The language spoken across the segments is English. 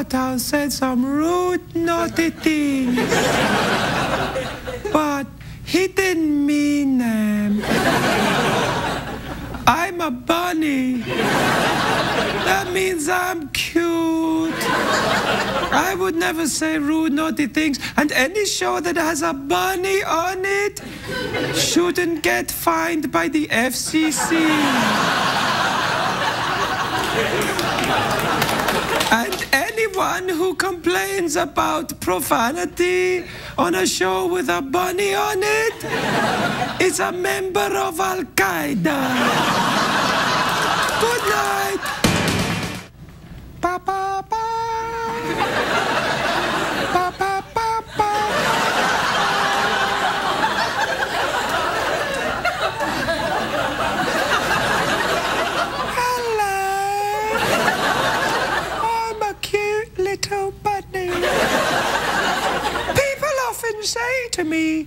Apatow said some rude, naughty things. but he didn't mean them. I'm a bunny. That means I'm cute. I would never say rude, naughty things. And any show that has a bunny on it shouldn't get fined by the FCC. And anyone who complains about profanity on a show with a bunny on it is a member of Al Qaeda. Good night. Ba ba ba. Ba ba ba ba. Hello. I'm a cute little bunny. People often say to me,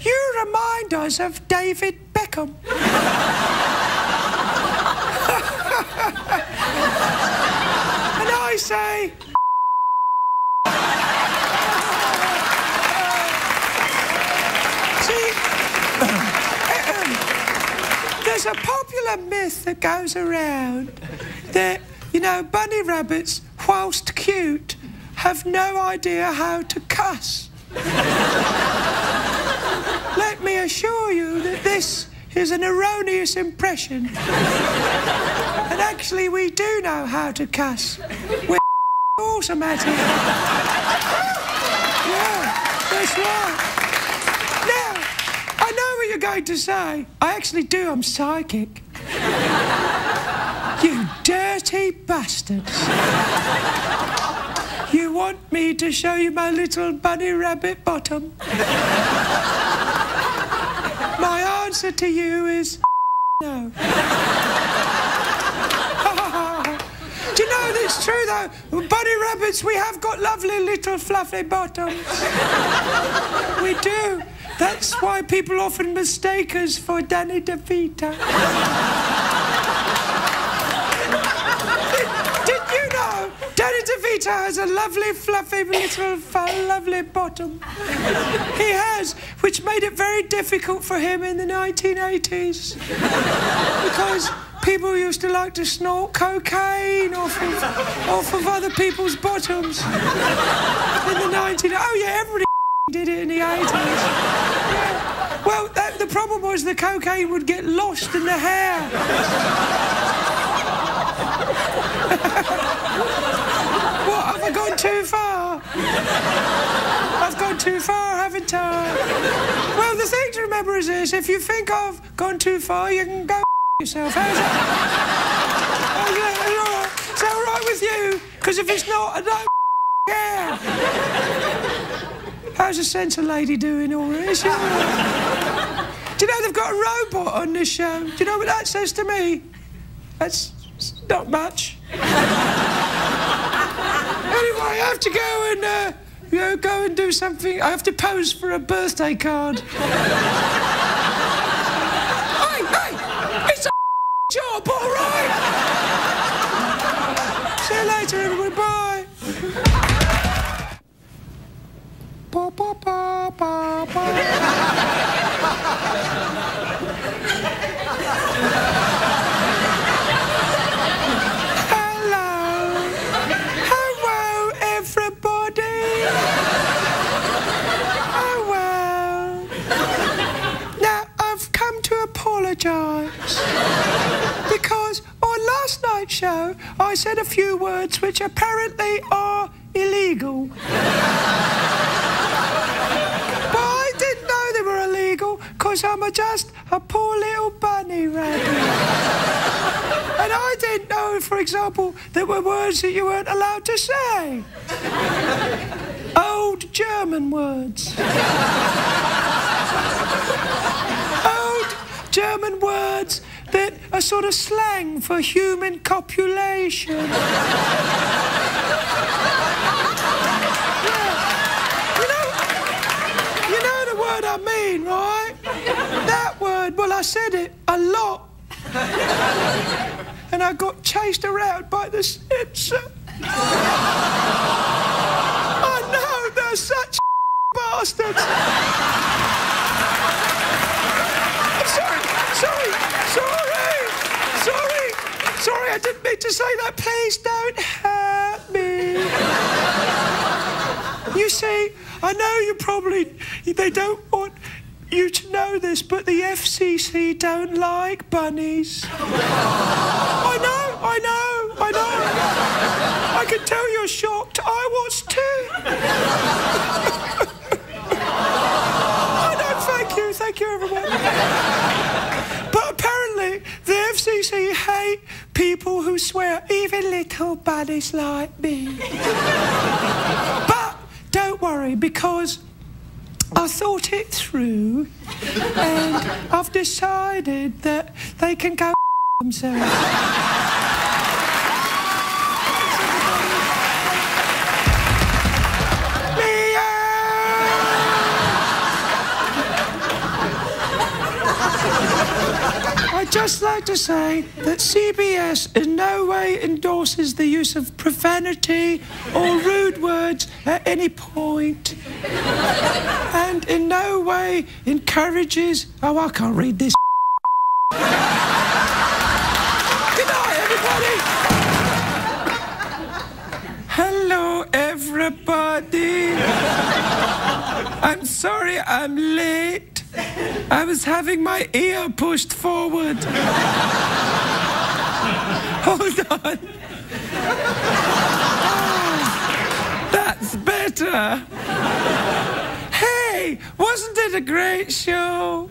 You remind us of David Beckham. and I say, there's a popular myth that goes around that, you know, bunny rabbits, whilst cute, have no idea how to cuss. Let me assure you that this is an erroneous impression. and actually, we do know how to cuss. We're awesome at it. yeah, that's right. Now, I know what you're going to say. I actually do, I'm psychic. you dirty bastards. You want me to show you my little bunny rabbit bottom? my answer to you is no. Do you know that's true though? Bunny rabbits, we have got lovely little fluffy bottoms. we do. That's why people often mistake us for Danny DeVito. Did you know Danny DeVito has a lovely, fluffy, little, lovely bottom? He has, which made it very difficult for him in the 1980s. Because people used to like to snort cocaine off of, off of other people's bottoms. In the 19... Oh, yeah, everybody did it in the 80s. Yeah. Well, that, the problem was the cocaine would get lost in the hair. Have gone too far? I've gone too far, haven't I? Well, the thing to remember is this if you think I've gone too far, you can go yourself. How's that? Is that all right with you? Because if it's not, I don't care. How's the centre lady doing all? Is she? Do you know they've got a robot on this show? Do you know what that says to me? That's not much. Anyway, I have to go and, uh, you know, go and do something. I have to pose for a birthday card. hey, hey, it's a job, all right? See you later, everybody. Bye. Ba, ba, ba, ba, ba. Hello. Hello, everybody. Oh, well. Now, I've come to apologise. Because on last night's show, I said a few words which apparently are illegal. But I didn't know they were illegal because I'm a just a poor little bunny rabbit. And I didn't know, for example, there were words that you weren't allowed to say. Old German words. Old German words that are sort of slang for human copulation. yeah. You know, you know the word I mean, right? That word, well, I said it a lot. And I got chased around by the censor. oh no, they're such bastards. I'm sorry, sorry, sorry, sorry, sorry, I didn't mean to say that. Please don't hurt me. You see, I know you probably, they don't want you to know this, but the FCC don't like bunnies. I know, I know, I know. I can tell you're shocked. I was too. I know, thank you, thank you, everyone. FCC hate people who swear, even little bunnies like me. but don't worry, because I thought it through and I've decided that they can go themselves. Just like to say that CBS in no way endorses the use of profanity or rude words at any point, and in no way encourages. Oh, I can't read this. Good night, everybody. Hello, everybody. I'm sorry I'm late. I was having my ear pushed forward. Hold on. Ah, that's better. Hey, wasn't it a great show?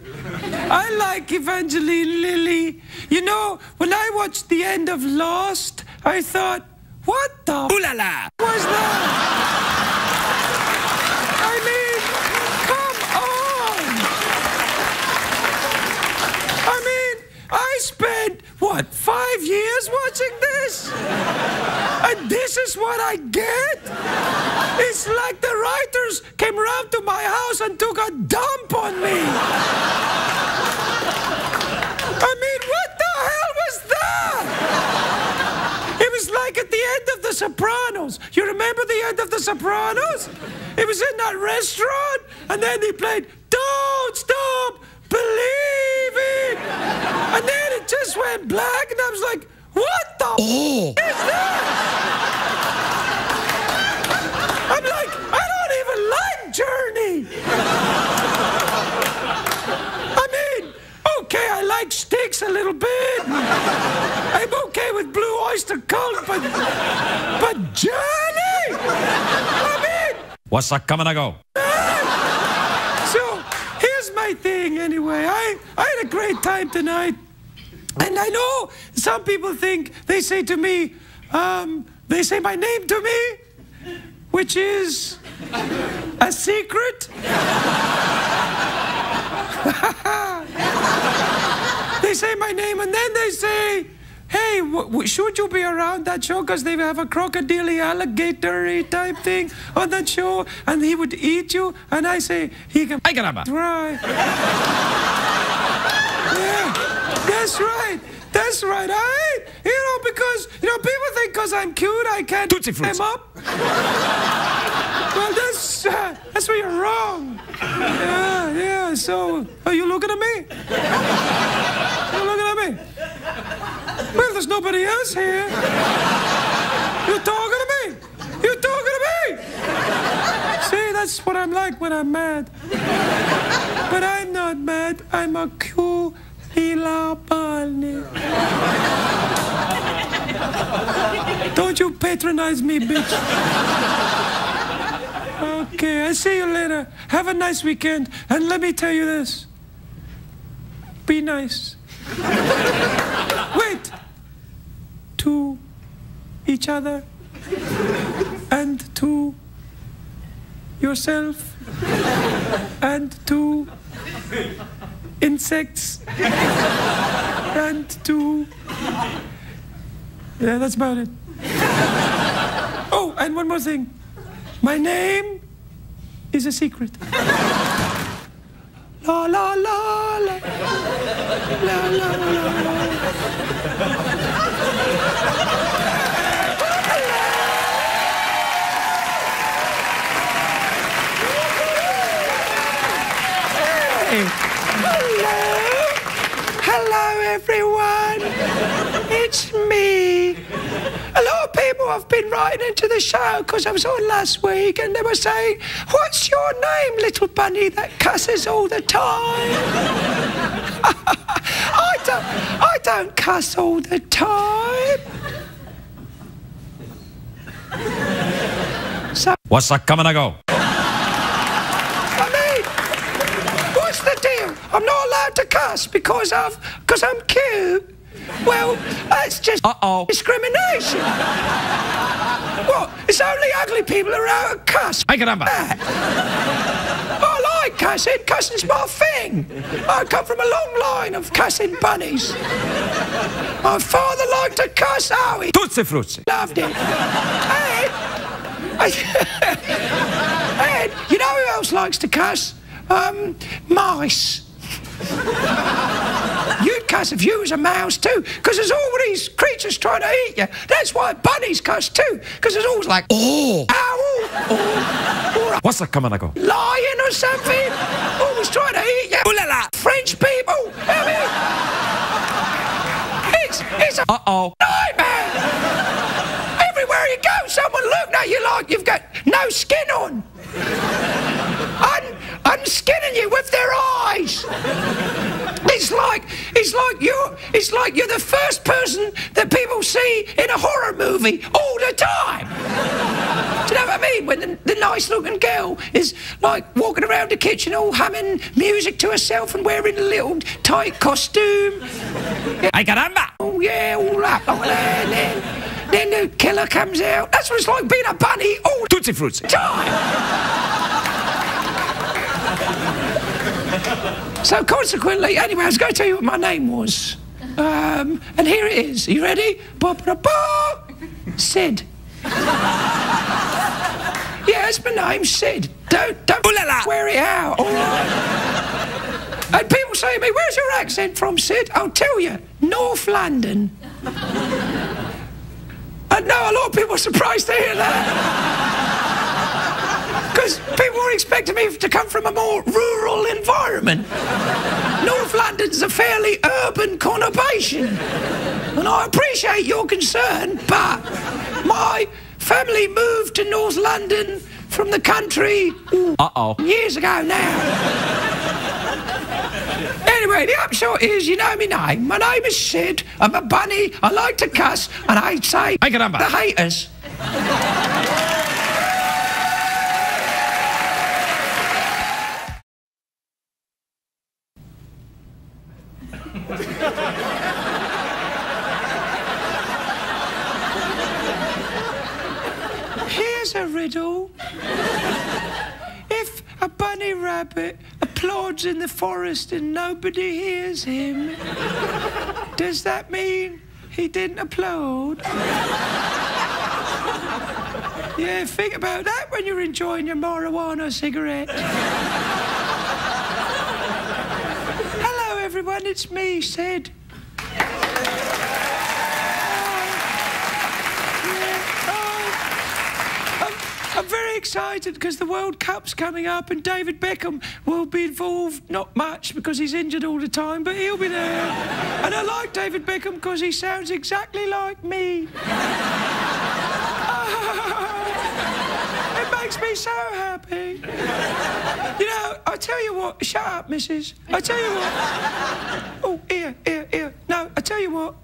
I like Evangeline Lilly. You know, when I watched the end of Lost, I thought, what the Ooh la la! was that? I mean, come on! I mean, I spent, what, five years watching this? And this is what I get? It's like the writers came round to my house and took a dump on me. I mean, what the hell was that? It was like at the end of The Sopranos. You remember the end of The Sopranos? It was in that restaurant, and then they played Don't Stop Believing. And then it just went black, and I was like, what the Oh! is that? I'm like, I don't even like Journey. I mean, okay, I like Styx a little bit. I'm okay with Blue Oyster Cult, but but Journey? I mean, What's up, coming to go? My thing anyway. I, I had a great time tonight. And I know some people think they say to me, um, they say my name to me, which is a secret. they say my name and then they say, hey, w- w- should you be around that show? Because they have a crocodile alligator type thing on that show and he would eat you. And I say, he can Ay, caramba! try. yeah, that's right. That's right. I, you know, because, you know, people think because I'm cute, I can't Tootsie Fruits. them up. well, that's, uh, that's where you're wrong. Yeah, yeah. So, are you looking at me? You looking at me? Well, there's nobody else here. You're talking to me. You're talking to me. See, that's what I'm like when I'm mad. But I'm not mad. I'm a cool. Don't you patronize me, bitch. Okay, I'll see you later. Have a nice weekend. And let me tell you this. Be nice. Wait. To each other and to yourself and to insects and to yeah that's about it. Oh and one more thing. My name is a secret. La la la la. La la la everyone. It's me. A lot of people have been writing into the show because I was on last week and they were saying, What's your name, little bunny that cusses all the time? I, don't, I don't cuss all the time. so What's that coming I go? Allowed to cuss because of because I'm cute. Well, that's just Uh-oh. discrimination. what? It's only ugly people who are out to cuss. Ay, caramba. I like cussing. Cussing's my thing. I come from a long line of cussing bunnies. My father liked to cuss. Oh, he Tootsie Fruitsie. loved it. And, and you know who else likes to cuss? Um, mice. You'd cuss if you was a mouse too, because there's all these creatures trying to eat you. That's why bunnies cuss too, because there's always like, Oh! owl, or, or a What's that coming I go? lion or something, always trying to eat you. Ooh la la! French people, I mean, it's, it's a Uh-oh. nightmare. Everywhere you go, someone looking at you like you've got no skin on. Un, unskinning you with their eyes. It's like it's like you're it's like you're the first person that people see in a horror movie all the time. Do you know what I mean? When the, the nice looking girl is like walking around the kitchen all humming music to herself and wearing a little tight costume. Ay, caramba! Oh yeah, all up like that. Oh, and then, then the killer comes out. That's what it's like being a bunny all the Tootsie Fruitsie. time. So consequently, anyway, I was going to tell you what my name was. Um, and here it is. Are you ready? Ba ba ba. Sid. yeah, that's my name, Sid. Don't don't Ooh wear it out. All right. And people say to me, "Where's your accent from, Sid?" I'll tell you, North London. I know a lot of people are surprised to hear that. Because people were expecting me to come from a more rural environment. North London's a fairly urban conurbation. And I appreciate your concern, but my family moved to North London from the country Uh-oh. years ago now. Anyway, the upshot is, you know me name. My name is Sid. I'm a bunny. I like to cuss, and I say Ay, caramba. the haters. Here's a riddle. If a bunny rabbit applauds in the forest and nobody hears him, does that mean he didn't applaud? yeah, think about that when you're enjoying your marijuana cigarette. Hello, everyone, it's me, Sid. Oh, oh, I'm, I'm very excited because the World Cup's coming up and David Beckham will be involved. Not much because he's injured all the time, but he'll be there. And I like David Beckham because he sounds exactly like me. Oh, makes me so happy. You know, I tell you what, shut up, missus. I tell you what. Oh, here, here, here. No, I tell you what.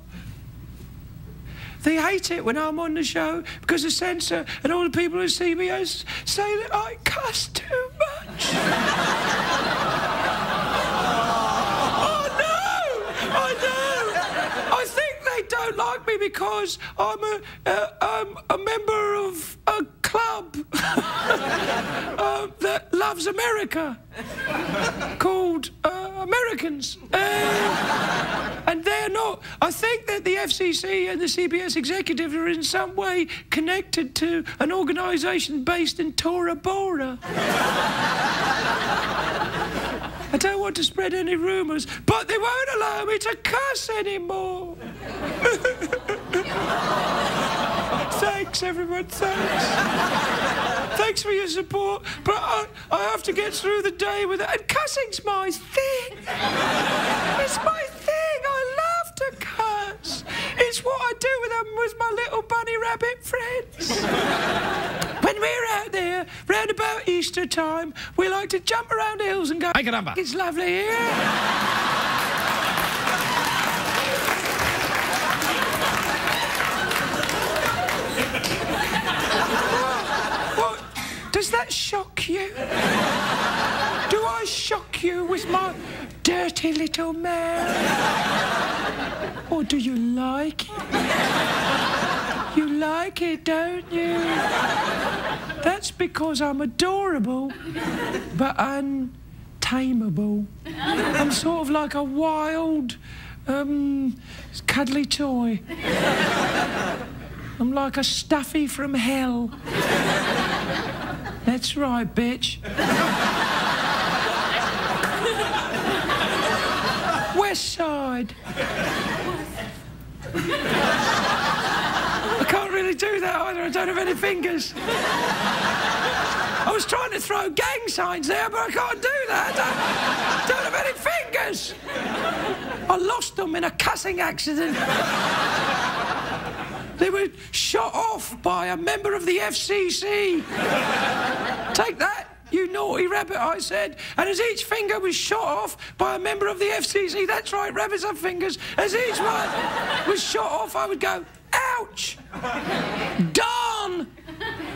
They hate it when I'm on the show because the censor and all the people at CBS say that I cuss too much. oh no! I know! I think they don't like me because I'm a, uh, I'm a member of a club uh, that loves America called uh, Americans. Uh, and they're not. I think that the FCC and the CBS executive are in some way connected to an organisation based in Tora Bora. I don't want to spread any rumours, but they won't allow me to cuss anymore. Thanks, everyone. Thanks. Thanks for your support, but I, I have to get through the day with it. And cussing's my thing. It's my thing. To cuss. It's what I do with them with my little bunny rabbit friends. when we're out there, round about Easter time, we like to jump around the hills and go, Ay caramba. it's lovely here. What? Does that shock you? Do I shock you with my dirty little man? Or do you like it? You like it, don't you? That's because I'm adorable, but untamable. I'm sort of like a wild, um, cuddly toy. I'm like a stuffy from hell. That's right, bitch. Side. I can't really do that either. I don't have any fingers. I was trying to throw gang signs there, but I can't do that. I don't, don't have any fingers. I lost them in a cussing accident. They were shot off by a member of the FCC. Take that, you naughty rabbit, I said. And as each finger was shot off by a member of the FCC, that's right, rabbits have fingers, as each one was shot off, I would go, ouch, darn,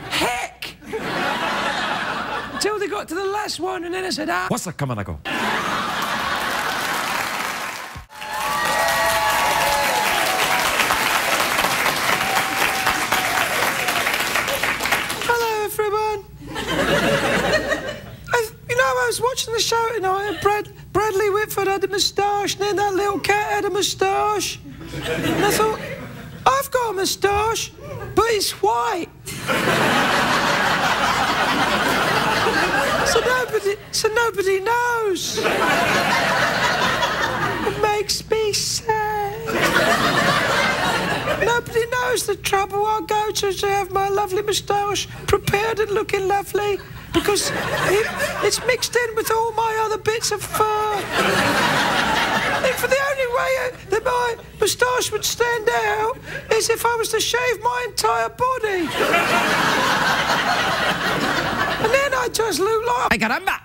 heck. Until they got to the last one, and then I said, ah. What's that? Come on, I go. Hello, everyone. I, was watching the show tonight, and Brad, Bradley Whitford had a moustache, and then that little cat had a moustache. And I thought, I've got a moustache, but it's white. so nobody, so nobody knows. It makes me sad. Nobody knows the trouble I go to to have my lovely moustache prepared and looking lovely because it, it's mixed in with all my other bits of fur. And for the only way uh, that my moustache would stand out is if I was to shave my entire body. and then I just look like I got a rat.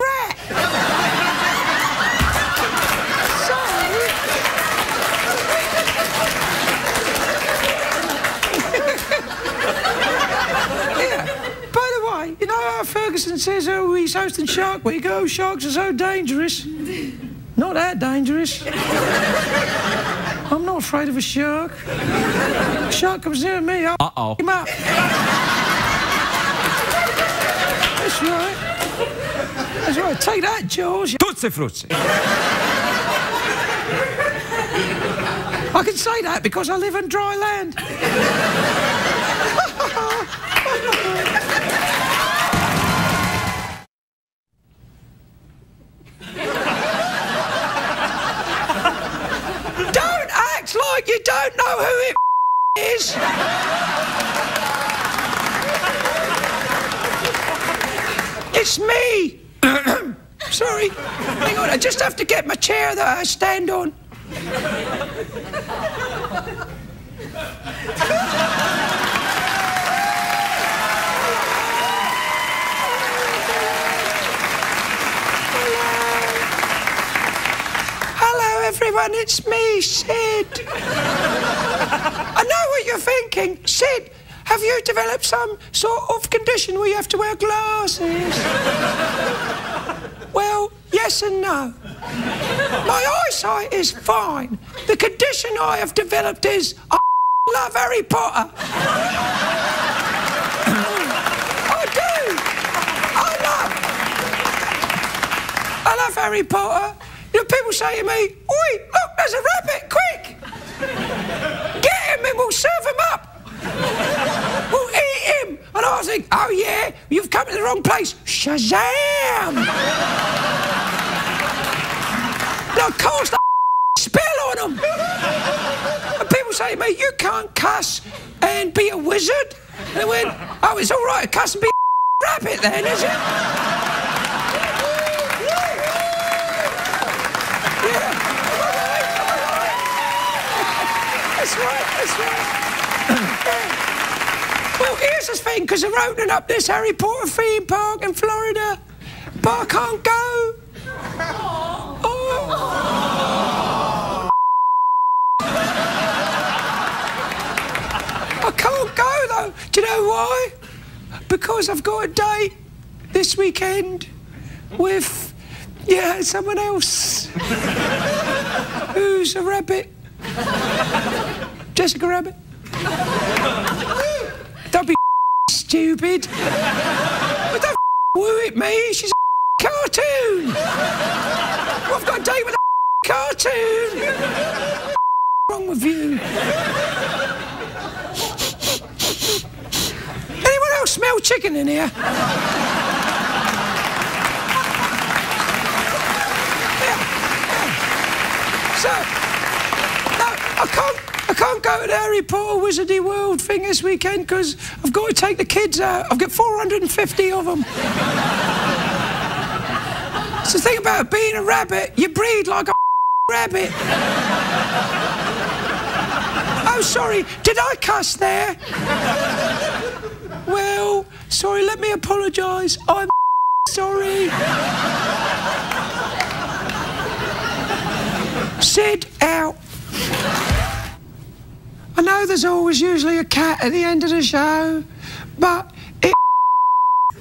Yeah. By the you Ferguson says, oh, he's hosting Shark Week? Oh, sharks are so dangerous. Not that dangerous. I'm not afraid of a shark. A shark comes near me, I'll Uh-oh. him up. That's right. That's right. Take that, Jaws. Tutsi fruzzi. I can say that because I live in dry land. like you don't know who it is. It's me. Sorry. Hang on, I just have to get my chair that I stand on. Hello, everyone. It's me, Sid. I know what you're thinking. Sid, have you developed some sort of condition where you have to wear glasses? well, yes and no. My eyesight is fine. The condition I have developed is I love Harry Potter. I do. I love. I love Harry Potter. Know, people say to me, "Oi, look, there's a rabbit! Quick, get him and we'll serve him up. We'll eat him." And I think, "Oh yeah, you've come to the wrong place." Shazam! Now cast a spell on them. And people say to me, "You can't cuss and be a wizard." And I went, "Oh, it's all right to cuss and be a rabbit then, is it?" That's right, that's right. Well, here's the thing, because they're opening up this Harry Potter theme park in Florida, but I can't go. Oh. I can't go, though. Do you know why? Because I've got a date this weekend with, yeah, someone else who's a rabbit. Jessica Rabbit. Don't be stupid. But don't woo at me. She's a cartoon. I've got a date with a cartoon. What's wrong with you? Anyone else smell chicken in here? So, I can't, I can't go to the Harry Potter Wizardy World thing this weekend because I've got to take the kids out. I've got 450 of them. It's the thing about being a rabbit, you breed like a rabbit. Oh, sorry, did I cuss there? Well, sorry, let me apologise. I'm sorry. Sit out. I know there's always usually a cat at the end of the show, but it.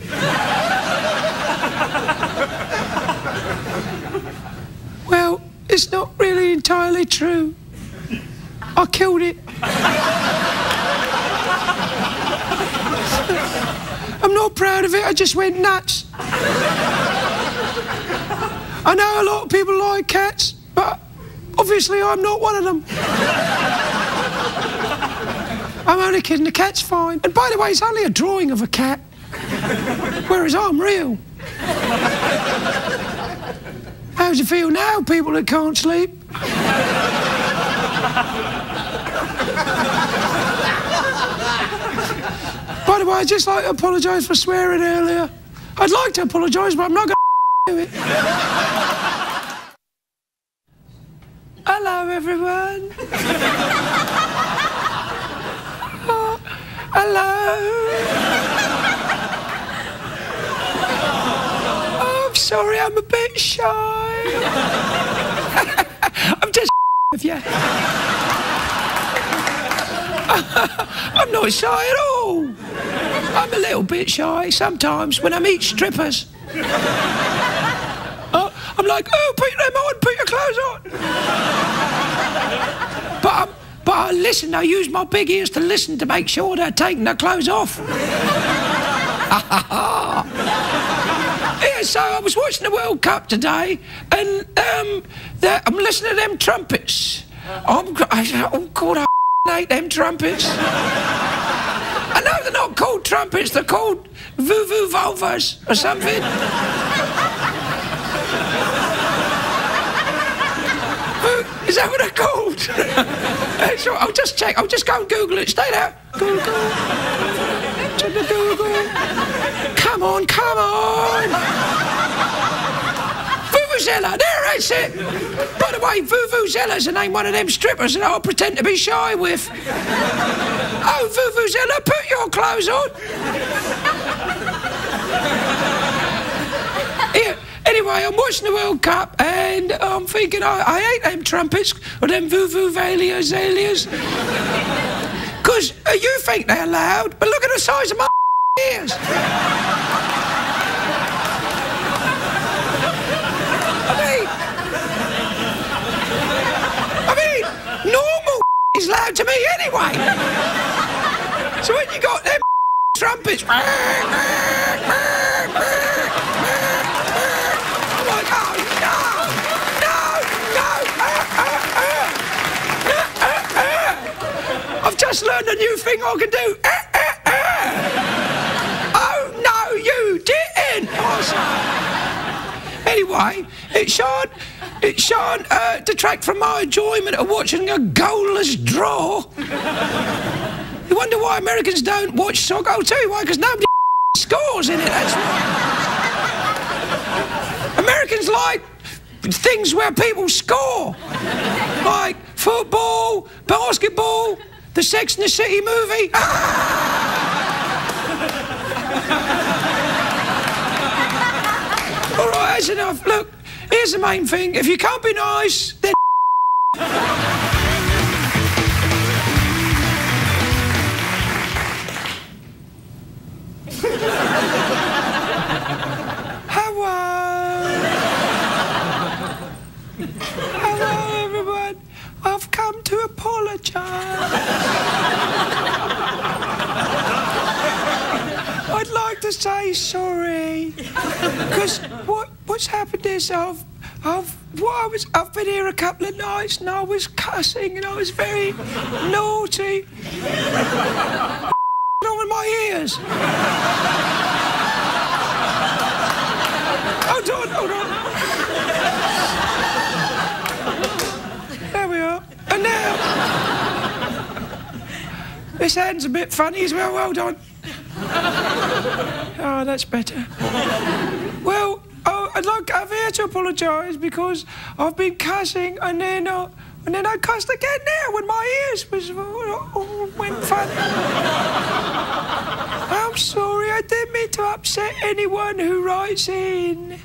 well, it's not really entirely true. I killed it. I'm not proud of it, I just went nuts. I know a lot of people like cats, but obviously I'm not one of them. I'm only kidding, the cat's fine. And by the way, it's only a drawing of a cat, whereas I'm real. How does it feel now, people that can't sleep? By the way, I'd just like to apologise for swearing earlier. I'd like to apologise, but I'm not going to do it. Hello, everyone. Oh, hello. Oh, I'm sorry, I'm a bit shy. I'm just with you. I'm not shy at all. I'm a little bit shy sometimes when I meet strippers. I'm like, oh, put them on, put your clothes on. But, I'm, but I listen, I use my big ears to listen to make sure they're taking their clothes off. yeah, so I was watching the World Cup today, and um, I'm listening to them trumpets. I'm, I, oh, God, I hate them trumpets. I know they're not called trumpets, they're called voo-voo vulvas or something. Is that what they're called? That's I'll just check. I'll just go and Google it. Stay there. Google. The Google. Come on, come on. Vuvuzela, there, that's it. By the way, Vuvuzela's the name one of them strippers that I'll pretend to be shy with. Oh, Vuvuzela, put your clothes on. Here, anyway, I'm watching the World Cup and I'm thinking I, I hate them trumpets or them Vuvuzelias, alias. Because uh, you think they're loud, but look at the size of my ears. I mean, I mean, normal is loud to me anyway. So when you got them trumpets, I'm like, oh no, no, no, uh, uh, uh. I've just learned a new thing I can do. Oh no, you didn't. Oh, Anyway, it shan't, it shan't uh, detract from my enjoyment of watching a goalless draw. You wonder why Americans don't watch soccer? I'll tell you why, because nobody scores in it. That's why. Americans like things where people score. Like football, basketball, the Sex and the City movie. All right, that's enough. Look, here's the main thing. If you can't be nice, then. Hello. Hello, everyone. I've come to apologise. I'd like to say sorry because what what's happened is I've I've well, I was I've been here a couple of nights and I was cussing and I was very naughty. on with my ears. Oh, hold on, hold on. There we are. And now. This hand's a bit funny as well. Well done. Oh, that's better. Well, oh, I'd like I'm here to apologise because I've been cussing and they're uh, and then I cussed again now when my ears was went funny. I'm sorry, I didn't mean to upset anyone who writes in.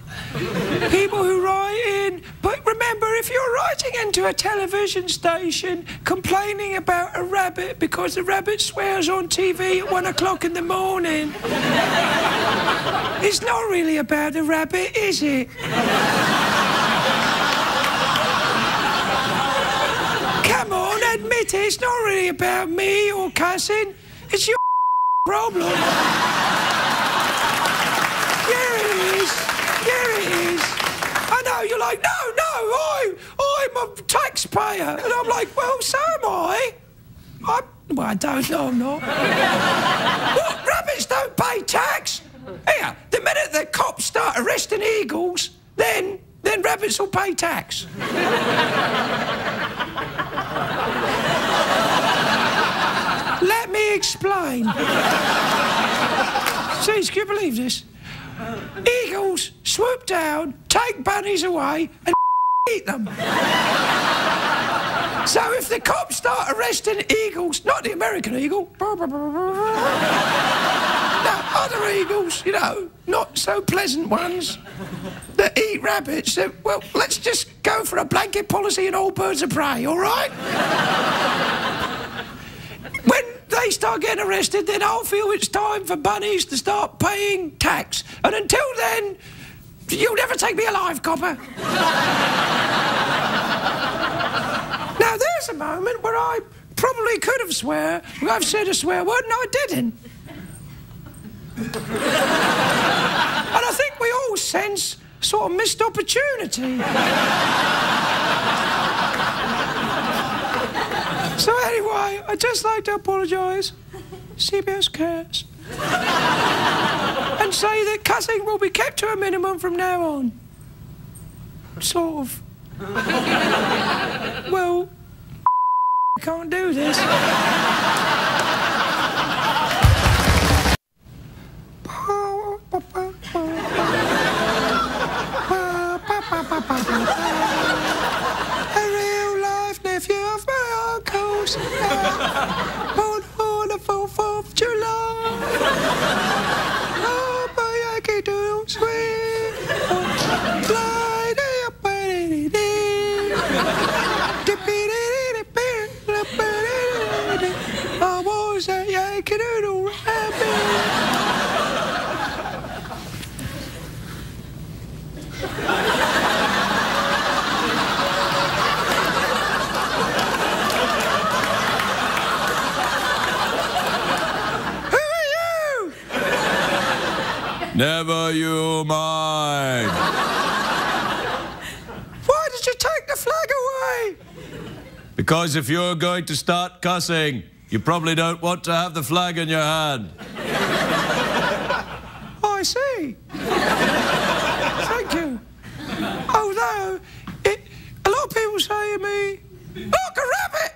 People who write in. But remember, if you're writing into a television station complaining about a rabbit because the rabbit swears on TV at one o'clock in the morning, it's not really about the rabbit, is it? Come on, admit it. It's not really about me or cussing. It's your problem. Here it is. Here it is. I know, you're like, no, no, I, I'm a taxpayer. And I'm like, well, so am I. I well, I don't know, I'm not. what? Rabbits don't pay tax? Here, the minute the cops start arresting eagles, then, then rabbits will pay tax. Let me explain. See, can you believe this? Eagles swoop down, take bunnies away, and eat them. So if the cops start arresting eagles, not the American eagle, no, other eagles, you know, not so pleasant ones that eat rabbits, then, well, let's just go for a blanket policy and all birds of prey, all right? when they start getting arrested, then I'll feel it's time for bunnies to start paying tax. And until then, you'll never take me alive, copper. now, there's a moment where I probably could have swear. I've said a swear word, and I didn't. and I think we all sense sort of missed opportunity. So anyway, I'd just like to apologise, CBS Cats, and say that cussing will be kept to a minimum from now on. Sort of. well, I can't do this. Never you mind. Why did you take the flag away? Because if you're going to start cussing, you probably don't want to have the flag in your hand. I see. Thank you. Although, it, a lot of people say to me, look, a rabbit!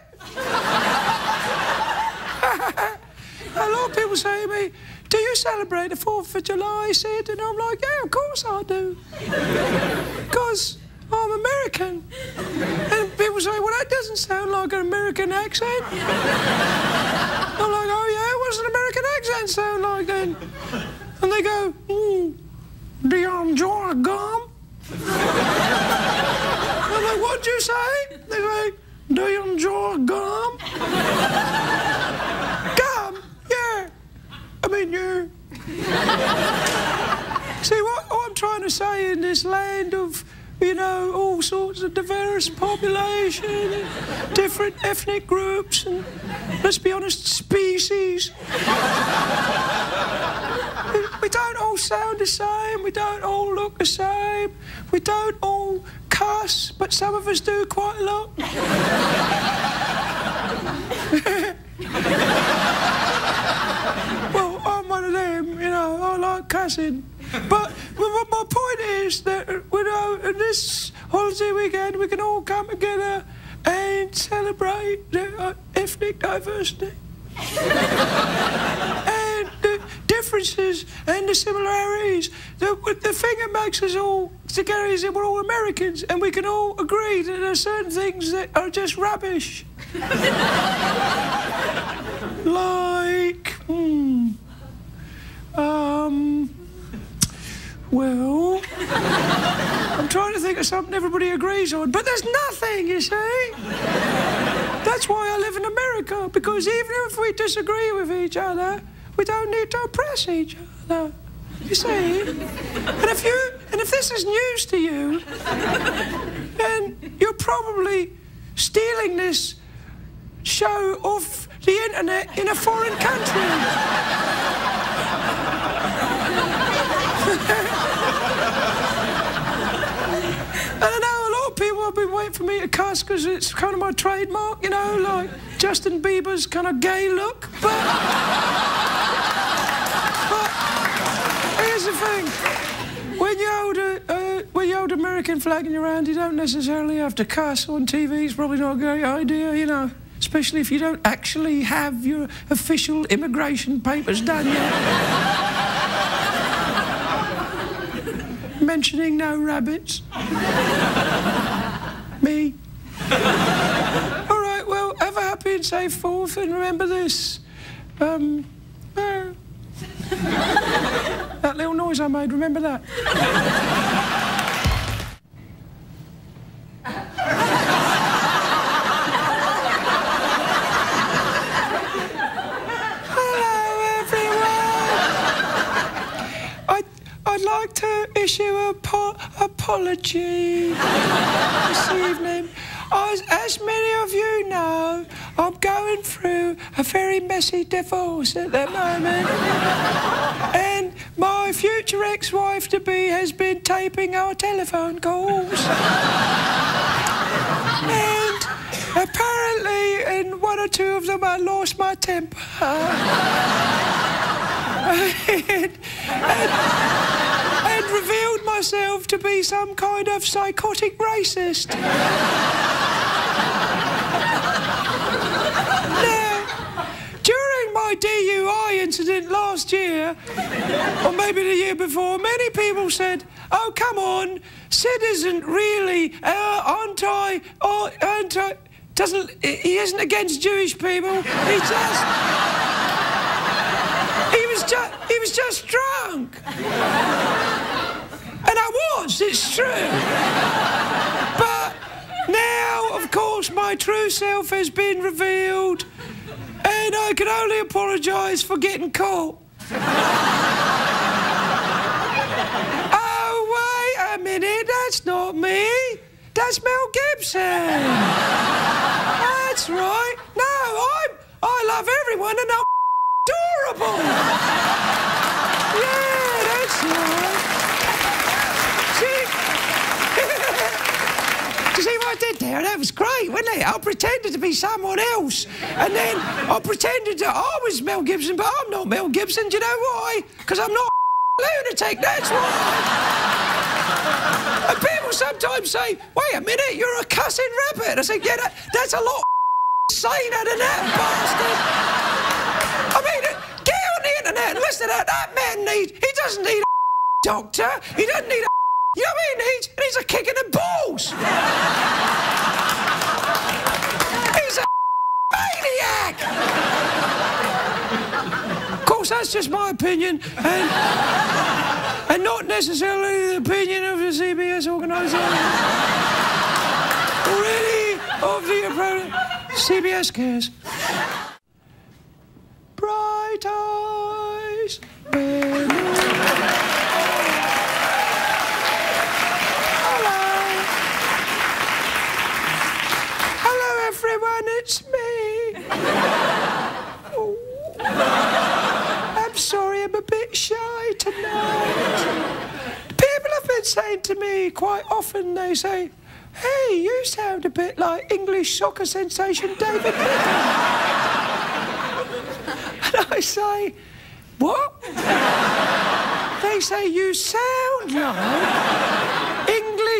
a lot of people say to me, do you celebrate the 4th of July, Sid? And I'm like, yeah, of course I do. Because I'm American. And people say, well, that doesn't sound like an American accent. I'm like, oh, yeah, what's an American accent sound like then? And they go, hmm, do you enjoy gum? I'm like, what'd you say? They go, do you enjoy gum? gum? I mean, you. See, what, what I'm trying to say in this land of, you know, all sorts of diverse population, different ethnic groups, and let's be honest, species. we don't all sound the same, we don't all look the same, we don't all cuss, but some of us do quite a lot. well, I'm one of them, you know, I like cussing. But, my point is that, you know, this holiday weekend, we can all come together and celebrate the uh, ethnic diversity. and the differences and the similarities. The, the thing that makes us all together is that we're all Americans and we can all agree that there are certain things that are just rubbish. like, hmm, um, well, I'm trying to think of something everybody agrees on, but there's nothing, you see. That's why I live in America, because even if we disagree with each other, we don't need to oppress each other. You see? And if you and if this is news to you, then you're probably stealing this show off the internet in a foreign country. And I know a lot of people have been waiting for me to cuss because it's kind of my trademark, you know, like Justin Bieber's kind of gay look. But, here's the thing: when you hold a uh, when you hold American flag in your hand, you don't necessarily have to cuss on TV. It's probably not a great idea, you know. Especially if you don't actually have your official immigration papers done yet. mentioning no rabbits. Me. All right, well, have a happy and safe fourth, and remember this. Um, uh, that little noise I made, remember that? Hello, everyone. I'd, I'd like to issue a po- apology this evening. As, as many of you know, I'm going through a very messy divorce at the moment. and my future ex-wife to be has been taping our telephone calls. and apparently, in one or two of them, I lost my temper. and, and, myself to be some kind of psychotic racist. now, during my DUI incident last year, or maybe the year before, many people said, "Oh, come on, Sid isn't really uh, anti, or anti." Doesn't he isn't against Jewish people? He just he was just he was just drunk. I was, it's true. But now, of course, my true self has been revealed, and I can only apologise for getting caught. oh, wait a minute, that's not me. That's Mel Gibson. That's right. No, I'm I love everyone and I'm adorable. Yeah, that's right. See? You see what I did there? That was great, wasn't it? I pretended to be someone else. And then I pretended that I was Mel Gibson, but I'm not Mel Gibson. Do you know why? Because I'm not a lunatic, that's why. And people sometimes say, wait a minute, you're a cussing rabbit. I say, yeah, that, that's a lot saner than that bastard. I mean, get on the internet and listen to that. That man needs, he doesn't need a doctor. He doesn't need a, you know what he needs? He needs a kick in the balls. He's a maniac! of course, that's just my opinion, and, and not necessarily the opinion of the CBS organisation. really of the opponent. CBS cares. Bright eyes. Hello. Everyone. It's me. Oh. I'm sorry, I'm a bit shy tonight. People have been saying to me quite often, they say, Hey, you sound a bit like English soccer sensation David Beckham. and I say, What? They say, You sound like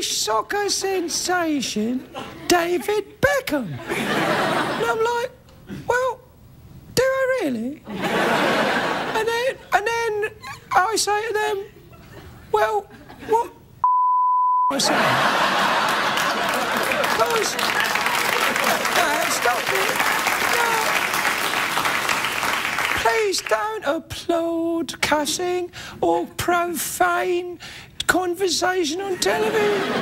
English soccer sensation David Beckham. And I'm like, Well, do I really? And then, and then I say to them, Well, what I say? Because, no, stop it. Please don't applaud cussing or profane conversation on television.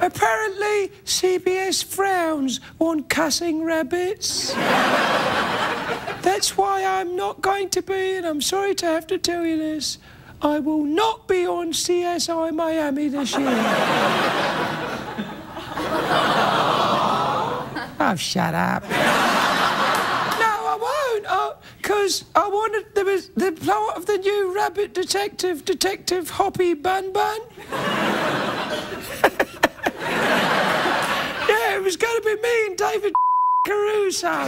Apparently, CBS frowns on cussing rabbits. That's why I'm not going to be, and I'm sorry to have to tell you this, I will not be on CSI Miami this year. oh, shut up. Because I wanted, there was the plot of the new rabbit detective, Detective Hoppy Bun Bun. yeah, it was going to be me and David Caruso.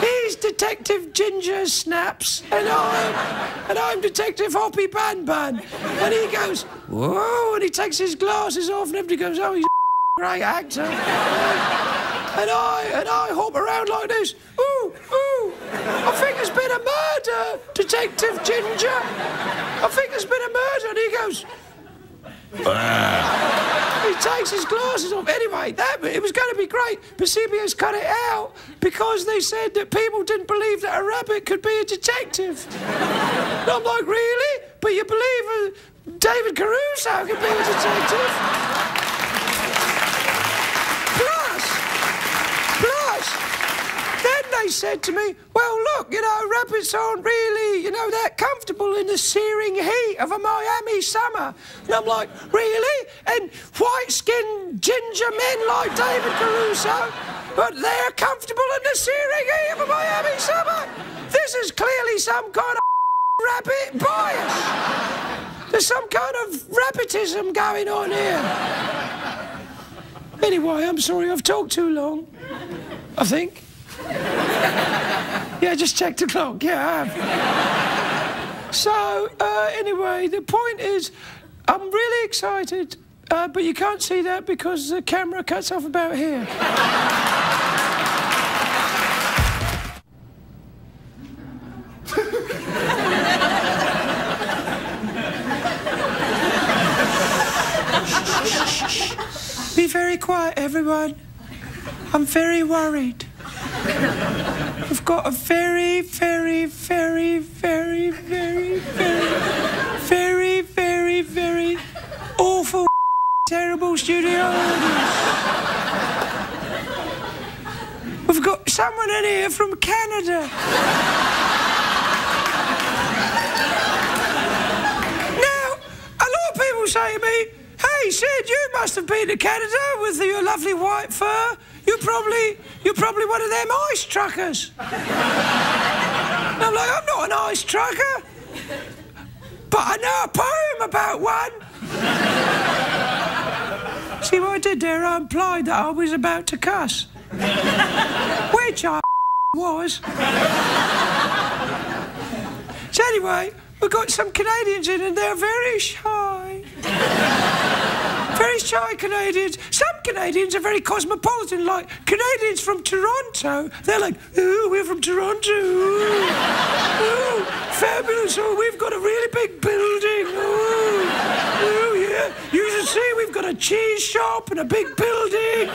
He's Detective Ginger Snaps, and I'm, and I'm Detective Hoppy Ban Ban. And he goes, whoa, and he takes his glasses off, and everybody goes, oh, he's a great actor. And I, and I hop around like this, ooh, ooh. I think there's been a murder, Detective Ginger. I think there's been a murder, and he goes, he takes his glasses off. Anyway, that it was going to be great, but CBS cut it out because they said that people didn't believe that a rabbit could be a detective. and I'm like, really? But you believe uh, David Caruso could be a detective? They said to me, well, look, you know, rabbits aren't really, you know, that comfortable in the searing heat of a Miami summer. And I'm like, really? And white-skinned ginger men like David Caruso, but they're comfortable in the searing heat of a Miami summer? This is clearly some kind of rabbit bias. There's some kind of rabbitism going on here. Anyway, I'm sorry I've talked too long. I think. Yeah, just check the clock. Yeah, I have. So, uh, anyway, the point is, I'm really excited, uh, but you can't see that because the camera cuts off about here. Be very quiet, everyone. I'm very worried. I've got a very, very, very, very, very, very, very, very, very awful, terrible studio audience. We've got someone in here from Canada. Now, a lot of people say to me, Hey, Sid, you must have been to Canada with your lovely white fur. You're probably, you're probably one of them ice truckers. I'm like, I'm not an ice trucker. But I know a poem about one. See what I did there? I implied that I was about to cuss. Which I was. So anyway, we've got some Canadians in and they're very shy. Very shy Canadians. Some Canadians are very cosmopolitan, like Canadians from Toronto. They're like, ooh, we're from Toronto. Ooh, ooh, fabulous. Oh, we've got a really big building. Ooh, ooh, yeah. You should see we've got a cheese shop and a big building,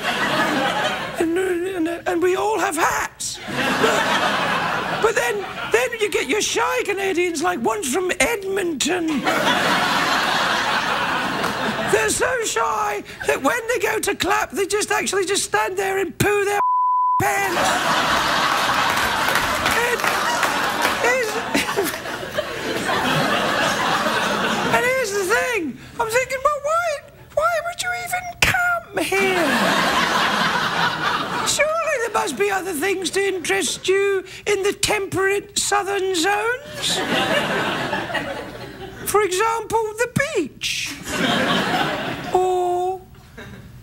and, and, and we all have hats. But, but then, then you get your shy Canadians, like one's from Edmonton. They're so shy that when they go to clap, they just actually just stand there and poo their pants. And here's, and here's the thing. I'm thinking, well, why, why would you even come here? Surely there must be other things to interest you in the temperate southern zones. For example, the beach. Or,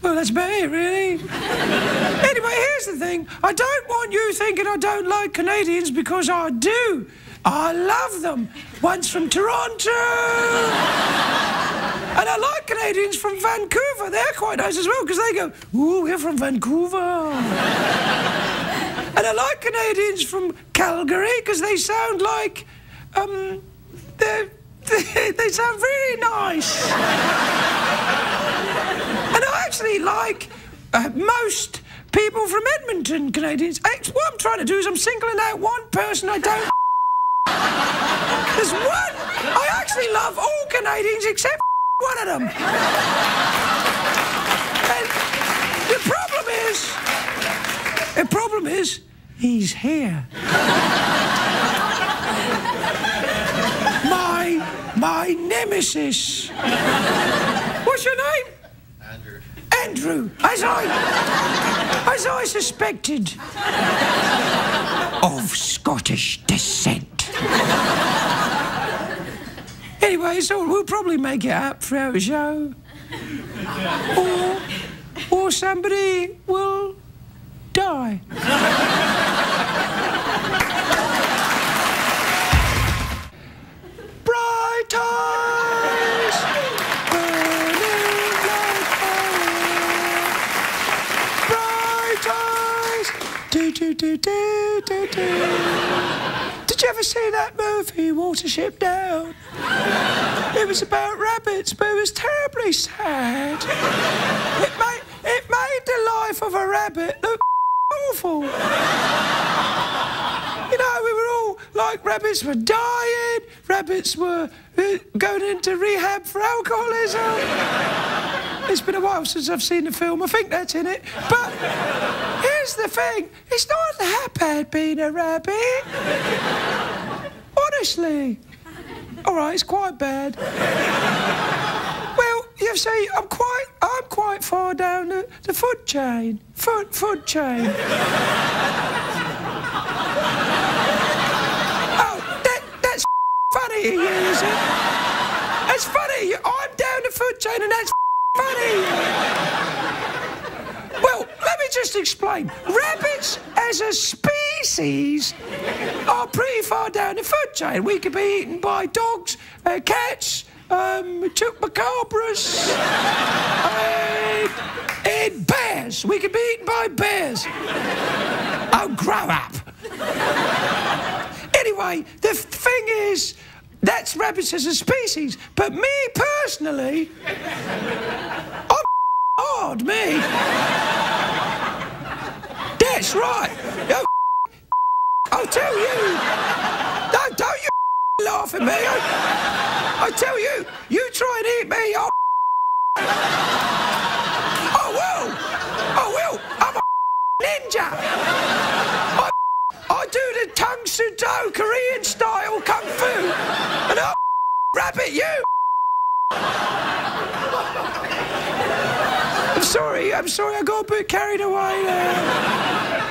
well, that's about it, really. Anyway, here's the thing. I don't want you thinking I don't like Canadians because I do. I love them. One's from Toronto. And I like Canadians from Vancouver. They're quite nice as well because they go, ooh, we're from Vancouver. and I like Canadians from Calgary because they sound like, um, they're, they sound really nice. and I actually like uh, most people from Edmonton, Canadians. What I'm trying to do is I'm singling out one person I don't. There's one. I actually love all Canadians except one of them. And the problem is, the problem is, he's here. My, nemesis. What's your name? Andrew. Andrew, as I, as I suspected, of Scottish descent. anyway, so we'll probably make it up for our show, or, or somebody will die. Eyes, burning like fire. Bright eyes, do do do do do do. Did you ever see that movie, Watership Down? It was about rabbits, but it was terribly sad. It made it made the life of a rabbit look awful. You know, we were like rabbits were dying, rabbits were uh, going into rehab for alcoholism. It's been a while since I've seen the film. I think that's in it. But here's the thing it's not that bad being a rabbit. Honestly. All right, it's quite bad. Well, you see, I'm quite, I'm quite far down the, the food chain. Food, food chain. Oh, that, that's funny, is it? Funny. I'm down the food chain and that's funny. Well, let me just explain. Rabbits as a species are pretty far down the food chain. We could be eaten by dogs, uh, cats, um, chupacabras, and, and bears. We could be eaten by bears. Oh, grow up. Anyway, the thing is, that's rabbits as a species. But me personally, I'm hard, me. That's right. You I'll tell you. No, don't you laugh at me. I, I tell you, you try and eat me, I'll. I will. I will. I'm a ninja. I, I do the Tang Soo Do Korean style kung fu, and I'll rabbit you. I'm sorry, I'm sorry, I got a bit carried away there.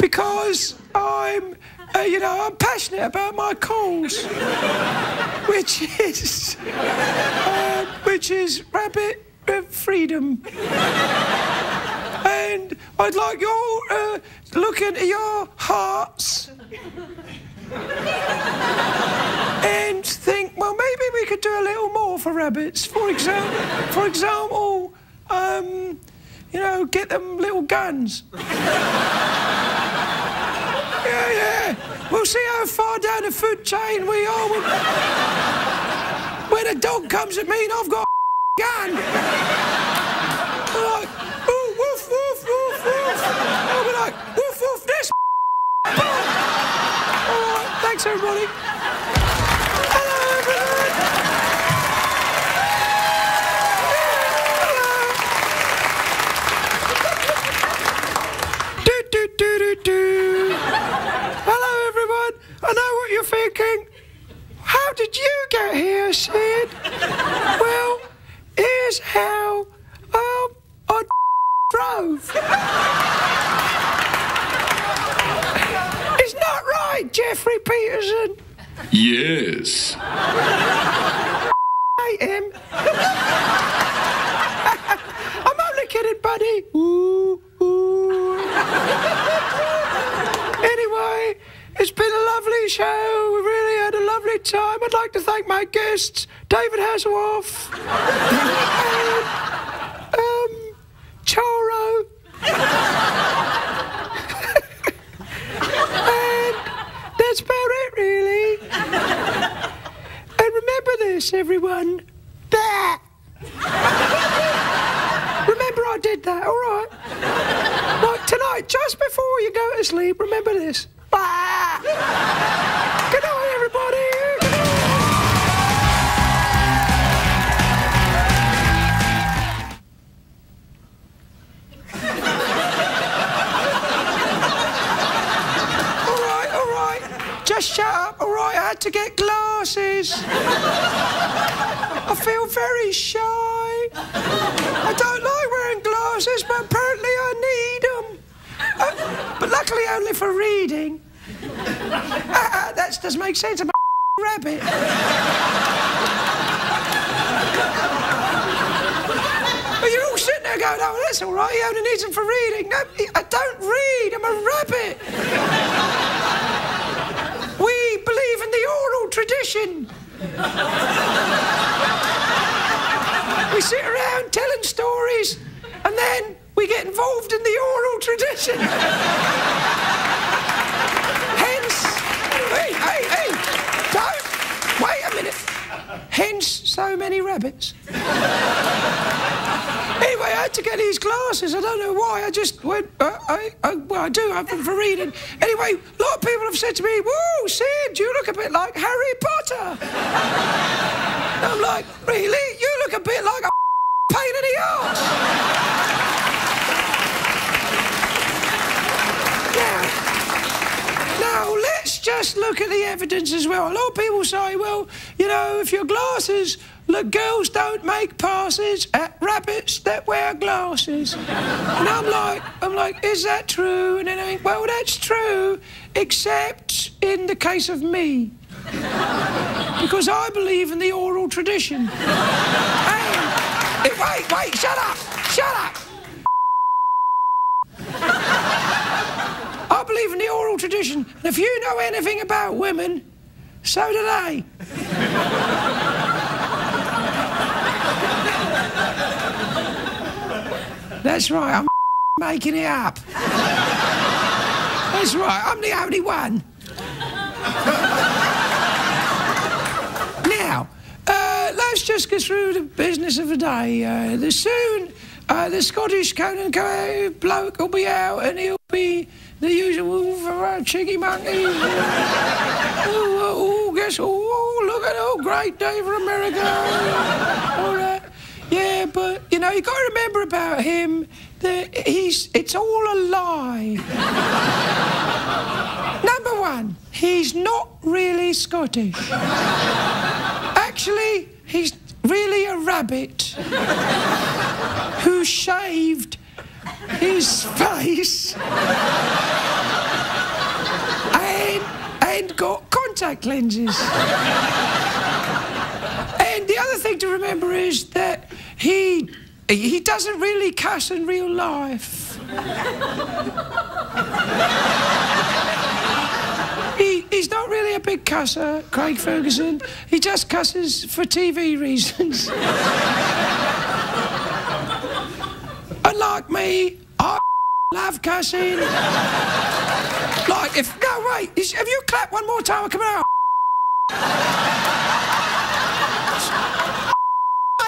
Because I'm, uh, you know, I'm passionate about my cause, which is, uh, which is rabbit uh, freedom. And I'd like you all uh, to look into your hearts and think, well, maybe we could do a little more for rabbits. For example, for example, um, you know, get them little guns. yeah, yeah. We'll see how far down the food chain we are. When, when a dog comes at me and I've got a gun. Know what you're thinking. How did you get here, Sid? well, here's how. Um, I drove. Right, Jeffrey Peterson. Yes. I am. I'm only kidding, buddy. Ooh, ooh. anyway, it's been a lovely show. We really had a lovely time. I'd like to thank my guests, David Hasselhoff, and, um, Charo. that's about it, really. And remember this, everyone. Bah! remember I did that, all right? Right, tonight, just before you go to sleep, remember this. Bah! Good night, everybody. Shut up, all right? I had to get glasses. I feel very shy. I don't like wearing glasses, but apparently I need them. Uh, but luckily only for reading. Uh, that doesn't make sense. I'm a rabbit. But you're all sitting there going, oh, that's all right. He only needs them for reading. No, I don't read. I'm a rabbit. We believe in the oral tradition. we sit around telling stories and then we get involved in the oral tradition. Hence, hey, hey, hey, don't, wait a minute. Hence, so many rabbits. Anyway, I had to get these glasses. I don't know why. I just went. Uh, I, I, well, I do have them for reading. Anyway, a lot of people have said to me, "Whoa, Sid, you look a bit like Harry Potter." I'm like, really? You look a bit like a pain in the arse. now, now let's just look at the evidence as well. A lot of people say, well, you know, if your glasses look, girls don't make passes at rabbits that wear glasses. and I'm like, I'm like, is that true? And then I think, well, that's true, except in the case of me. because I believe in the oral tradition. eh, wait, wait, shut up, shut up. I believe in the oral tradition, and if you know anything about women, so do they. That's right, I'm making it up. That's right, I'm the only one. now, uh, let's just go through the business of the day. Uh, the soon, uh, the Scottish Conan Co- bloke will be out, and he'll be the usual uh, cheeky monkey. oh, oh, guess, oh, look at oh, great day for America. That. Yeah, but you know, you got to remember about him that he's it's all a lie. Number one, he's not really Scottish. Actually, he's really a rabbit who shaved his face and, and got contact lenses. Other thing to remember is that he he doesn't really cuss in real life. he, he's not really a big cusser, Craig Ferguson. He just cusses for TV reasons. Unlike me, I love cussing. like if no wait, have you clapped one more time? Come on.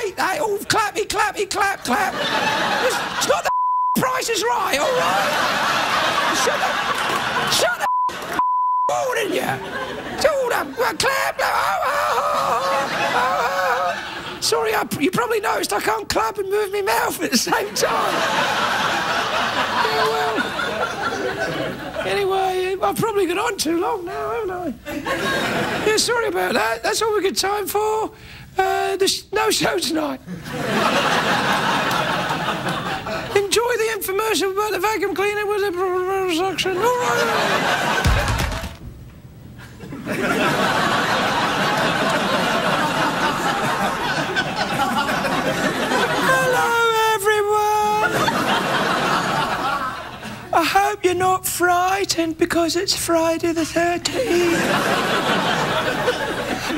Hate they oh, all clappy, clappy, clap, clap. It's, not the price is right, all right? Shut up. Shut up. Warning you. It's all the clap. Oh, oh, oh, oh. Sorry, I, you probably noticed I can't clap and move my mouth at the same time. Yeah. Anyway, I've probably gone on too long now, haven't I? Yeah, sorry about that. That's all we got time for. Uh, there's no show tonight. Enjoy the infomercial about the vacuum cleaner with the suction. All right. Hello, I hope you're not frightened because it's Friday the 13th.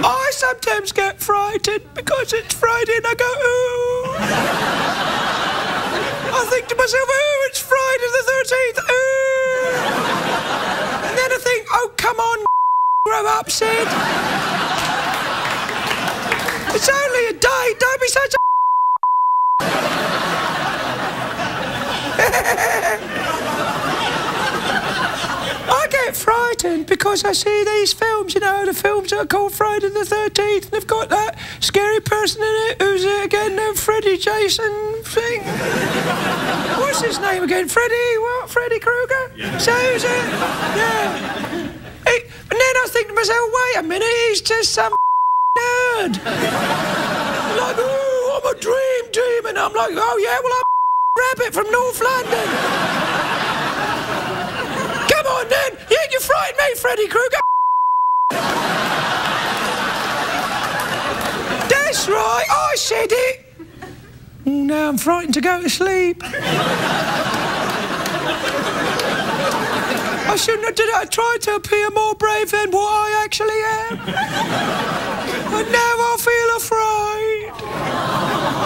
I sometimes get frightened because it's Friday and I go, ooh. I think to myself, ooh, it's Friday the 13th, ooh. And then I think, oh, come on, grow up, Sid. It's only a day, don't be such a. I get frightened because I see these films, you know, the films that are called Friday the 13th, and they've got that scary person in it who's it again, the Freddy Jason thing. What's his name again? Freddy, what? Freddy Krueger? Yeah. So is it? Yeah. And then I think to myself, wait a minute, he's just some nerd. like, oh, I'm a dream team, and I'm like, oh yeah, well, I'm Rabbit from North London. Then, you, you frightened me, Freddy Krueger. That's right, I said it. Now I'm frightened to go to sleep. I shouldn't have done it. I tried to appear more brave than what I actually am. And now I feel afraid.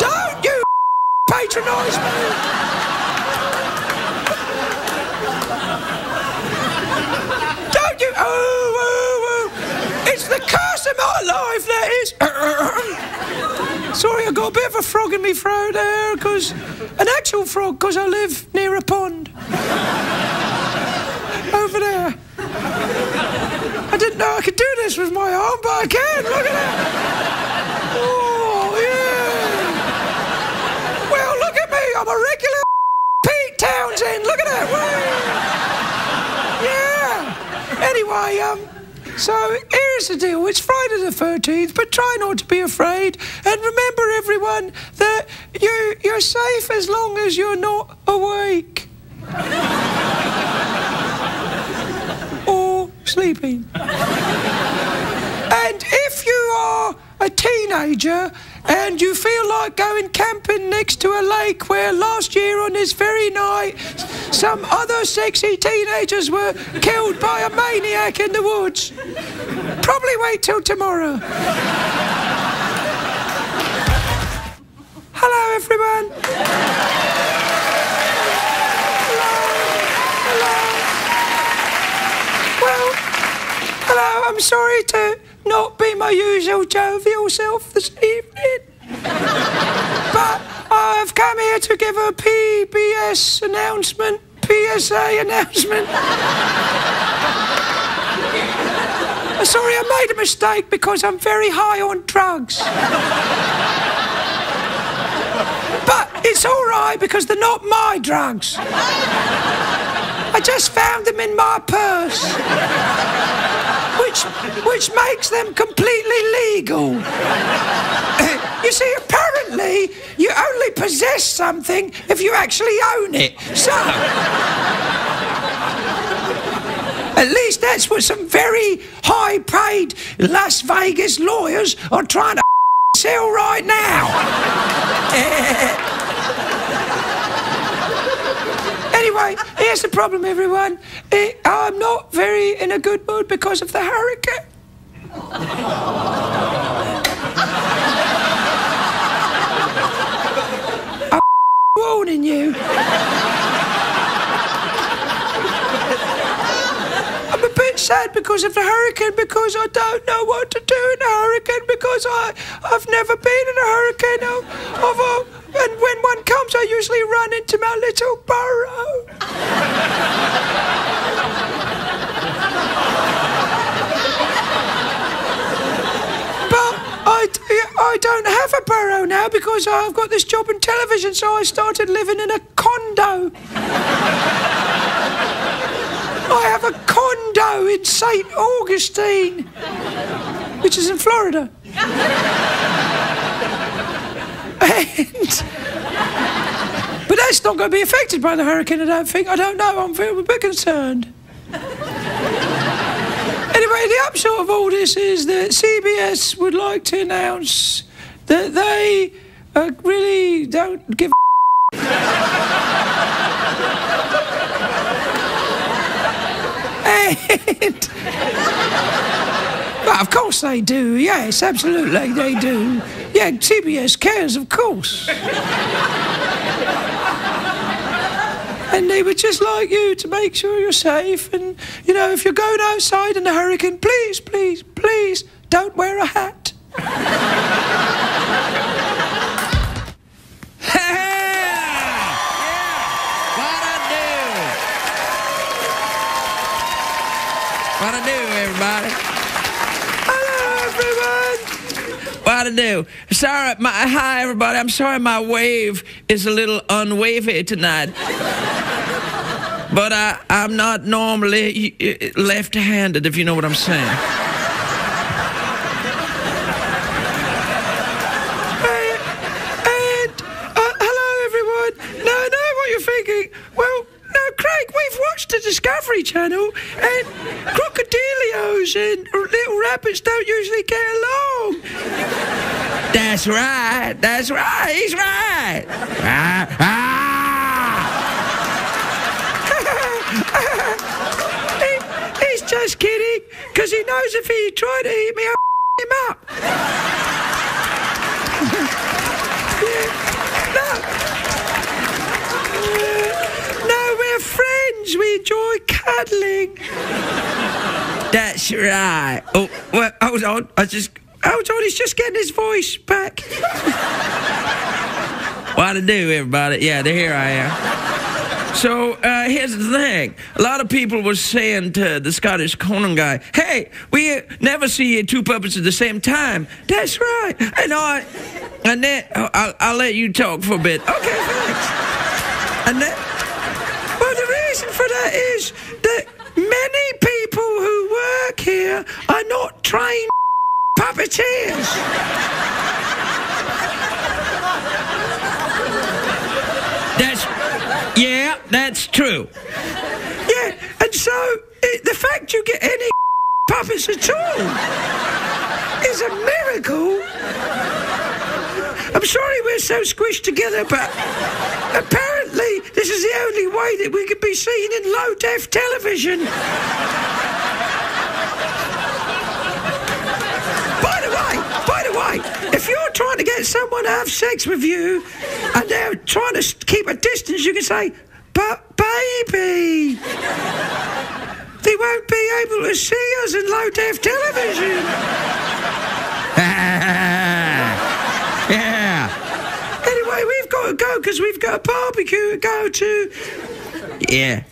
Don't you patronise me. Don't you? Oh, oh, oh. It's the curse of my life, that is. Sorry, I got a bit of a frog in my throat there, because an actual frog, because I live near a pond. Over there. I didn't know I could do this with my arm, but I can. Look at that. Oh, yeah. Well, look at me. I'm a regular Pete Townshend. Look at that. Anyway, um, so here's the deal. It's Friday the 13th, but try not to be afraid. And remember, everyone, that you, you're safe as long as you're not awake. or sleeping. and if you are a teenager and you feel like going camping next to a lake where last year on this very night some other sexy teenagers were killed by a maniac in the woods, probably wait till tomorrow. Hello, everyone. Well, hello, I'm sorry to not be my usual jovial self this evening. but I've come here to give a PBS announcement, PSA announcement. Sorry, I made a mistake because I'm very high on drugs. but it's all right because they're not my drugs. I just found them in my purse. Which, which makes them completely legal. you see, apparently, you only possess something if you actually own it. So. At least that's what some very high paid Las Vegas lawyers are trying to sell right now. Anyway, here's the problem, everyone. Eh, I'm not very in a good mood because of the hurricane. I'm warning you. I'm a bit sad because of the hurricane because I don't know what to do in a hurricane because I, I've never been in a hurricane. Of, of a, and when one comes, I usually run into my little burrow. But I, I don't have a burrow now because I've got this job in television, so I started living in a condo. I have a condo in St. Augustine, which is in Florida. And, but that's not going to be affected by the hurricane, I don't think. I don't know. I'm feeling a bit concerned. Anyway, the upshot of all this is that CBS would like to announce that they uh, really don't give a and well, of course they do. Yes, absolutely they do. Yeah, CBS cares, of course. And they would just like you to make sure you're safe. And, you know, if you're going outside in a hurricane, please, please, please don't wear a hat. What I do? What I do, everybody? Hello, everyone. What I do? Sorry, my hi, everybody. I'm sorry my wave is a little unwavy tonight. But I, I'm not normally uh, left-handed, if you know what I'm saying. And, uh, hello, everyone. Now, I know what you're thinking. Well, no, Craig, we've watched the Discovery Channel, and crocodilios and little rabbits don't usually get along. That's right. That's right. He's right. Ah, ah. He- he's just kidding, because he knows if he tried to eat me, I'll him up. Yeah, no. Friends. We enjoy cuddling. That's right. Oh, well, hold on. I just. Hold on, he's just getting his voice back. What to do, everybody? Yeah, here I am. So uh, here's the thing: a lot of people were saying to the Scottish Conan guy, "Hey, we never see you two puppets at the same time." That's right. And I, then I'll, I'll let you talk for a bit. Okay, thanks. Well, the reason for that is that many people who work here are not trained puppeteers. that's yeah, that's true. Yeah, and so it, the fact you get any puppets at all is a miracle. I'm sorry we're so squished together, but apparently this is the only way that we can be seen in low def television. By the way, by the way, if you're trying to get someone to have sex with you and they're trying to keep a distance, you can say, but baby. They won't be able to see us in low def television. yeah, Anyway, we've got to go because we've got a barbecue to go to. yeah.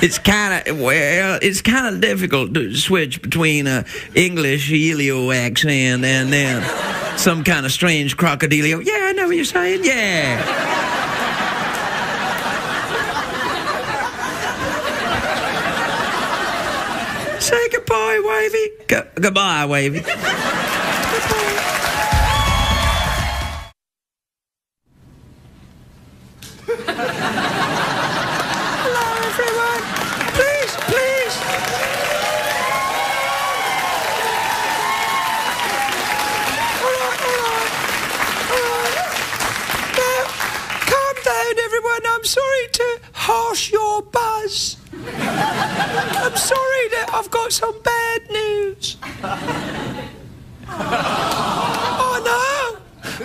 It's kind of well, it's kind of difficult to switch between a English Helio accent and then some kind of strange crocodilio. Yeah, I know what you're saying. Yeah. Say goodbye, Wavy. G- goodbye, Wavy. Hello, everyone. Please, please. All right, all right, all right. Now, calm down, everyone. I'm sorry to harsh your buzz. I'm sorry that I've got some bad news. Oh no!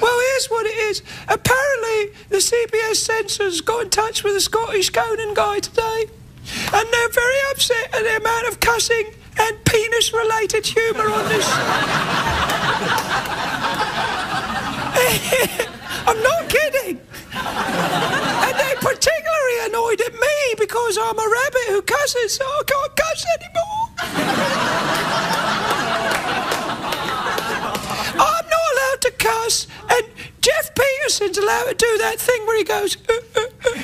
Well, here's what it is. Apparently, the CBS censors got in touch with the Scottish Conan guy today, and they're very upset at the amount of cussing and penis-related humour on this. I'm not kidding. And they particularly annoyed at me because I'm a rabbit who cusses, so I can't cuss anymore. To cuss, and Geoff Peterson's allowed to do that thing where he goes, uh, uh, uh.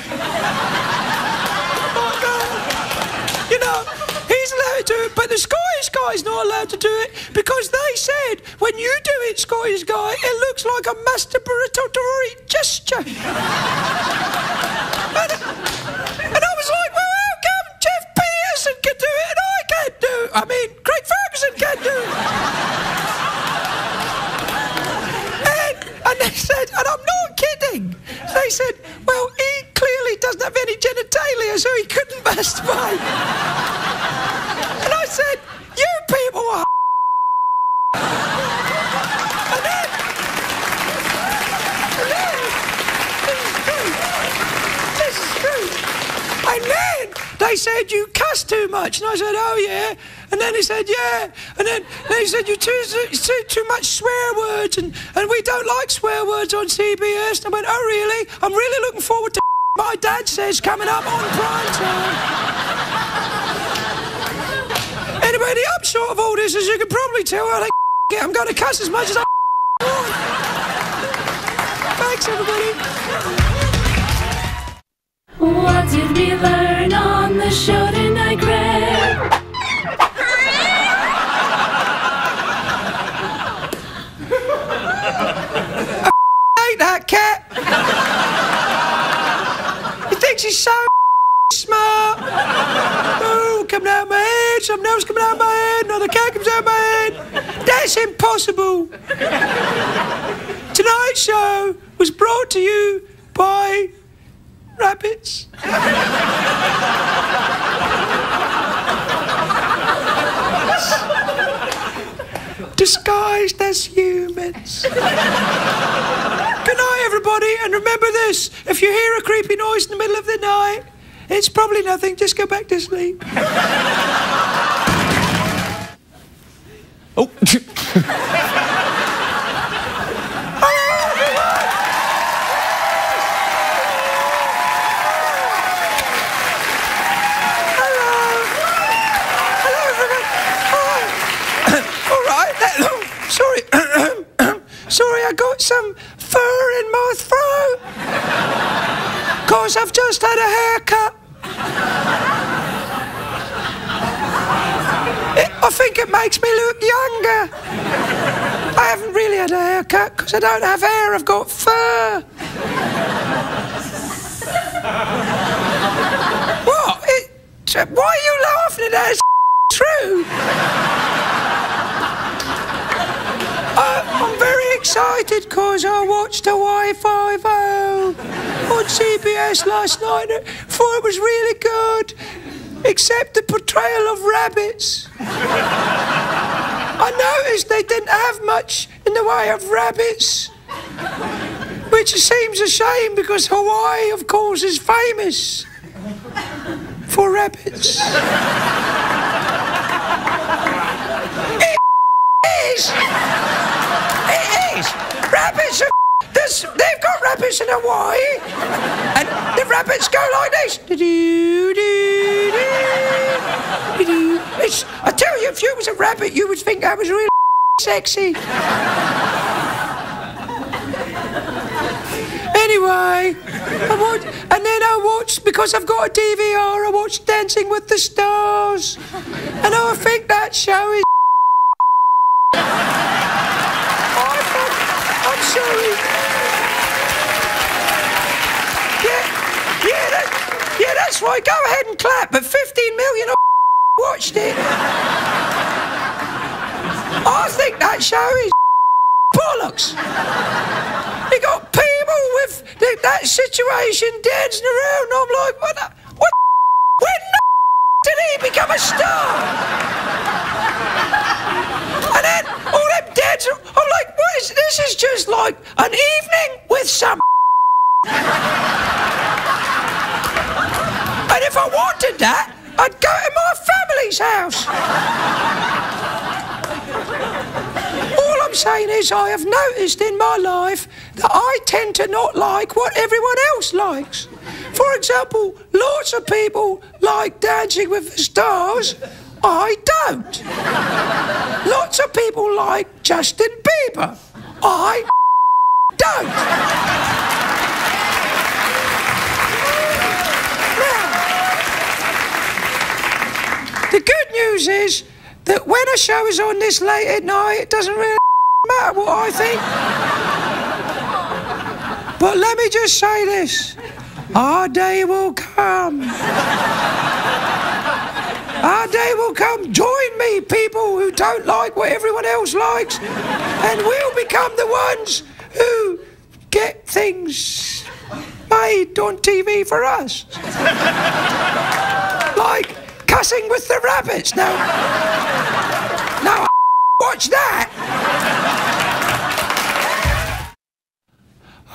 You know, he's allowed to do it, but the Scottish guy's not allowed to do it because they said when you do it, Scottish guy, it looks like a masturbatory gesture. and, and I was like, well, how come Geoff Peterson can do it and I can't do it? I mean, Craig Ferguson can't do it. And, they said, and I'm not kidding, they said, well, he clearly doesn't have any genitalia, so he couldn't masturbate. And I said, you people are and then, and this is true. This is true. They said you cuss too much, and I said, oh yeah. And then he said, yeah. And then, then he said you too, too too much swear words, and, and we don't like swear words on CBS. And I went, oh really? I'm really looking forward to my dad says coming up on prime time. Anyway, the upshot of all this, as you can probably tell, I it. I'm going to cuss as much as I want. Thanks, everybody. What did we learn the show tonight, Greg? Ain't that cat? he thinks he's so smart. Oh, coming out my head, something else coming out my head, another cat comes out my head. That's impossible. Tonight's show was brought to you by rabbits. Disguised as humans. Good night, everybody, and remember this if you hear a creepy noise in the middle of the night, it's probably nothing, just go back to sleep. Oh, Hello, everyone. Hi. All right. that- sorry. Sorry, I got some fur in my throat. Because I've just had a haircut. It- I think it makes me look younger. I haven't really had a haircut because I don't have hair, I've got fur. what? It, why are you laughing at that? It's true. Very excited because I watched Hawaii Five-O oh on CBS last night. and thought it was really good, except the portrayal of rabbits. I noticed they didn't have much in the way of rabbits, which seems a shame because Hawaii, of course, is famous for rabbits. It is. It is. Rabbits are. They've got rabbits in Hawaii, and the rabbits go like this. It's, I tell you, if you was a rabbit, you would think I was really sexy. Anyway, I watched, and then I watched because I've got a DVR. I watched Dancing with the Stars, and I think that show is. Thought- I'm sorry. Yeah, yeah, that, yeah, that's right. Go ahead and clap. But 15 million watched it. I think that show is bollocks. You got people with th- that situation dancing around. I'm like, what? The, what? When the did he become a star? All them dads, I'm like, what is this? Is just like an evening with some. And if I wanted that, I'd go to my family's house. All I'm saying is, I have noticed in my life that I tend to not like what everyone else likes. For example, lots of people like Dancing with the Stars. I don't. Lots of people like Justin Bieber. I don't. The good news is that when a show is on this late at night, it doesn't really matter what I think. But let me just say this our day will come. Ah, Our day will come. Join me, people who don't like what everyone else likes, and we'll become the ones who get things made on TV for us. like cussing with the rabbits. Now, now, watch that.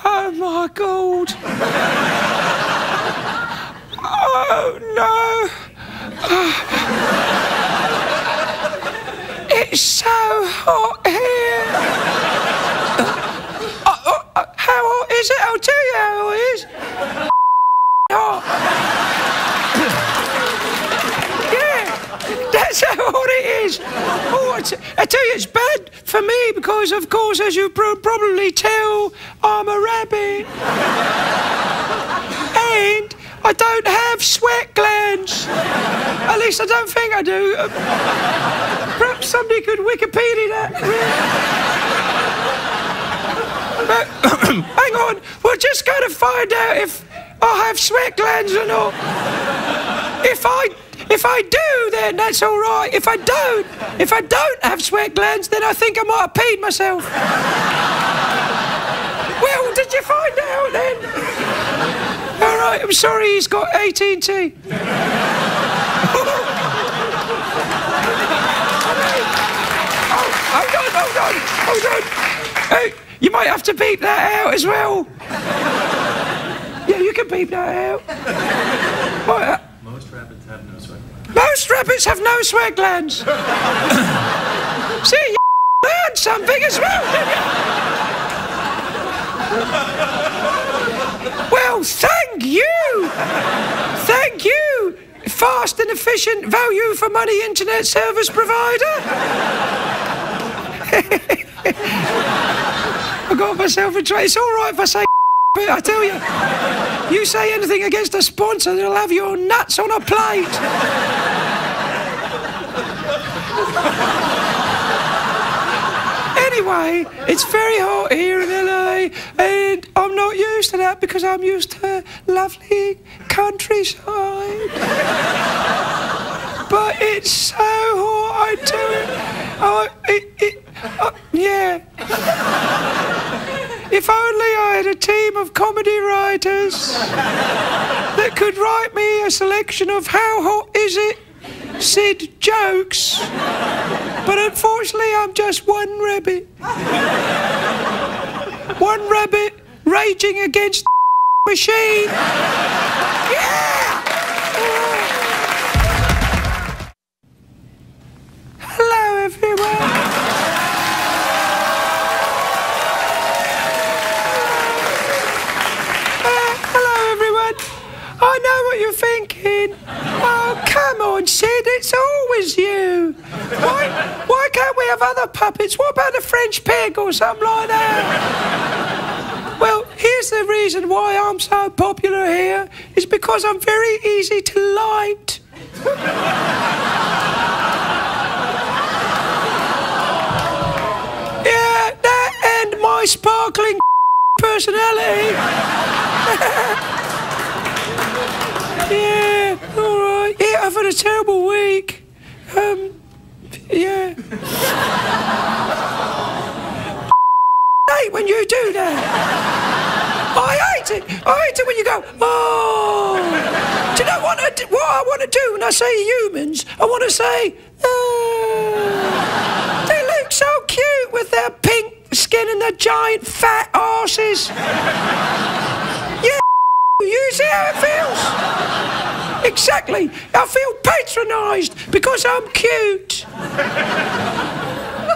Oh my god. Oh no. It's so hot here. Uh, uh, uh, how hot is it? I'll tell you how it is. Hot. yeah, that's how hot it is. Oh, I tell you, it's bad for me because, of course, as you pro- probably tell, I'm a rabbit. and I don't have sweat glands. At least I don't think I do. Perhaps somebody could Wikipedia that. But, hang on, we're just going to find out if I have sweat glands or not. If I if I do, then that's all right. If I don't, if I don't have sweat glands, then I think I might have peed myself. well, did you find out then? All right, I'm sorry he's got AT&T. Hold on. Hey, you might have to beep that out as well. Yeah, you can beep that out. Uh, Most rabbits have no sweat. glands. most rabbits have no sweat glands. See, you learned something as well. Well, thank you. Thank you, fast and efficient value for money internet service provider. I got myself in trouble. It's all right if I say, but I tell you, you say anything against a sponsor, they'll have your nuts on a plate. Anyway, it's very hot here in LA, and I'm not used to that because I'm used to lovely countryside. but it's so hot, I you. Oh, it, it, uh, yeah. If only I had a team of comedy writers that could write me a selection of how hot is it, Sid jokes. But unfortunately, I'm just one rabbit. One rabbit raging against the machine. Yeah! Hello, everyone. You're thinking. Oh, come on, Sid, it's always you. Why, why can't we have other puppets? What about the French pig or something like that? Well, here's the reason why I'm so popular here is because I'm very easy to light. Yeah, that and my sparkling personality. yeah, all right. Yeah, I've had a terrible week. Um, yeah. Hate when you do that. I hate it. I hate it when you go, oh. Do you know what I, what I want to do when I say humans? I want to say, oh. They look so cute with their pink skin and their giant fat arses. You see how it feels? Exactly. I feel patronised because I'm cute.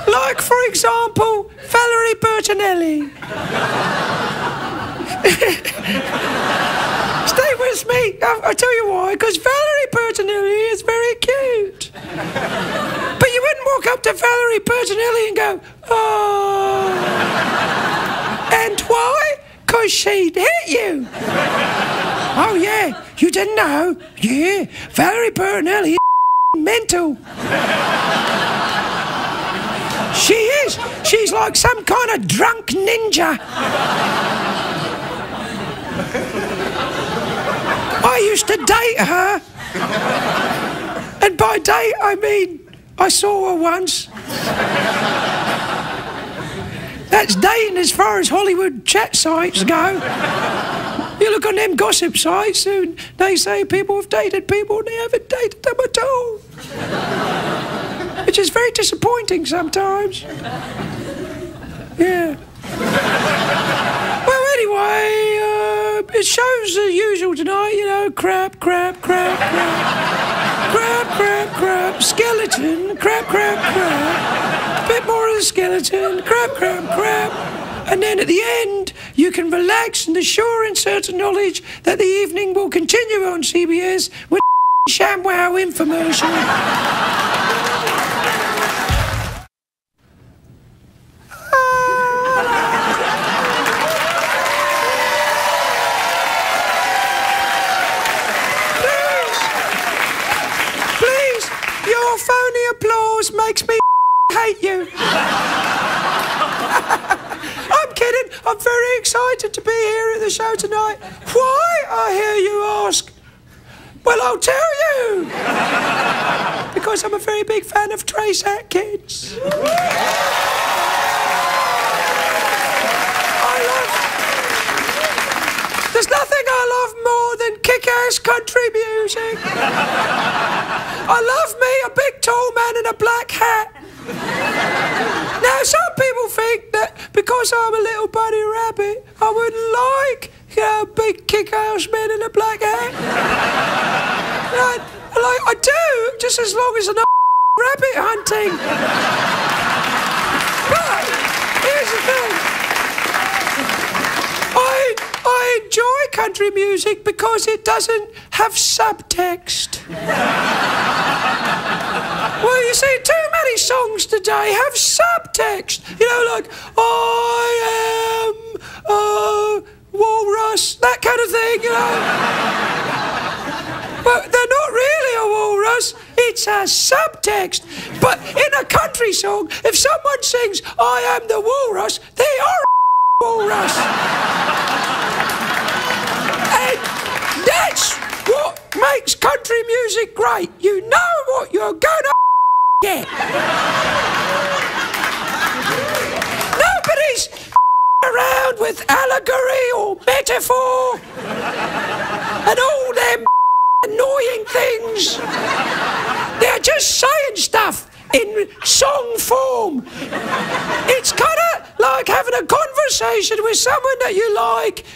like, for example, Valerie Bertinelli. Stay with me. I'll, I'll tell you why. Because Valerie Bertinelli is very cute. But you wouldn't walk up to Valerie Bertinelli and go, oh. And why? Because she'd hit you. Oh, yeah. You didn't know? Yeah. Valerie Bertinelli is mental. She is. She's like some kind of drunk ninja. I used to date her. And by date, I mean, I saw her once. That's dating as far as Hollywood chat sites go. You look on them gossip sites and they say people have dated people and they haven't dated them at all. Which is very disappointing sometimes. Yeah. Well, anyway, uh, it shows the usual tonight, you know, crap, crap, crap, crap. crap, crap, crap, skeleton, crap, crap, crap. A bit more of the skeleton, crap, crap, crap. And then at the end, you can relax in the sure and certain knowledge that the evening will continue on CBS with ShamWow infomercial. Please, please, your phony applause makes me hate you. I'm kidding. I'm very excited to be here at the show tonight. Why, I hear you ask? Well, I'll tell you. Because I'm a very big fan of Trace Atkins. I love. There's nothing I love more than kick-ass country music. I love me a big tall man in a black hat. Now, some people think that because I'm a little bunny rabbit, I wouldn't like a big kick-ass man in a black hat. I, like, I do, just as long as I'm not rabbit hunting. But here's the thing. I, I enjoy country music because it doesn't have subtext. Well, you see, too many songs today have subtext. You know, like, I am a walrus, that kind of thing, you know. But they're not really a walrus, it's a subtext. But in a country song, if someone sings, I am the walrus, they are a walrus. and that's what makes country music great. You know what you're gonna get. Nobody's around with allegory or metaphor and all them annoying things. They're just saying stuff in song form. It's kind of like having a conversation with someone that you like,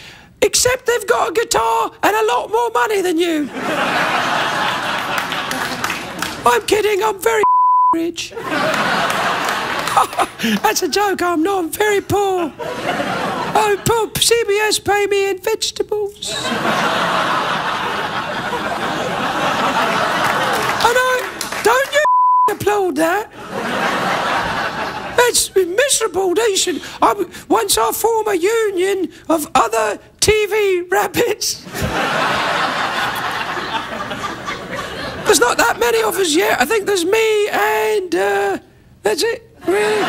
except they've got a guitar and a lot more money than you. I'm kidding, I'm very rich. That's a joke, I'm not, very poor. Oh, poor CBS pay me in vegetables. I don't you applaud that? It's miserable. Should. I, once I form a union of other TV rabbits. there's not that many of us yet. I think there's me and uh, that's it. Really.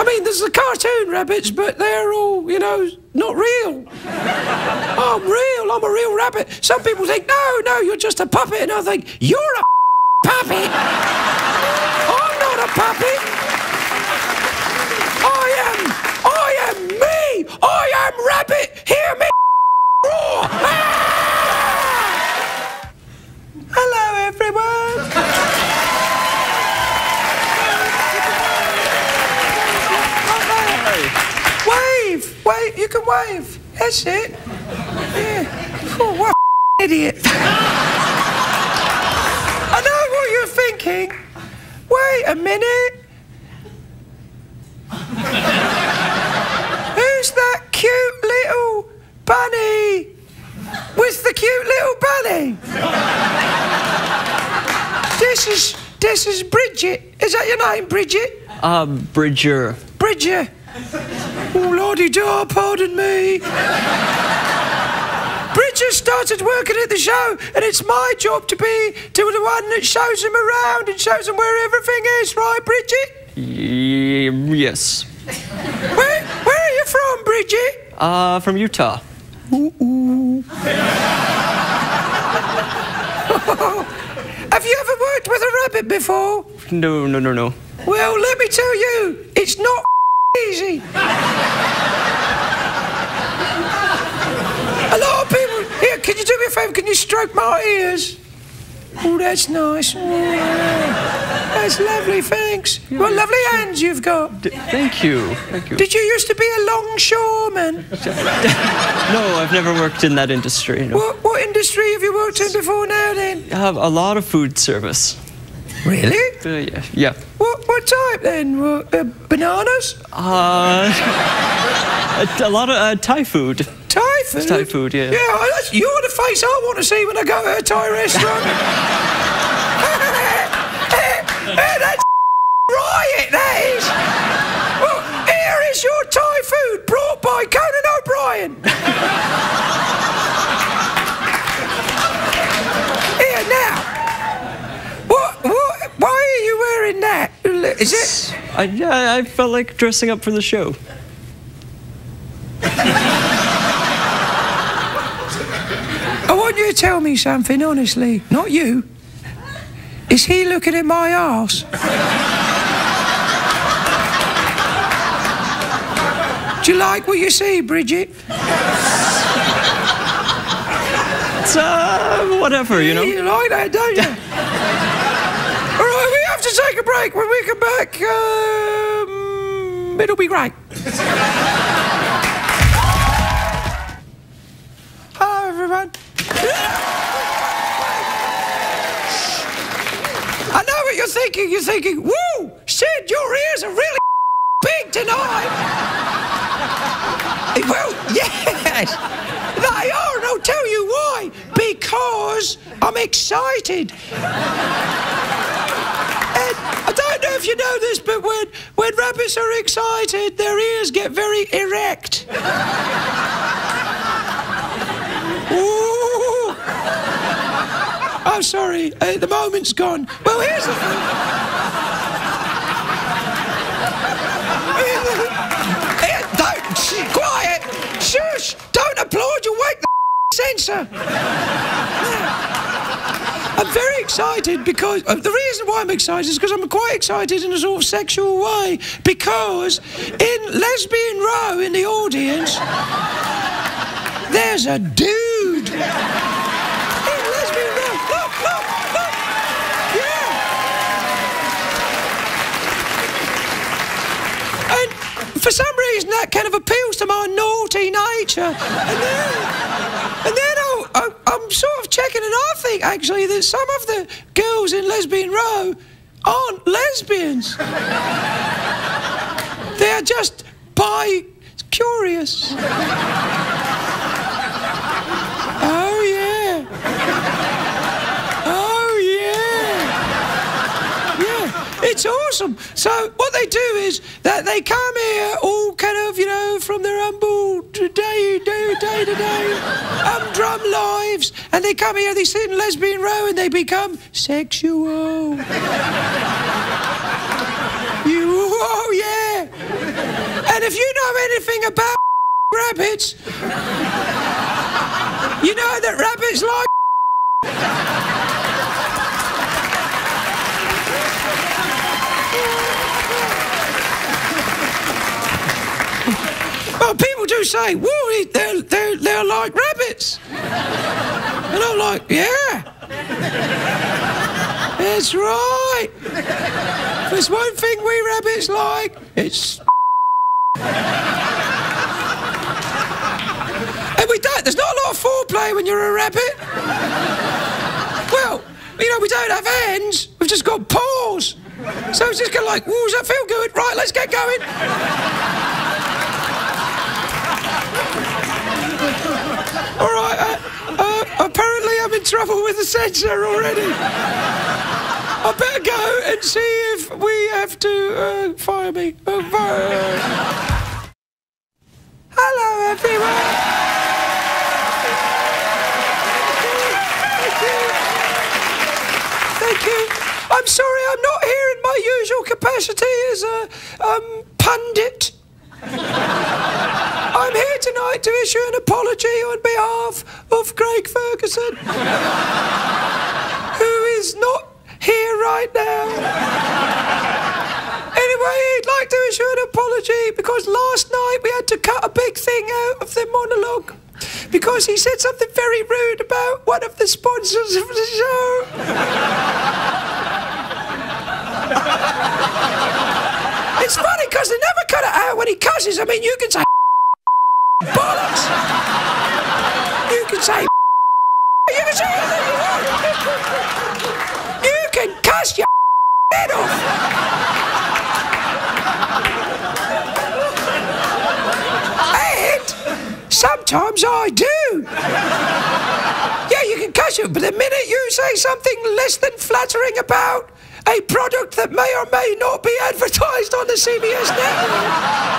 I mean, there's the cartoon rabbits, but they're all, you know, not real. I'm real. I'm a real rabbit. Some people think, no, no, you're just a puppet, and I think you're a puppet. I'm not a puppet. I am, I am me. I am rabbit. Hear me roar. Ah! Everyone, wave, wave, you can wave. That's it. Yeah. Oh, what idiot. I know what you're thinking. Wait a minute. Who's that cute little bunny? Where's the cute little bunny? This is this is Bridget. Is that your name, Bridget? Uh, Bridger. Bridget. Oh lordy, do pardon me. Bridget started working at the show, and it's my job to be to the one that shows them around and shows them where everything is, right, Bridget? Y- yes. Where where are you from, Bridget? Uh, from Utah. Have you ever worked with a rabbit before? No, no, no, no. Well, let me tell you, it's not easy. a lot of people. Here, can you do me a favour? Can you stroke my ears? Oh, that's nice. Oh. That's lovely, thanks. What lovely hands you've got. D- thank you. Thank you. Did you used to be a longshoreman? no, I've never worked in that industry. No. What, what industry have you worked in before now then? I have a lot of food service. Really? Uh, yeah. yeah. What, what type then? What, uh, bananas? Uh, a, a lot of uh, Thai food. Thai food? Thai food, yeah. Yeah, you're the face I want to see when I go to a Thai restaurant. hey, that's riot, that is. Well, here is your Thai food brought by Conan O'Brien. here, now. Why are you wearing that? Is it... I, yeah, I felt like dressing up for the show. I want you to tell me something, honestly. Not you. Is he looking at my ass? Do you like what you see, Bridget? It's, uh, whatever, you know? You like that, don't you? All right, we have to take a break. When we come back, um, it'll be great. Hello, everyone. I know what you're thinking. You're thinking, woo, Sid, your ears are really big tonight. well, yes, they are, and I'll tell you why. Because I'm excited. And I don't know if you know this, but when, when rabbits are excited, their ears get very erect. Ooh. Oh, sorry. Uh, the moment's gone. Well, here's the thing. Don't. Quiet. Shush. Don't applaud. You'll wake the censor. I'm very excited because uh, the reason why I'm excited is because I'm quite excited in a sort of sexual way. Because in Lesbian Row in the audience, there's a dude. In Lesbian Row. Look, look, look. Yeah. And for some reason, that kind of appeals to my naughty nature. And then, and then I, I'm sort of checking, and I think actually that some of the girls in Lesbian Row aren't lesbians. They're just bi curious. Oh, yeah. Oh, yeah. Yeah, it's awesome. So what they do is that they come here all kind of, you know, from their humble day, day, day to day, humdrum lives, and they come here, they sit in lesbian row, and they become sexual. you, oh yeah. And if you know anything about rabbits, you know that rabbits like. Well, people do say, "Whoa, they're they're they're like rabbits," and I'm like, "Yeah, that's right. There's one thing we rabbits like, it's." And we don't. There's not a lot of foreplay when you're a rabbit. Well, you know, we don't have hands. We've just got paws. So it's just kind of like, "Ooh, does that feel good? Right, let's get going." All right. Uh, uh, apparently, I'm in trouble with the censor already. I better go and see if we have to uh, fire me. Uh, Hello, everyone. Thank you. I'm sorry, I'm not here in my usual capacity as a um, pundit. I'm here tonight to issue an apology on behalf of Craig Ferguson, who is not here right now. Anyway, I'd like to issue an apology because last night we had to cut a big thing out of the monologue because he said something very rude about one of the sponsors of the show. It's funny because they never cut it out when he cusses. I mean, you can say bollocks. You can say you can say you. You can cuss your head off. And sometimes I do. Yeah, you can cuss it, but the minute you say something less than flattering about a product that may or may not be advertised on the CBS network.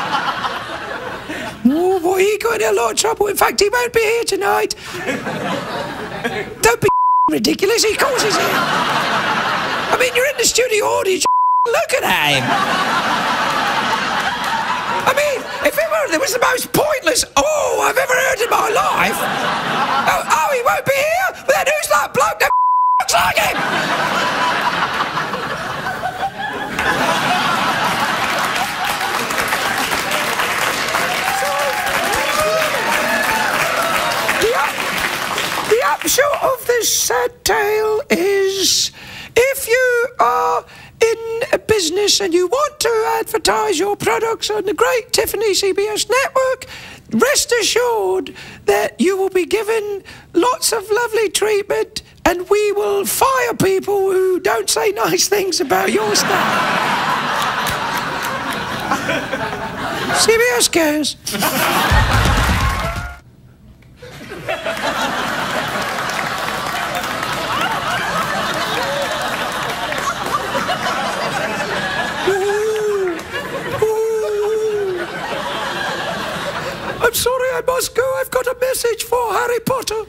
Oh boy, he got in a lot of trouble. In fact, he won't be here tonight. Don't be ridiculous. He calls his. I mean, you're in the studio audience. Look at him. I mean, if it were, it was the most pointless oh I've ever heard in my life. Oh, oh he won't be here? Then who's that bloke that looks like him? The, up, the upshot of this sad tale is if you are in a business and you want to advertise your products on the great Tiffany CBS network, rest assured that you will be given lots of lovely treatment and we will fire people who don't say nice things about your stuff. CBS cares. I'm sorry, I must go. I've got a message for Harry Potter.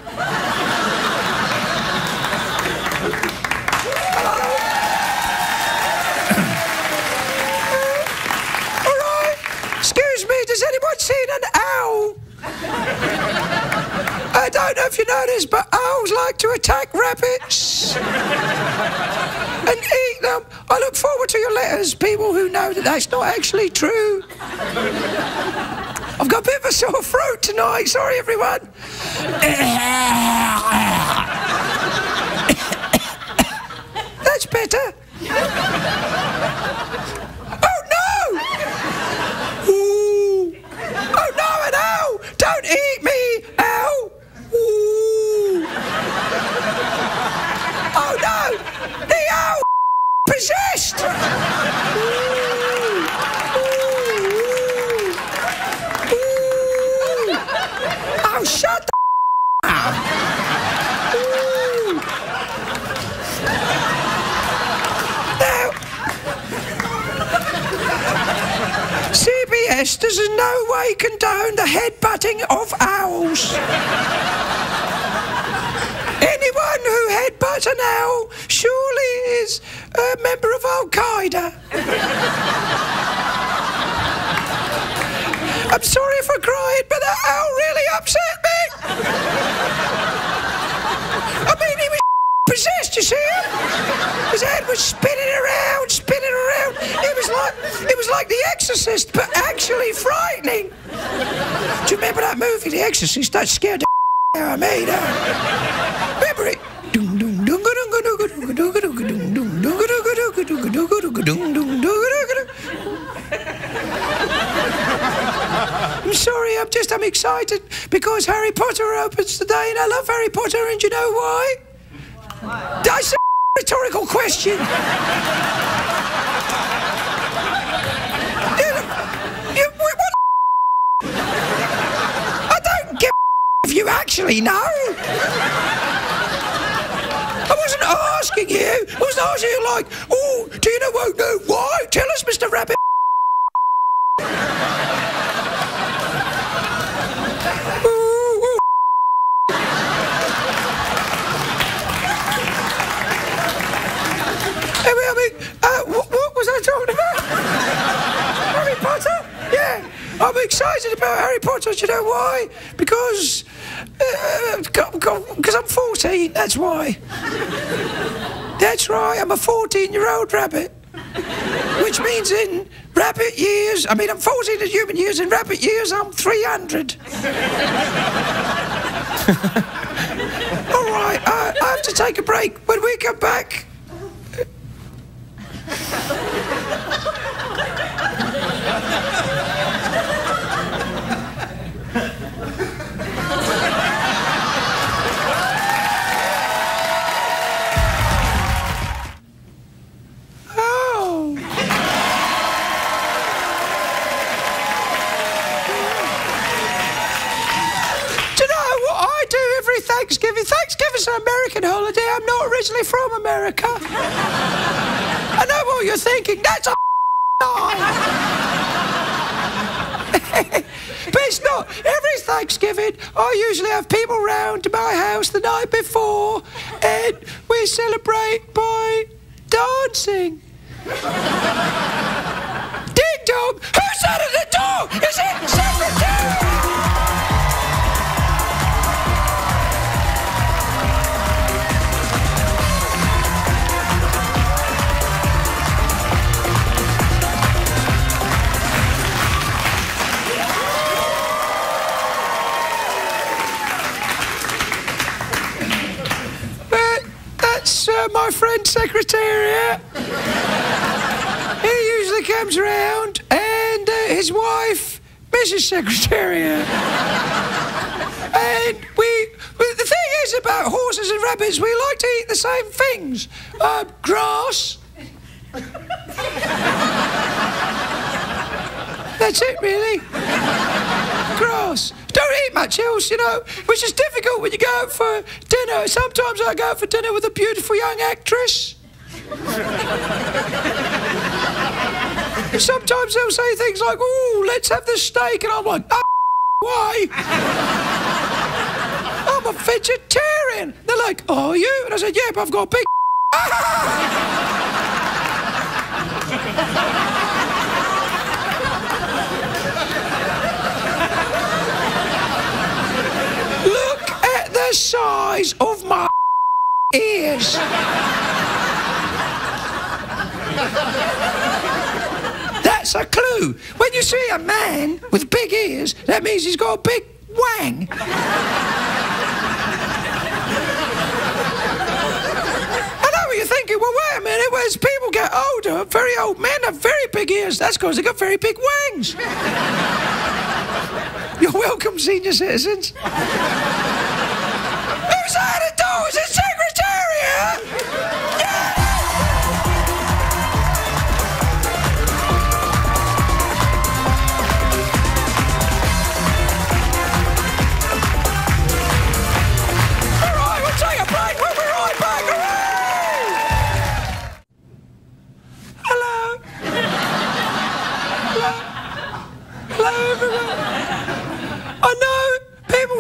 All right. Excuse me, does anyone seen an owl? I don't know if you know this, but owls like to attack rabbits and eat them. I look forward to your letters, people who know that that's not actually true. I've got a bit of a sore throat tonight. Sorry, everyone. That's better. Oh no! Ooh. Oh no, an owl! Oh! Don't eat me, owl! Ooh. Oh no! The owl possessed! Ooh. Ooh. Ooh. Oh, shut the up! Ooh. Now, Does in no way condone the headbutting of owls. Anyone who headbutts an owl surely is a member of Al Qaeda. I'm sorry for crying, but that owl really upset me possessed, you see him? His head was spinning around, spinning around. It was like it was like The Exorcist, but actually frightening. Do you remember that movie, The Exorcist? That scared the out of me. Now. Remember it? I'm sorry, I'm just, I'm excited because Harry Potter opens today and I love Harry Potter and you know why? That's a rhetorical question. you actually know. I wasn't asking you. I was asking you like, oh, do you know, oh, no, why? Tell us, Mr. Rabbit. I'm excited about Harry Potter. Do you know why? Because, because I'm 14. That's why. That's right. I'm a 14-year-old rabbit, which means in rabbit years, I mean, I'm 14 in human years. In rabbit years, I'm 300. All right, uh, I have to take a break. When we come back. Thanksgiving's an American holiday. I'm not originally from America. I know what you're thinking. That's a lie. but it's not. Every Thanksgiving, I usually have people round to my house the night before, and we celebrate by dancing. Ding dong! Who's out of the door? Is it secretary? That's uh, my friend Secretariat. he usually comes around, and uh, his wife, Mrs. Secretariat. and we, the thing is about horses and rabbits, we like to eat the same things. Uh, grass. That's it, really. Grass. Don't eat much else, you know, which is difficult when you go out for dinner. Sometimes I go out for dinner with a beautiful young actress. Sometimes they'll say things like, oh, let's have the steak. And I'm like, oh, why? I'm a vegetarian. They're like, oh, are you? And I said, yeah, but I've got a big. Look at the size of my ears. That's a clue. When you see a man with big ears, that means he's got a big wang. I know what you're thinking. Well, wait a minute. Well, as people get older, very old men have very big ears. That's because they got very big wangs. You're welcome, senior citizens. Who's at the door? Is it Secretariat?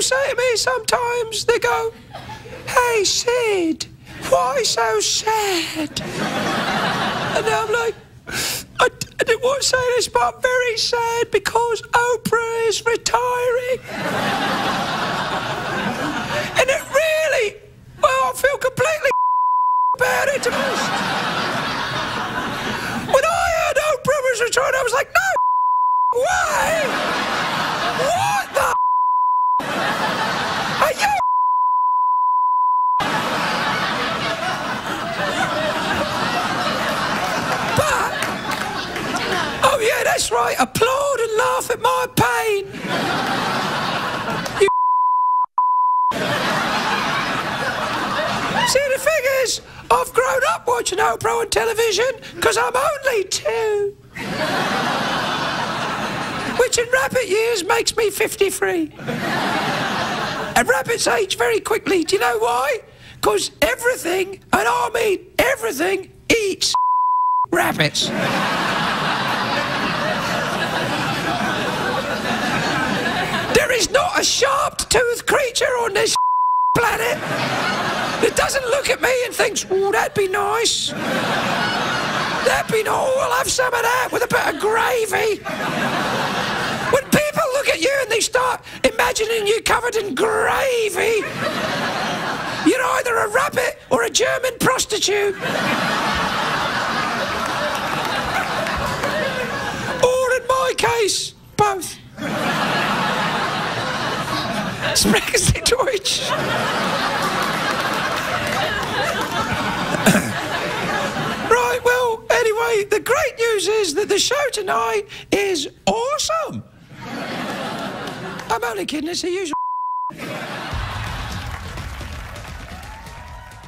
Say to me sometimes, they go, Hey, Sid, why so sad? And I'm like, I, I didn't want to say this, but I'm very sad because Oprah is retiring. and it really, well, I feel completely about it. When I heard Oprah was retiring, I was like, no, why? What the? Are you? But, oh yeah, that's right. Applaud and laugh at my pain. You. See, the thing is, I've grown up watching Oprah on television because I'm only two. Which in rabbit years makes me 53. Rabbits age very quickly. Do you know why? Because everything, and I mean everything, eats rabbits. There is not a sharp-toothed creature on this planet that doesn't look at me and thinks, oh, that'd be nice. That'd be nice. Oh, I'll have some of that with a bit of gravy. When people look at you and they start imagining you covered in gravy, you're either a rabbit or a German prostitute. or in my case, both. Sprechen Sie Deutsch? right, well, anyway, the great news is that the show tonight is awesome. I'm only kidding, it's the usual.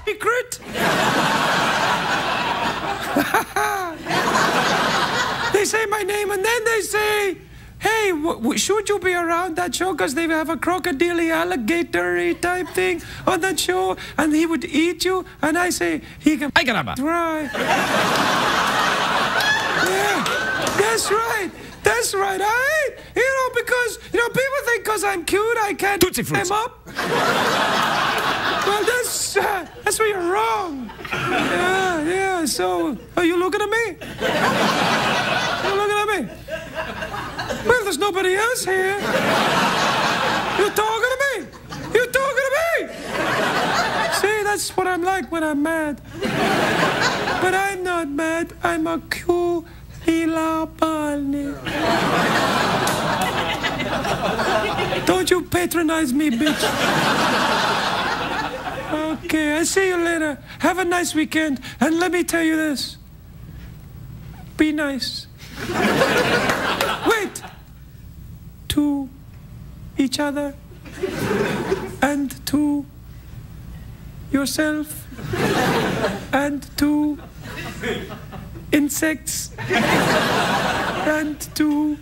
Secret. they say my name and then they say, hey, should you be around that show? Because they have a crocodile alligator type thing on that show and he would eat you. And I say, he can. Ay, caramba. Right. yeah, that's right. That's right. I, you know, because, you know, people think because I'm cute, I can't Tootsie them Fruits. up. well, that's, uh, that's where you're wrong. Yeah, yeah. So, are you looking at me? You're looking at me? Well, there's nobody else here. You're talking to me. You're talking to me. See, that's what I'm like when I'm mad. But I'm not mad. I'm a cool bunny. Don't you patronize me, bitch. Okay, I'll see you later. Have a nice weekend. And let me tell you this. Be nice. Wait. To each other and to yourself and to insects. And to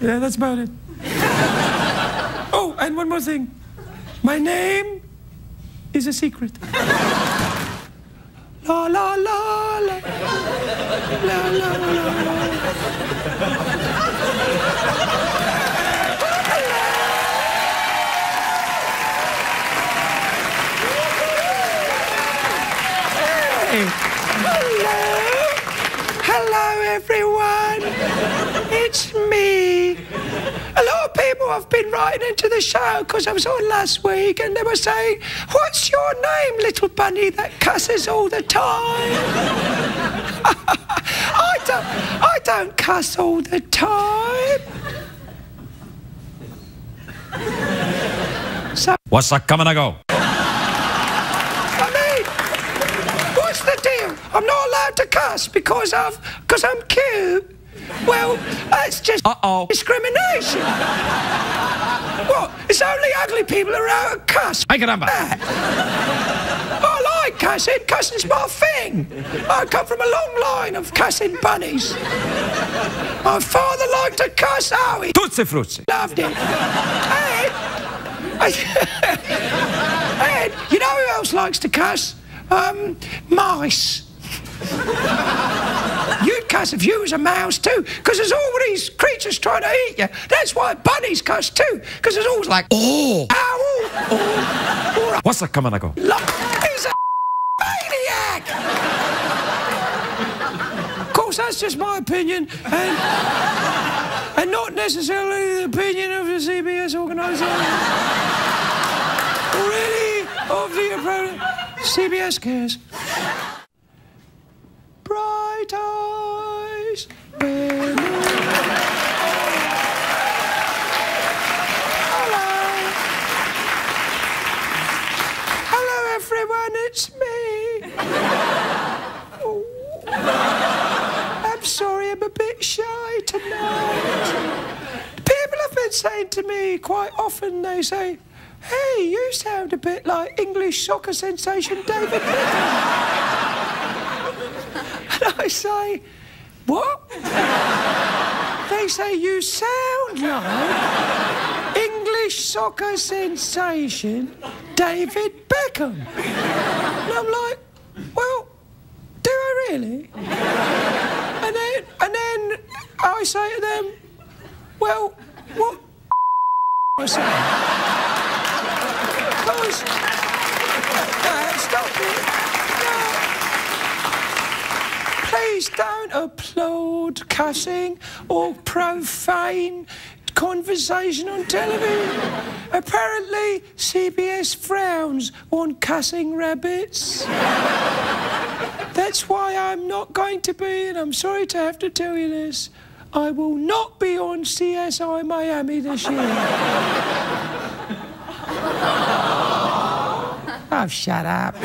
yeah that's about it. Oh and one more thing. My name is a secret. La la la. La la la la Hello. Hello, everyone. It's me. A lot of people have been writing into the show because I was on last week and they were saying, What's your name, little bunny that cusses all the time? I don't, I don't cuss all the time. So, What's that coming and go? I mean, what's the deal? I'm not allowed to cuss because of because I'm cute. Well, that's just Uh-oh. discrimination. what? It's only ugly people who are out to cuss. Ay, caramba. I like cussing. Cussing's my thing. I come from a long line of cussing bunnies. My father liked to cuss. Oh, he Tootsie Fruits. loved it. And, and you know who else likes to cuss? Um, mice. You'd cuss if you was a mouse too, because there's all these creatures trying to eat you. That's why bunnies cuss too, because there's always like, oh, owl, or, or a What's that coming and go? lo- He's a maniac! Of course, that's just my opinion, and, and not necessarily the opinion of the CBS organisation. or any of the. CBS cares. People have been saying to me quite often, they say, Hey, you sound a bit like English soccer sensation David Beckham. and I say, What? They say, You sound like English soccer sensation, David Beckham. And I'm like, well, do I really? And then, and then I say to them, well, what I say? Because, stop it. Please don't applaud cussing or profane conversation on television. Apparently, CBS frowns on cussing rabbits. That's why I'm not going to be, and I'm sorry to have to tell you this, I will not be on CSI Miami this year. oh, shut up. No,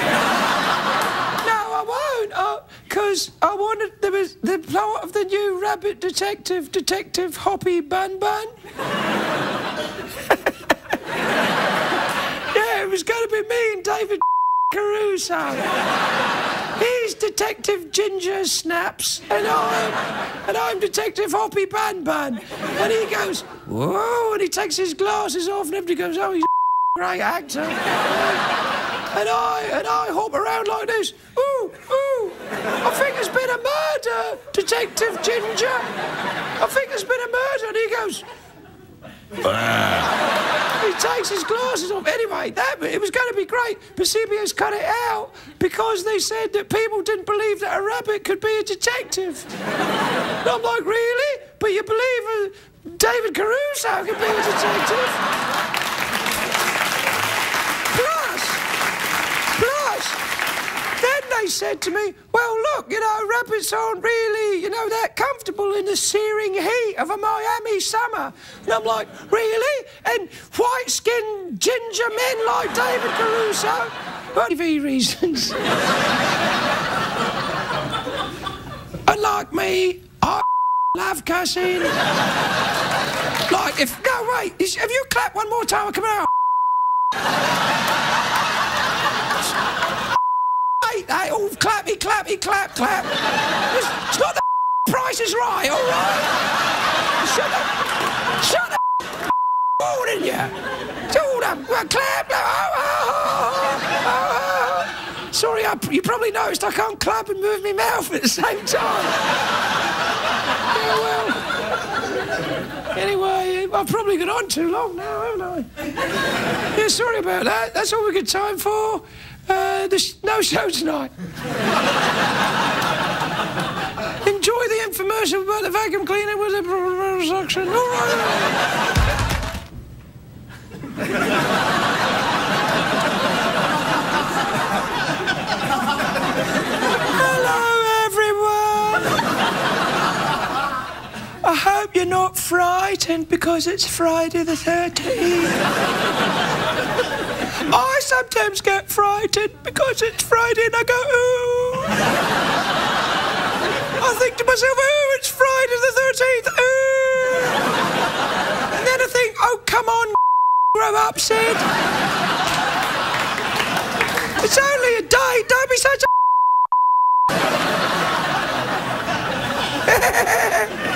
I won't. Uh, because I wanted. There was the plot of the new rabbit detective, Detective Hoppy Bun Bun. yeah, it was going to be me and David Caruso. He's Detective Ginger Snaps, and I'm, and I'm Detective Hoppy Ban Ban. And he goes, whoa, and he takes his glasses off, and everybody goes, oh, he's a great actor. And I, and I hop around like this, ooh, ooh. I think there's been a murder, Detective Ginger. I think there's been a murder, and he goes, he takes his glasses off. Anyway, that it was going to be great, but CBS cut it out because they said that people didn't believe that a rabbit could be a detective. and I'm like, really? But you believe uh, David Caruso could be a detective? plus, plus, then they said to me, well, look, you know, rabbits aren't really, you know, that comfortable in the searing heat of a Miami summer. And I'm like, really? And white-skinned ginger men like David Caruso? For TV reasons. Unlike me, I love cussing. like, if, no, wait, have you clapped one more time? Come on. Hate that. Oh, clappy, clappy, clap, clap. It's, it's not the price is right, all right? Shut up. Shut up. Morning, you. Hold up. Well, clap. Oh, oh, oh, oh, oh. Sorry, I, you probably noticed I can't clap and move my mouth at the same time. yeah, well. Anyway, I've probably gone on too long now, haven't I? Yeah, sorry about that. That's all we've got time for. Uh, no show tonight. Enjoy the infomercial about the vacuum cleaner with the suction. All right. Hello, everyone. I hope you're not frightened because it's Friday the 13th. I sometimes get frightened because it's Friday and I go, ooh. I think to myself, ooh, it's Friday the 13th, ooh. And then I think, oh, come on, grow up, Sid. It's only a day, don't be such a.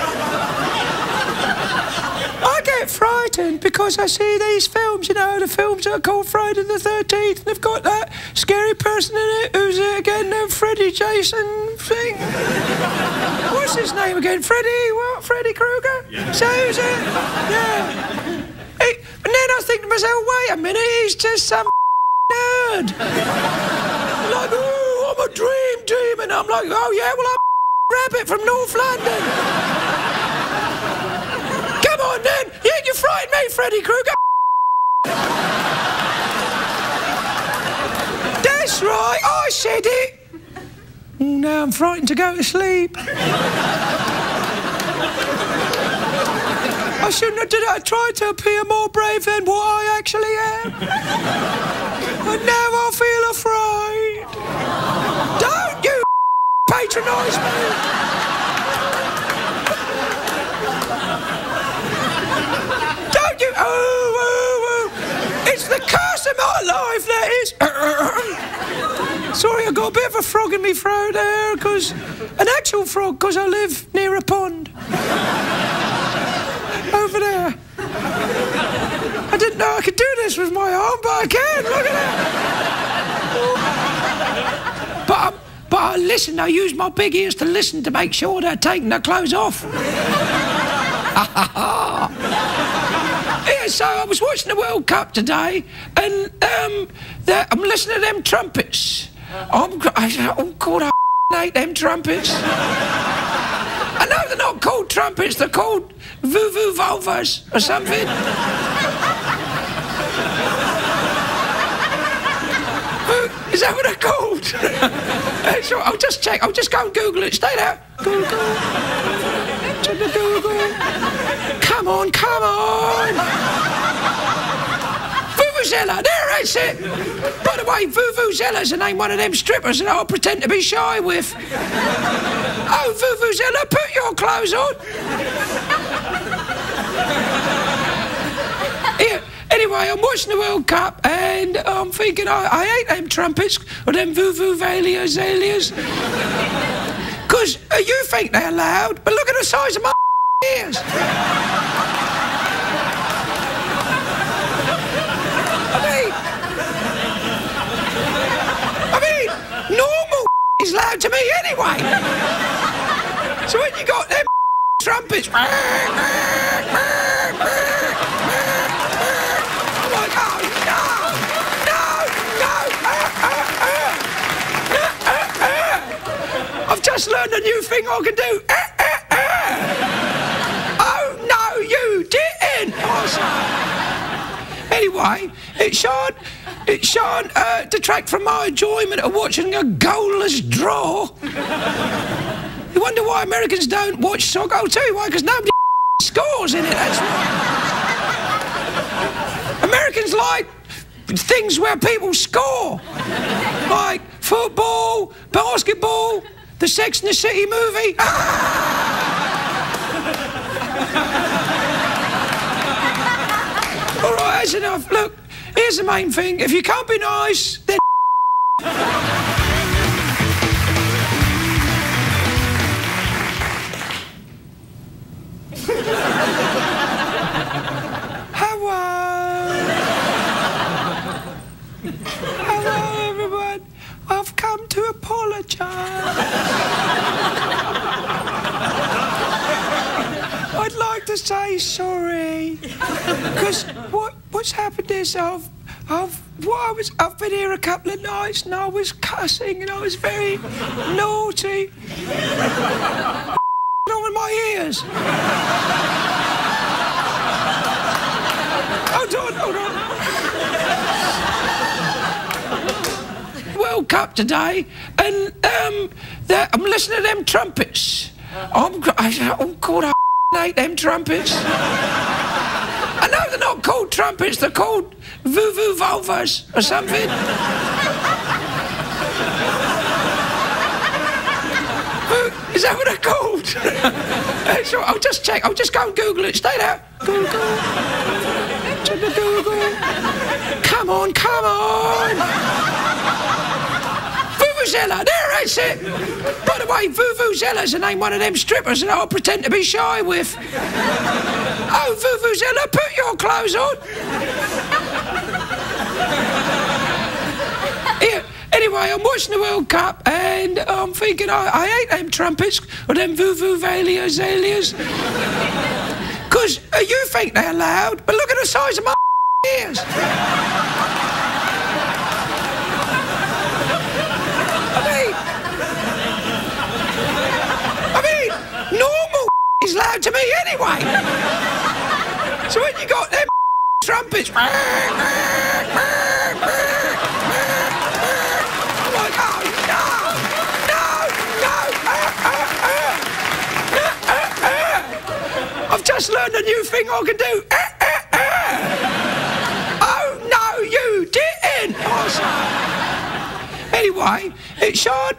Get frightened because I see these films, you know, the films that are called Friday the 13th, and they've got that scary person in it who's it again, the Freddy Jason thing. What's his name again? Freddy, what? Freddy Krueger? Yeah. So who's it? Yeah. He, and then I think to myself, wait a minute, he's just some nerd. like, oh, I'm a dream team, and I'm like, oh yeah, well, I'm rabbit from North London. Come on yeah, you frightened me, Freddy Krueger. That's right, I said it. Now I'm frightened to go to sleep. I shouldn't have did it. I tried to appear more brave than what I actually am. And now I feel afraid. Don't you patronise me. Don't you? Oh, oh, oh. It's my life, that is. Sorry, I got a bit of a frog in my throat there, because an actual frog, because I live near a pond. Over there. I didn't know I could do this with my arm, but I can. Look at that. but, um, but I listen, I use my big ears to listen to make sure they're taking their clothes off. yeah, so I was watching the World Cup today, and um, the- I'm listening to them trumpets. I'm, gr- I, oh, God, I hate them trumpets. I know they're not called trumpets, they're called voo-voo vulvas or something. Is that what they're called? Right, I'll just check. I'll just go and Google it. Stay there. Google. Google. Come on, come on. Vuvuzela, there it's it. By the way, Vuvuzela's the name one of them strippers that I'll pretend to be shy with. Oh, Vuvuzela, put your clothes on. Anyway, I'm watching the World Cup and I'm thinking I, I hate them trumpets or them vuvuzelias, alias. Because uh, you think they're loud, but look at the size of my ears. I mean, I mean, normal is loud to me anyway. So when you got them trumpets, I'm like, oh no, no, no, uh, uh, uh. I've just learned a new thing I can do. Oh no, you didn't. Anyway, it shan't, it shan't uh, detract from my enjoyment of watching a goalless draw. You wonder why Americans don't watch soccer? I'll tell you why, because nobody scores in it. That's why. Americans like things where people score, like football, basketball, the Sex and the City movie. All right, that's enough. Look, here's the main thing. If you can't be nice, then. Hello. Hello, everyone. I've come to apologise. I'd like to say sorry because what what's happened is I've I've what I was I've been here a couple of nights and I was cussing and I was very naughty. on with my ears. Hold on, hold on. World Cup today, and um, I'm listening to them trumpets. I'm, gr- I, oh I them trumpets. I know they're not called trumpets; they're called voo-voo or something. Is that what they're called? Right, I'll just check. I'll just go and Google it. Stay there. Google. Google. Come on, come on. Vuvuzela, there it's it. By the way, Vuvuzela's the name one of them strippers that I'll pretend to be shy with. Oh, Vuvuzela, put your clothes on. Yeah. Anyway, I'm watching the World Cup and I'm thinking I, I hate them trumpets or them vuvuzelias, alias. Because uh, you think they're loud, but look at the size of my ears. I mean, I mean, normal is loud to me anyway. So when you got them trumpets, I'm like, oh no, no, no, uh, uh, uh, uh, uh. I've just learned a new thing I can do. Uh, uh, uh. Oh no, you didn't. Oh, Anyway, it's shan't,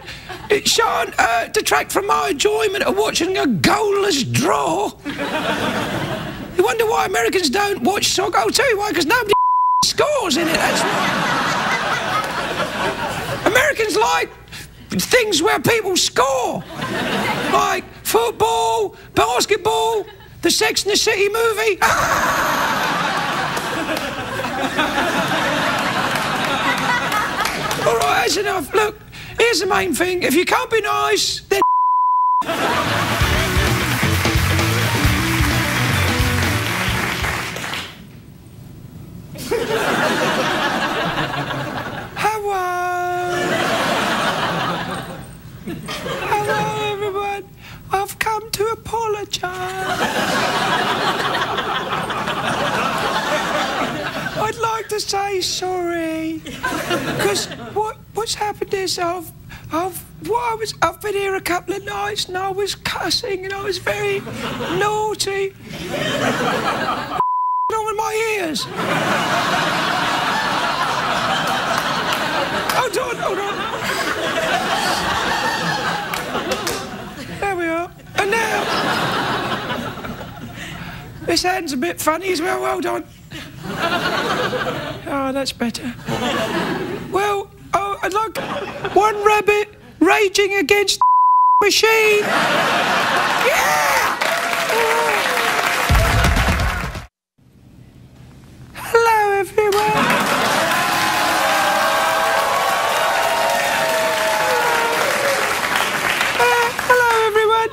it shan't uh, detract from my enjoyment of watching a goalless draw. you wonder why Americans don't watch soccer? I'll tell you why, because nobody scores in it. That's why. Americans like things where people score, like football, basketball, the Sex and the City movie. All right, that's enough. Look, here's the main thing. If you can't be nice, then. Hello. Hello, everyone. I've come to apologise. I'd like to say sorry because what what's happened is I've I've what I was I've been here a couple of nights and I was cussing and I was very naughty. on with my ears. Hold on, hold on. There we are. And now this hand's a bit funny as well. Hold on. Oh, that's better. Well, oh, I'd like one rabbit raging against machine. Yeah! Hello, everyone. Uh, hello, everyone.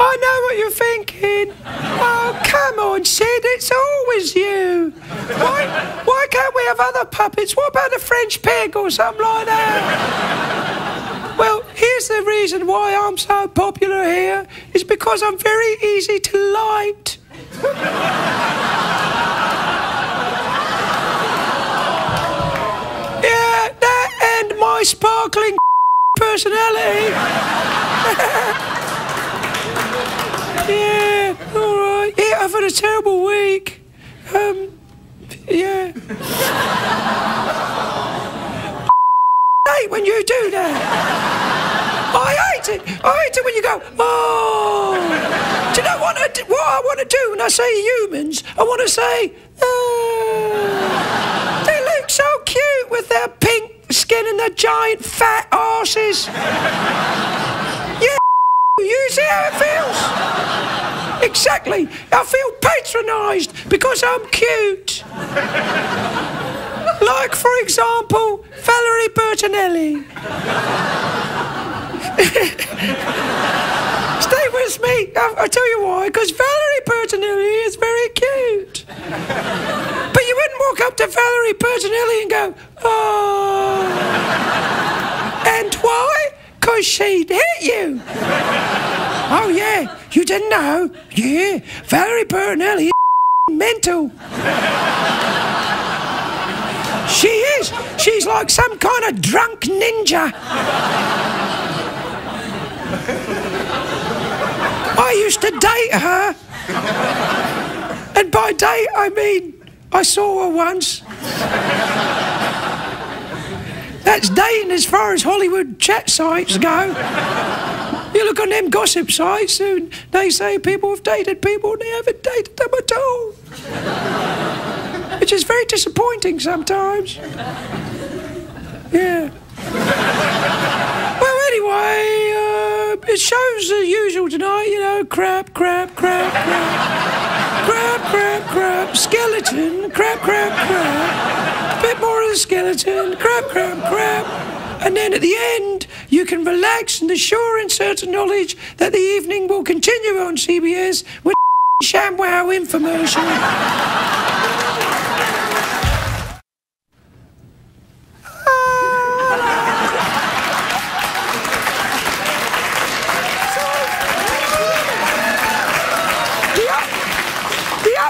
I know what you're thinking. Oh, come on, Sid. It's always you. Why, why can't we have other puppets? What about the French pig or something like that? Well, here's the reason why I'm so popular here. It's because I'm very easy to light. Yeah, that and my sparkling personality. yeah. I've had a terrible week. Um, yeah. hate when you do that. I hate it. I hate it when you go, oh. Do you know what I, do- what I want to do when I say humans? I want to say, oh. They look so cute with their pink skin and their giant fat asses. Yeah, you see how it feels? Exactly. I feel patronised because I'm cute. Like, for example, Valerie Bertinelli. Stay with me. I'll, I'll tell you why. Because Valerie Bertinelli is very cute. But you wouldn't walk up to Valerie Bertinelli and go, oh. And why? Because she'd hit you. Oh, yeah. You didn't know? Yeah. Valerie Bertinelli mental. She is. She's like some kind of drunk ninja. I used to date her. And by date, I mean I saw her once. That's dating as far as Hollywood chat sites go. You look on them gossip sites and they say people have dated people and they haven't dated them at all. Which is very disappointing sometimes. Yeah. Well, anyway, uh, it shows the usual tonight, you know, crap, crap, crap, crap. Crap, crap, crap, skeleton, crap, crap, crap. A bit more of the skeleton, crap, crap, crap. And then at the end, you can relax in the sure and certain knowledge that the evening will continue on CBS with ShamWow infomercial.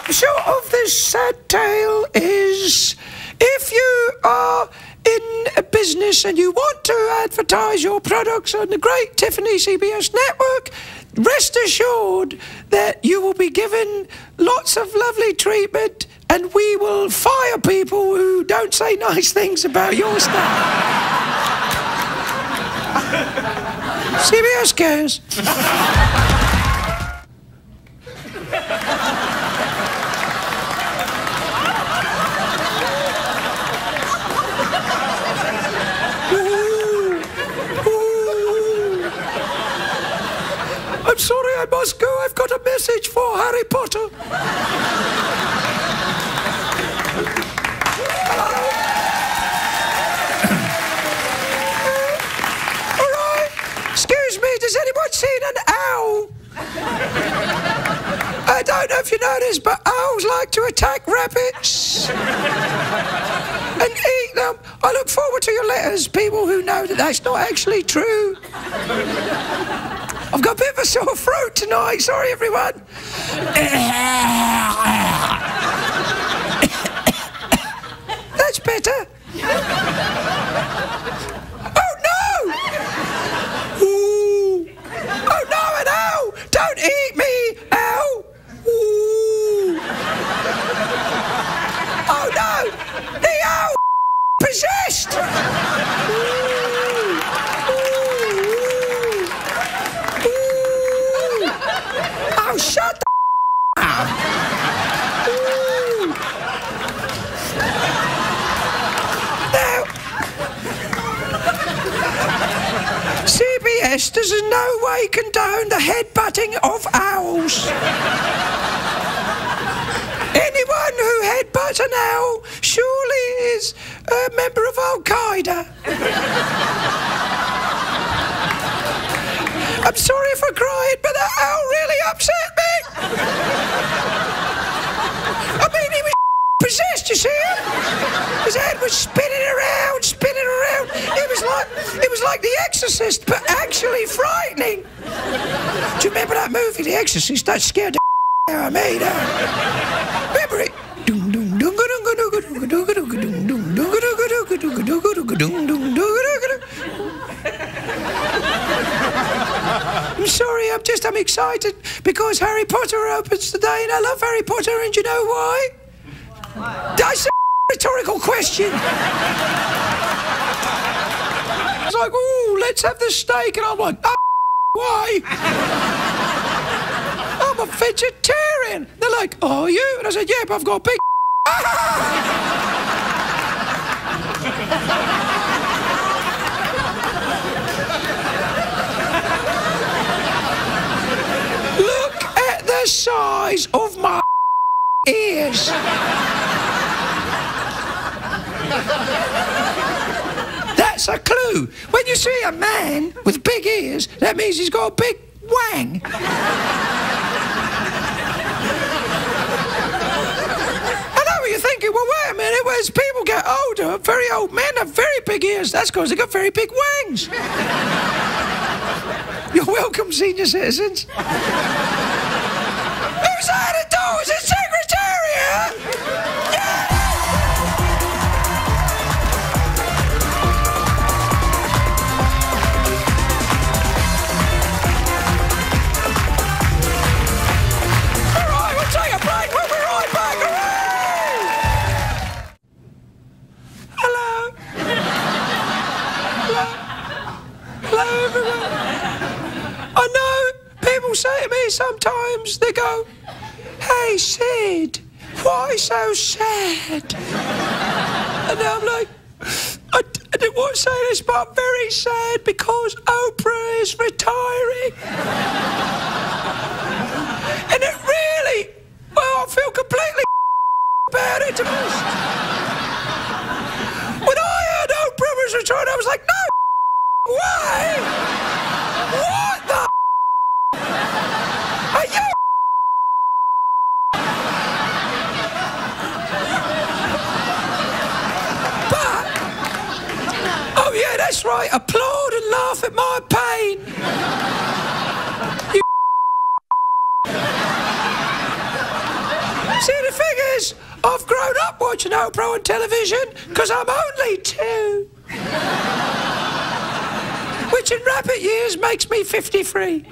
Upshot of this sad tale is if you are in a business and you want to advertise your products on the great Tiffany CBS network, rest assured that you will be given lots of lovely treatment and we will fire people who don't say nice things about your stuff. CBS cares. I'm sorry, I must go. I've got a message for Harry Potter. has anyone seen an owl? I don't know if you noticed, but owls like to attack rabbits and eat them. I look forward to your letters, people who know that that's not actually true. I've got a bit of a sore throat tonight. Sorry, everyone. That's better. Oh no! Ooh. Oh no, an owl! Don't eat me, owl! Ooh. Oh no! The owl possessed! Ooh. Ooh. Ooh. Oh, shut the up! Ooh. Now, Does in no way condone the headbutting of owls. Anyone who headbutts an owl surely is a member of Al Qaeda. I'm sorry for crying, but that owl really upset me. I mean, possessed, you see him? His head was spinning around, spinning around. It was like it was like The Exorcist, but actually frightening. Do you remember that movie, The Exorcist? That scared the out of me, Do you Remember it? I'm sorry, I'm just, I'm excited because Harry Potter opens today and I love Harry Potter and you know why? That's a rhetorical question. It's like, ooh, let's have the steak. And I'm like, oh, why? I'm a vegetarian. They're like, oh, are you? And I said, yeah, I've got a big. Look at the size of my ears. That's a clue. When you see a man with big ears, that means he's got a big wang. I know what you're thinking. Well, wait a minute. As people get older, very old men have very big ears. That's because they got very big wangs. You're welcome, senior citizens. Who's at the door? Is it Secretariat? Me sometimes, they go, Hey, Sid, why so sad? And I'm like, I, I didn't want to say this, but I'm very sad because Oprah is retiring. and it really, well, I feel completely about it. When I heard Oprah was retiring, I was like, no, why the? Are you? But, oh yeah, that's right. Applaud and laugh at my pain. You. See, the thing is, I've grown up watching Oprah on television because I'm only two. Which in rabbit years makes me 53.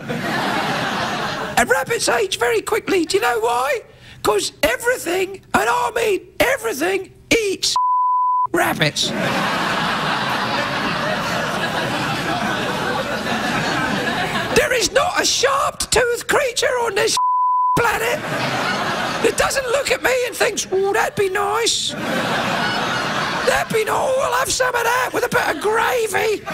And rabbits age very quickly. Do you know why? Because everything, and I mean everything, eats rabbits. Is not a sharp-toothed creature on this planet that doesn't look at me and thinks, oh, that'd be nice. That'd be nice. Oh, I'll have some of that with a bit of gravy.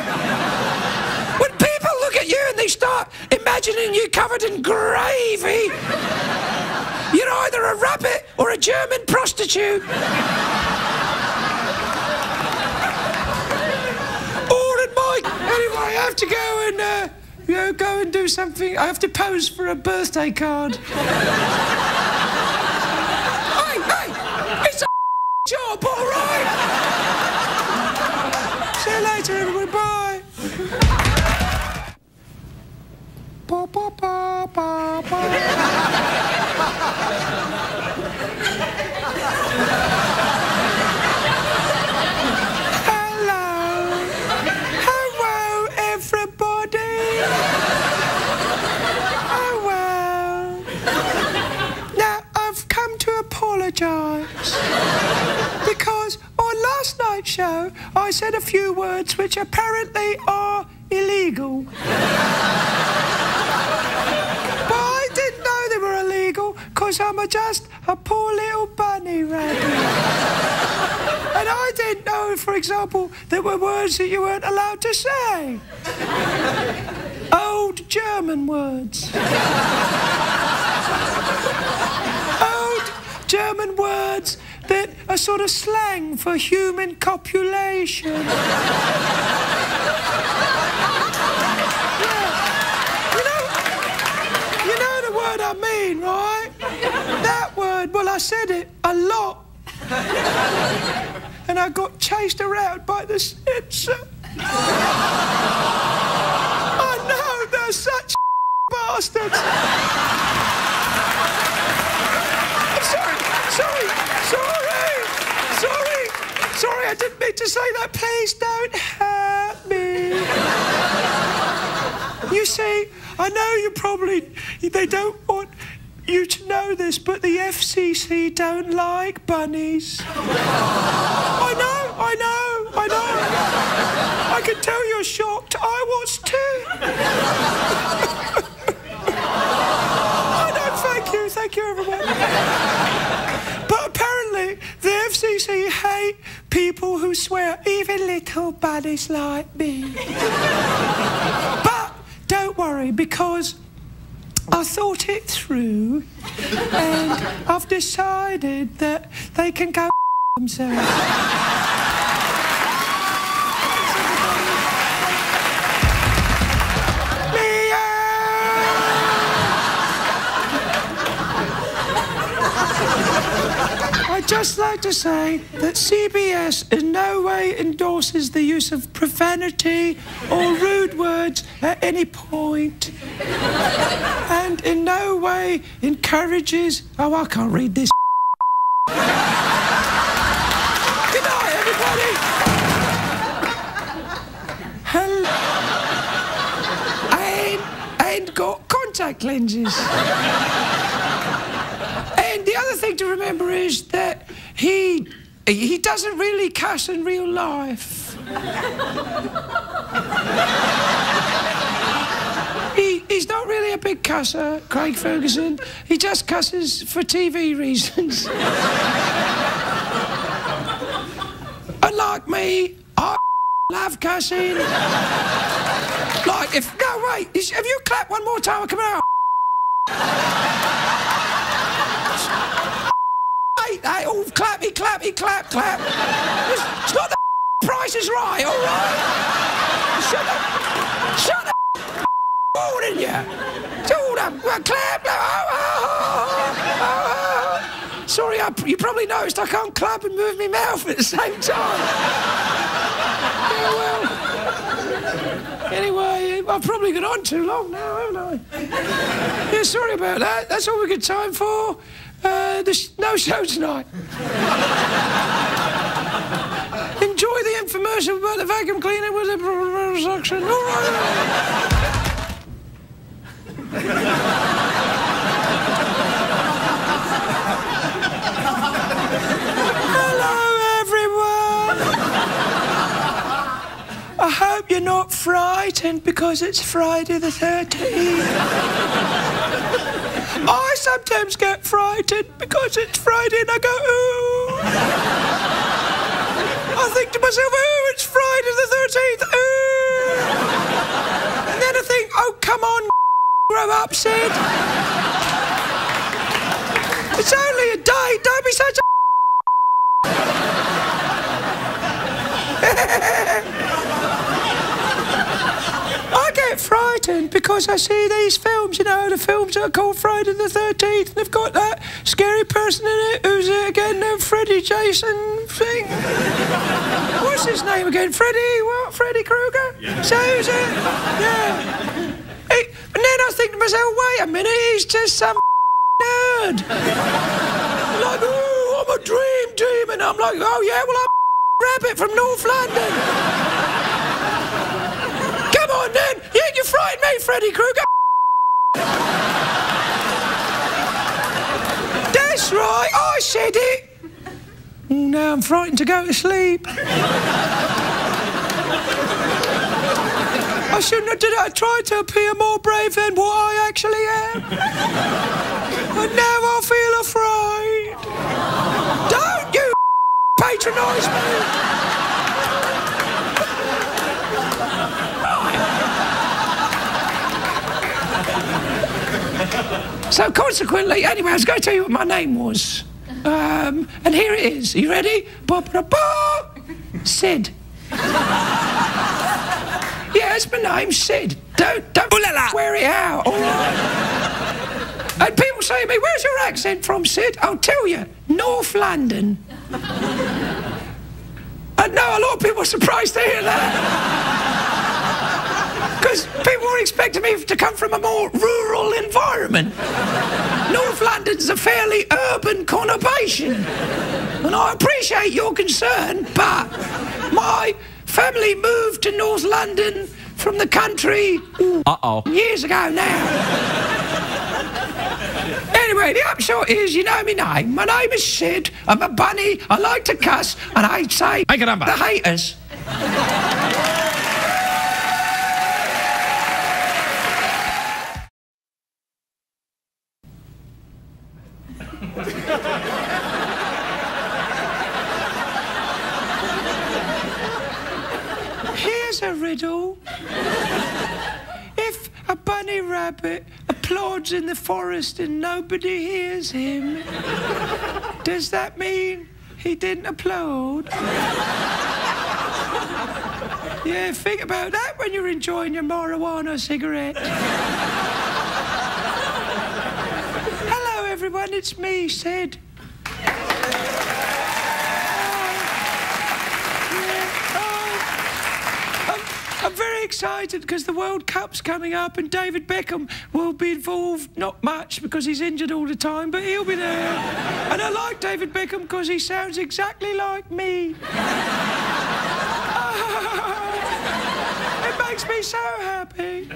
When people look at you and they start imagining you covered in gravy, you're either a rabbit or a German prostitute. Anyway, I have to go and, uh, you go and do something. I have to pose for a birthday card. hey, hey, it's a job, all right? See you later, everybody. Bye. ba, ba, ba, ba, ba. Apologise. because on last night's show, I said a few words which apparently are illegal. but I didn't know they were illegal because I'm a just a poor little bunny rabbit. and I didn't know, for example, there were words that you weren't allowed to say. Old German words. German words that are sort of slang for human copulation. Yeah. You know, you know the word I mean, right? That word, well, I said it a lot. And I got chased around by the censor. I know, they're such bastards. Sorry, sorry, sorry, sorry, sorry, I didn't mean to say that. Please don't hurt me. You see, I know you probably, they don't want you to know this, but the FCC don't like bunnies. I know, I know, I know. I can tell you're shocked. I was too. I thank you, thank you, everyone. Apparently, hate people who swear, even little bunnies like me. But don't worry, because I thought it through and I've decided that they can go themselves. Just like to say that CBS in no way endorses the use of profanity or rude words at any point, and in no way encourages. Oh, I can't read this. Good night, everybody. Hello. I ain't, I ain't got contact lenses. And the other thing to remember is that he he doesn't really cuss in real life. he, he's not really a big cusser, Craig Ferguson. He just cusses for TV reasons. Unlike me, I love cussing. like if no wait, have you clapped one more time? Come on. Hey, oh, all clappy, clappy, clap, clap. It's, not the price is right, all right? Shut up. Shut up. Morning, you. Shut up. Well, clap. Oh, oh, oh, oh, oh. Sorry, I, you probably noticed I can't clap and move my mouth at the same time. Yeah, well. Anyway, I've probably gone on too long now, haven't I? Yeah, sorry about that. That's all we've got time for. Uh, there's no show tonight. Enjoy the infomercial about the vacuum cleaner with the suction. All right everyone. I hope you're not frightened because it's Friday the 13th. I sometimes get frightened because it's Friday and I go, ooh. I think to myself, ooh, it's Friday the 13th, ooh. And then I think, oh, come on, grow up, Sid. It's only a day, don't be such a. I get frightened because I see these films, you know, the films that are called Friday the 13th, and they've got that scary person in it who's uh, it again, the Freddy Jason thing. What's his name again? Freddy, what? Freddy Krueger? So is it? Yeah. Hey, and then I think to myself, wait a minute, he's just some nerd. like, oh, I'm a dream demon. I'm like, oh yeah, well, I'm Rabbit from North London. Then, you, frightened me, Freddy Krueger. That's right, I said it. Oh, now I'm frightened to go to sleep. I shouldn't have did it. I tried to appear more brave than what I actually am. And now I feel afraid. Don't you patronise me. So consequently, anyway, I was going to tell you what my name was. Um, and here it is. Are you ready? Ba ba ba. Sid. yeah, it's my name, Sid. Don't don't wear it out. All right. and people say to me, "Where's your accent from, Sid?" I'll tell you, North London. and know a lot of people are surprised to hear that. Because people were expecting me to come from a more rural environment. North London's a fairly urban conurbation. And I appreciate your concern, but my family moved to North London from the country Uh-oh. years ago now. Anyway, the upshot is, you know my name. My name is Sid. I'm a bunny. I like to cuss, and I say Ay, caramba. the haters. Here's a If a bunny rabbit applauds in the forest and nobody hears him, does that mean he didn't applaud? yeah, think about that when you're enjoying your marijuana cigarette. Hello, everyone, it's me, Sid. I'm, I'm very excited because the World Cup's coming up and David Beckham will be involved. Not much because he's injured all the time, but he'll be there. And I like David Beckham because he sounds exactly like me. it makes me so happy.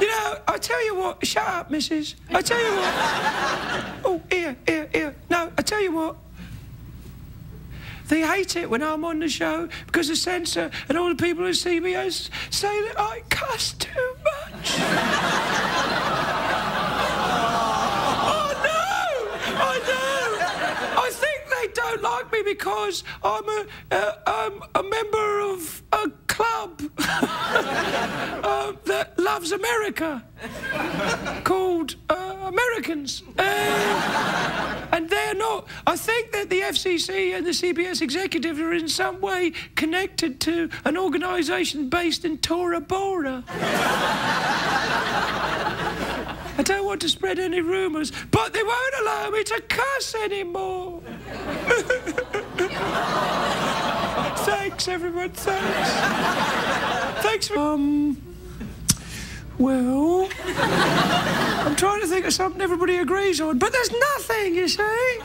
You know, I tell you what, shut up, missus. I tell you what. Oh, here, here, here. No, I tell you what. They hate it when I'm on the show because the censor and all the people at CBS say that I cuss too much. oh no! I know! I think they don't like me because I'm a, uh, I'm a member of a club uh, that loves America called uh, Americans. Uh, and they're not. I think that the FCC and the CBS executive are in some way connected to an organisation based in Tora Bora. I don't want to spread any rumours, but they won't allow me to cuss anymore. Thanks, everyone. Thanks. Thanks for. Um. Well, I'm trying to think of something everybody agrees on, but there's nothing, you see.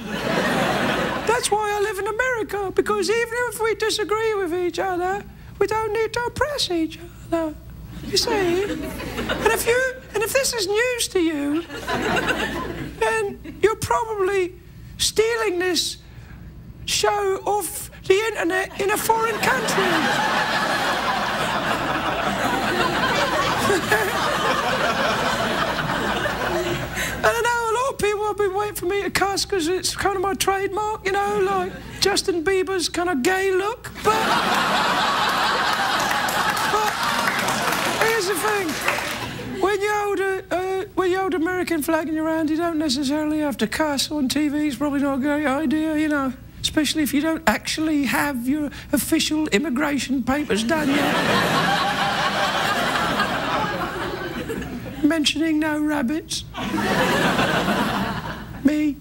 That's why I live in America, because even if we disagree with each other, we don't need to oppress each other. You see? And if you and if this is news to you, then you're probably stealing this show off the internet in a foreign country. And I know a lot of people have been waiting for me to cuss because it's kind of my trademark, you know, like Justin Bieber's kind of gay look. But, but here's the thing: when you hold a uh, when you hold American flag in your hand, you don't necessarily have to cuss on TV. It's probably not a great idea, you know. Especially if you don't actually have your official immigration papers done yet. Mentioning no rabbits. Me.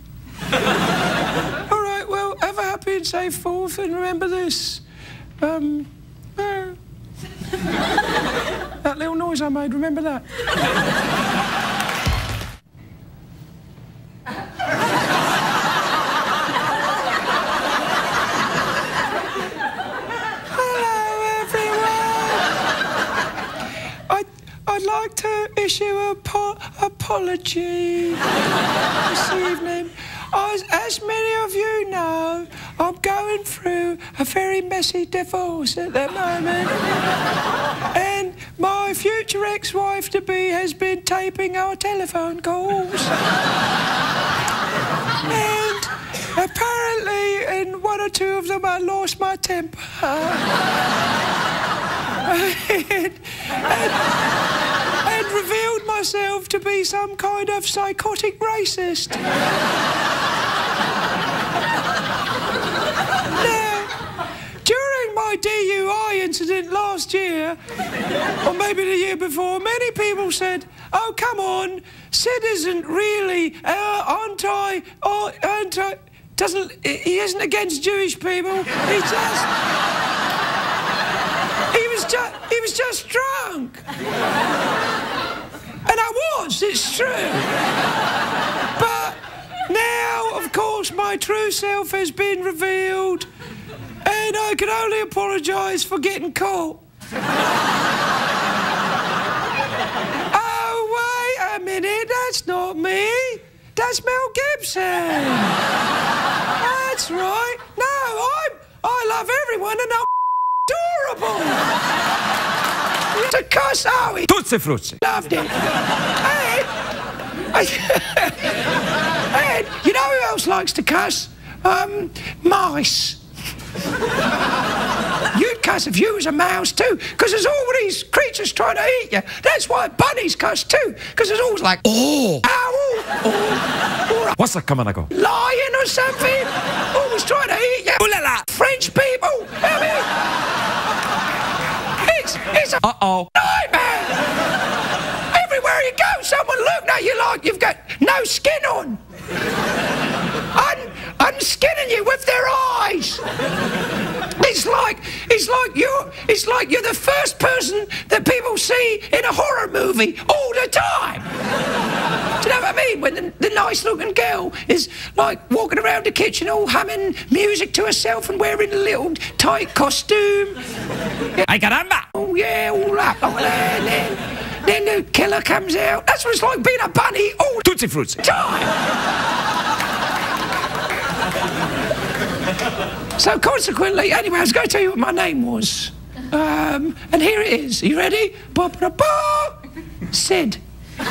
All right, well, have a happy and safe fourth, and remember this. Um, uh, that little noise I made, remember that? Hello, everyone. I'd, I'd like to issue a po- apology this evening. As, as many of you know, I'm going through a very messy divorce at the moment. and my future ex-wife to be has been taping our telephone calls. and apparently, in one or two of them, I lost my temper. and, and, revealed myself to be some kind of psychotic racist. now, during my DUI incident last year, or maybe the year before, many people said, "Oh, come on, Sid isn't really uh, anti, or anti." Doesn't he isn't against Jewish people? He just he was just he was just drunk. And I was, it's true. But now, of course, my true self has been revealed, and I can only apologise for getting caught. oh, wait a minute, that's not me. That's Mel Gibson. That's right. No, I'm I love everyone and I'm adorable. To cuss. He Tutsi frutsi. loved it. and, and you know who else likes to cuss? Um, mice. You'd cuss if you was a mouse too, because there's all these creatures trying to eat you. That's why bunnies cuss too, because there's always like, oh, owl, or, or a What's a kamanago? lion or something, always trying to eat you. Ooh la la. French people, I mean, it's a Uh-oh. nightmare. Everywhere you go, someone looking at you like you've got no skin on. Unskinning you with their eyes. It's like it's like you it's like you're the first person that people see in a horror movie all the time. Do you know what I mean? When the, the nice looking girl is like walking around the kitchen all humming music to herself and wearing a little tight costume. Ay caramba! Oh yeah, all up like that. Then, then the killer comes out. That's what it's like being a bunny all the Tutsi frutsi. time. so consequently, anyway, I was going to tell you what my name was. Um, and here it is. Are you ready? Ba ba ba. Sid. yeah,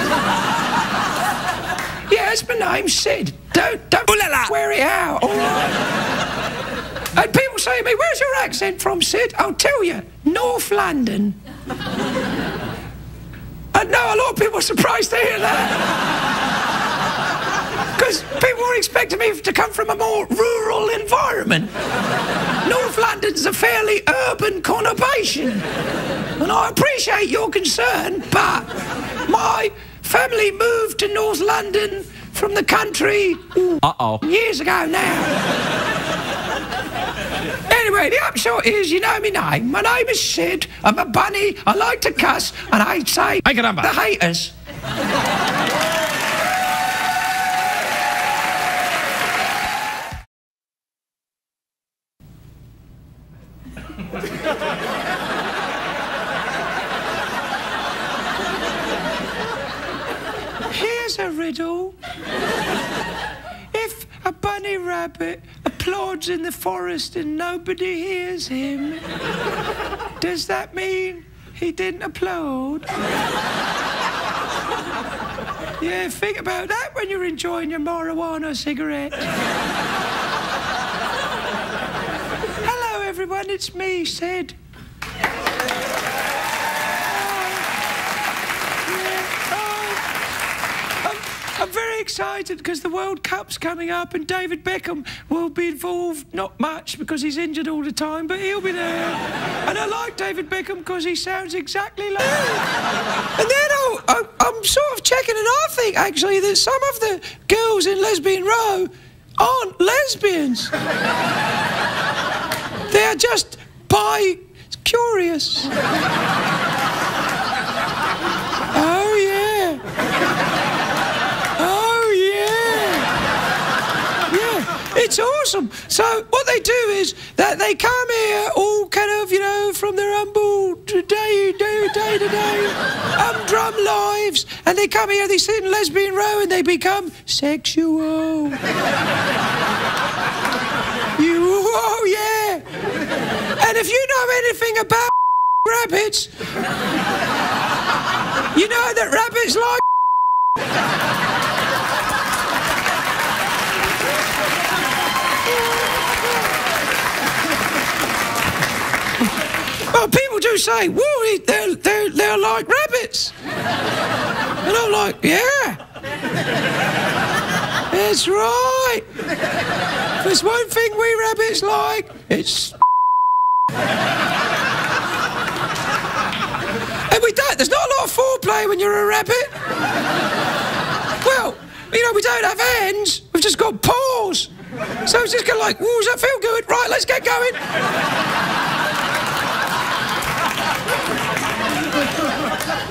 it's my name, Sid. Don't don't Ooh wear it out. All right. And people say to me, "Where's your accent from, Sid?" I'll tell you, North London. I know a lot of people are surprised to hear that. Because people were expecting me to come from a more rural environment. North London's a fairly urban conurbation. And I appreciate your concern, but my family moved to North London from the country Uh-oh. years ago now. Anyway, the upshot is, you know me name. My name is Sid. I'm a bunny. I like to cuss, and I say Ay caramba! the haters. Here's a If a bunny rabbit applauds in the forest and nobody hears him, does that mean he didn't applaud? yeah, think about that when you're enjoying your marijuana cigarette. Hello, everyone, it's me, Sid. I'm very excited because the World Cup's coming up and David Beckham will be involved. Not much because he's injured all the time, but he'll be there. And I like David Beckham because he sounds exactly like. And then I'll, I, I'm sort of checking, and I think actually that some of the girls in Lesbian Row aren't lesbians. They're just bi curious. Oh, yeah. Oh, yeah. Yeah. It's awesome. So what they do is that they come here all kind of, you know, from their humble day, day, day to day, humdrum lives, and they come here, they sit in lesbian row, and they become sexual. you, oh yeah. And if you know anything about rabbits, you know that rabbits like. Well, people do say, "Whoa, they're, they're, they're like rabbits," and I'm like, "Yeah, that's right." There's one thing we rabbits like, it's. And we don't. There's not a lot of foreplay when you're a rabbit. Well, you know, we don't have hands. We've just got paws. So it's just kind of like, "Whoa, does that feel good?" Right, let's get going.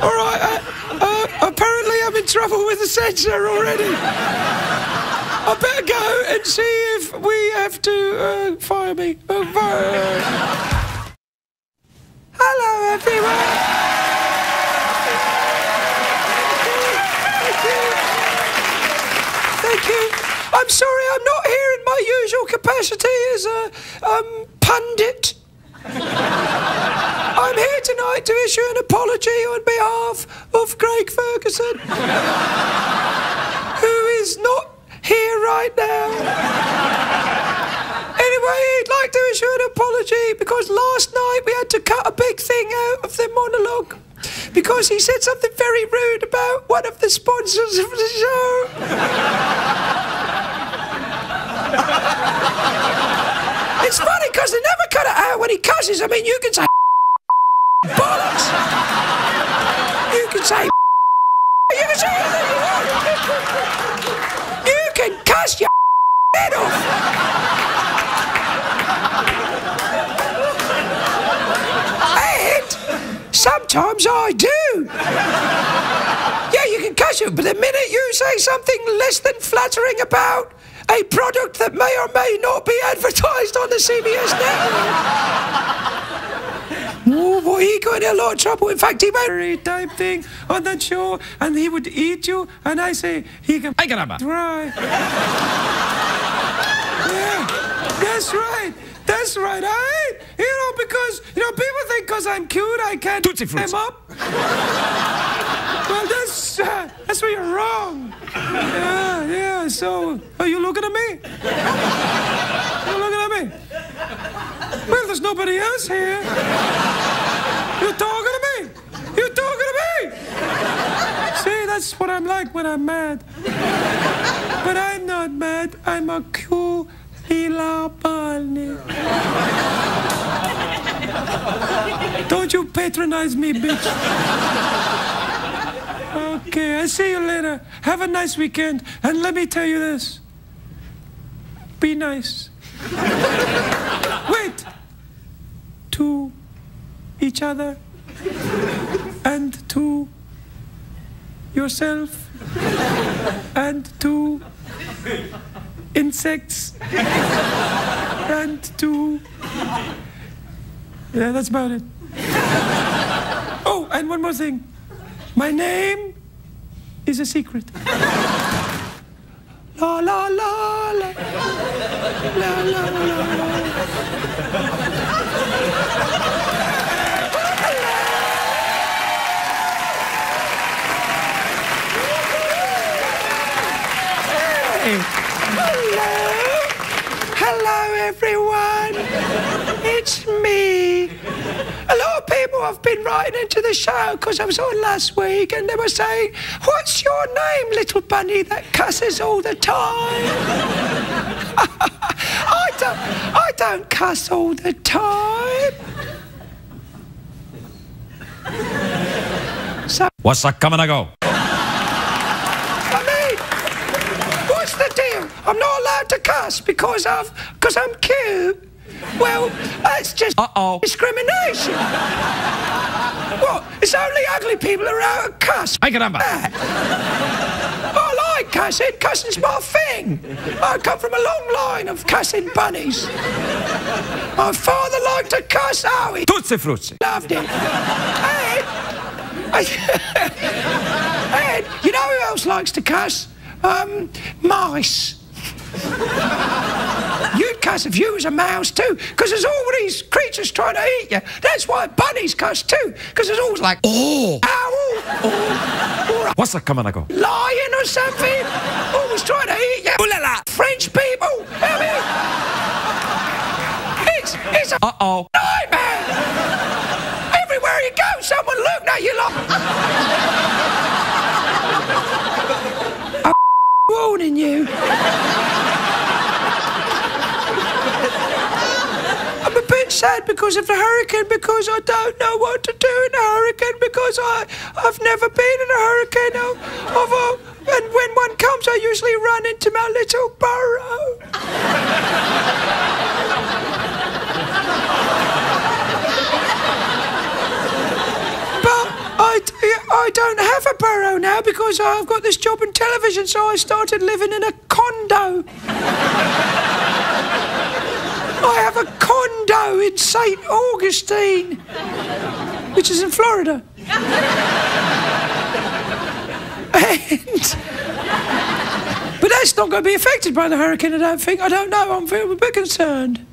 All right. Uh, uh, apparently, I'm in trouble with the censor already. I better go and see if we have to uh, fire me. Uh. Hello, everyone. Thank you. I'm sorry, I'm not here in my usual capacity as a um, pundit. I'm here tonight to issue an apology on behalf of Craig Ferguson, who is not here right now. Anyway, I'd like to issue an apology because last night we had to cut a big thing out of the monologue because he said something very rude about one of the sponsors of the show. It's funny because they never cut it out when he cusses. I mean, you can say bollocks. You can say you can say. You can cuss your head off. And sometimes I do. Yeah, you can cuss you, but the minute you say something less than flattering about a product that may or may not be advertised on the CBS network. Oh boy, he got in a lot of trouble. In fact, he made a type thing on that show, and he would eat you, and I say he can. Ay, caramba. Right. yeah, that's right. That's right. I, you know, because you know, people think because I'm cute, I can't Tootsie them Fruits. up. well, that's uh, that's where you're wrong. Yeah, yeah. So, are you looking at me? You're looking at me? Well, there's nobody else here. You're talking to me. You're talking to me. See, that's what I'm like when I'm mad. But I'm not mad. I'm a cool bunny. Don't you patronize me, bitch. Okay, I'll see you later. Have a nice weekend. And let me tell you this be nice. Wait. To each other and to yourself and to insects and to. Yeah, that's about it. Oh, and one more thing. My name is a secret. La la la la. La la la. Hello. Hello, everyone. It's me. A lot of people have been writing into the show because I was on last week and they were saying, What's your name, little bunny that cusses all the time? I don't, I don't cuss all the time. So, What's that coming and go? I mean, what's the deal? I'm not allowed to cuss because of because I'm cute. Well, that's just Uh-oh. discrimination. what? It's only ugly people who are out of cuss. Ay, caramba. I like cussing. Cussing's my thing. I come from a long line of cussing bunnies. My father liked to cuss. Oh, he frutsi. loved it. And, and you know who else likes to cuss? Um, mice. You'd cuss if you was a mouse too, because there's all these creatures trying to eat you. That's why bunnies cuss too, because there's always like, oh, owl, or, or a What's a kamanago? lion or something, always trying to eat you. Ooh la la. French people, I mean, it's, it's a Uh-oh. nightmare. Everywhere you go, someone looking at you like. I'm warning you. I'm a bit sad because of the hurricane because I don't know what to do in a hurricane because I I've never been in a hurricane of, of a, and when one comes I usually run into my little burrow. But I, I don't have a burrow now because I've got this job in television, so I started living in a condo. I have a condo in St. Augustine, which is in Florida. And, but that's not going to be affected by the hurricane, I don't think. I don't know. I'm a bit concerned.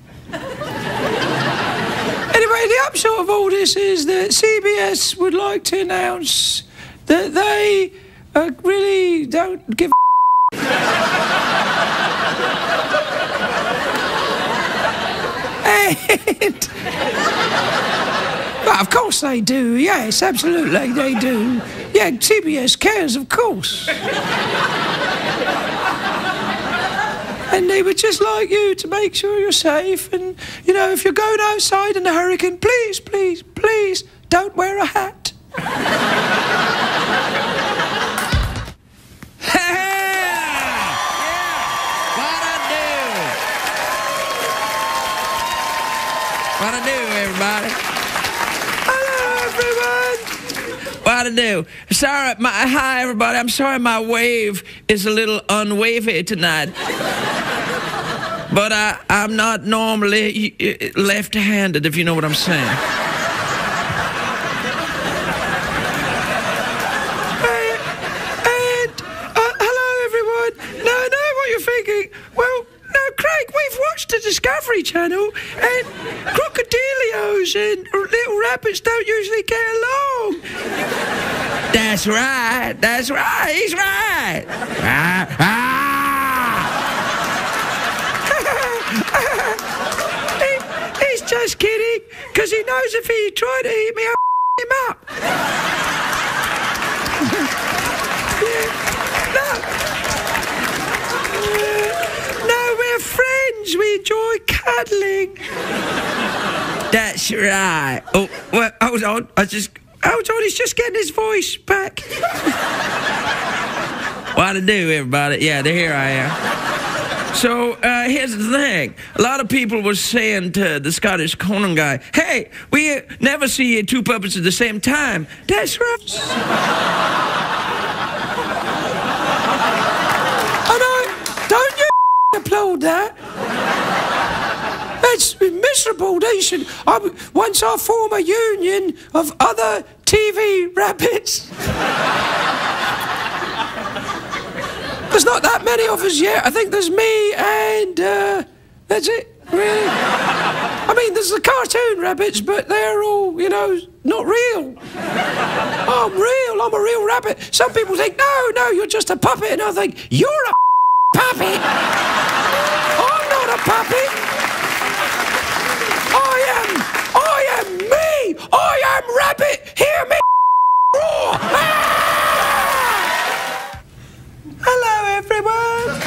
Anyway, the upshot of all this is that CBS would like to announce that they uh, really don't give a and, well, of course they do. Yes, absolutely they do. Yeah, CBS cares, of course. And they would just like you to make sure you're safe. And, you know, if you're going outside in a hurricane, please, please, please don't wear a hat. What I do? Everybody? Hello, everyone. What I do? Sorry, my hi everybody. I'm sorry my wave is a little unwavy tonight. But I, I'm not normally left-handed, if you know what I'm saying. And, hello, everyone. Now, I know what you're thinking. Well, no, Craig, we've watched the Discovery Channel, and crocodilios and little rabbits don't usually get along. That's right. That's right. He's right. Ah, ah. He- he's just kidding, because he knows if he tried to eat me, I'll him up. Yeah, no. No, we're friends. We enjoy cuddling. That's right. Oh, well, hold on. I just. Hold on, he's just getting his voice back. What to do, everybody? Yeah, here I am. So uh, here's the thing. A lot of people were saying to the Scottish Conan guy, "Hey, we never see two puppets at the same time." That's right. I. Don't you applaud that? That's miserable. They should. I, once I form a union of other TV rabbits. There's not that many of us yet. I think there's me and uh, that's it. Really. I mean, there's the cartoon rabbits, but they're all, you know, not real. I'm real. I'm a real rabbit. Some people think, no, no, you're just a puppet, and I think you're a puppet. I'm not a puppet. I am. I am me. I am rabbit. Hear me roar. Ah! Everyone.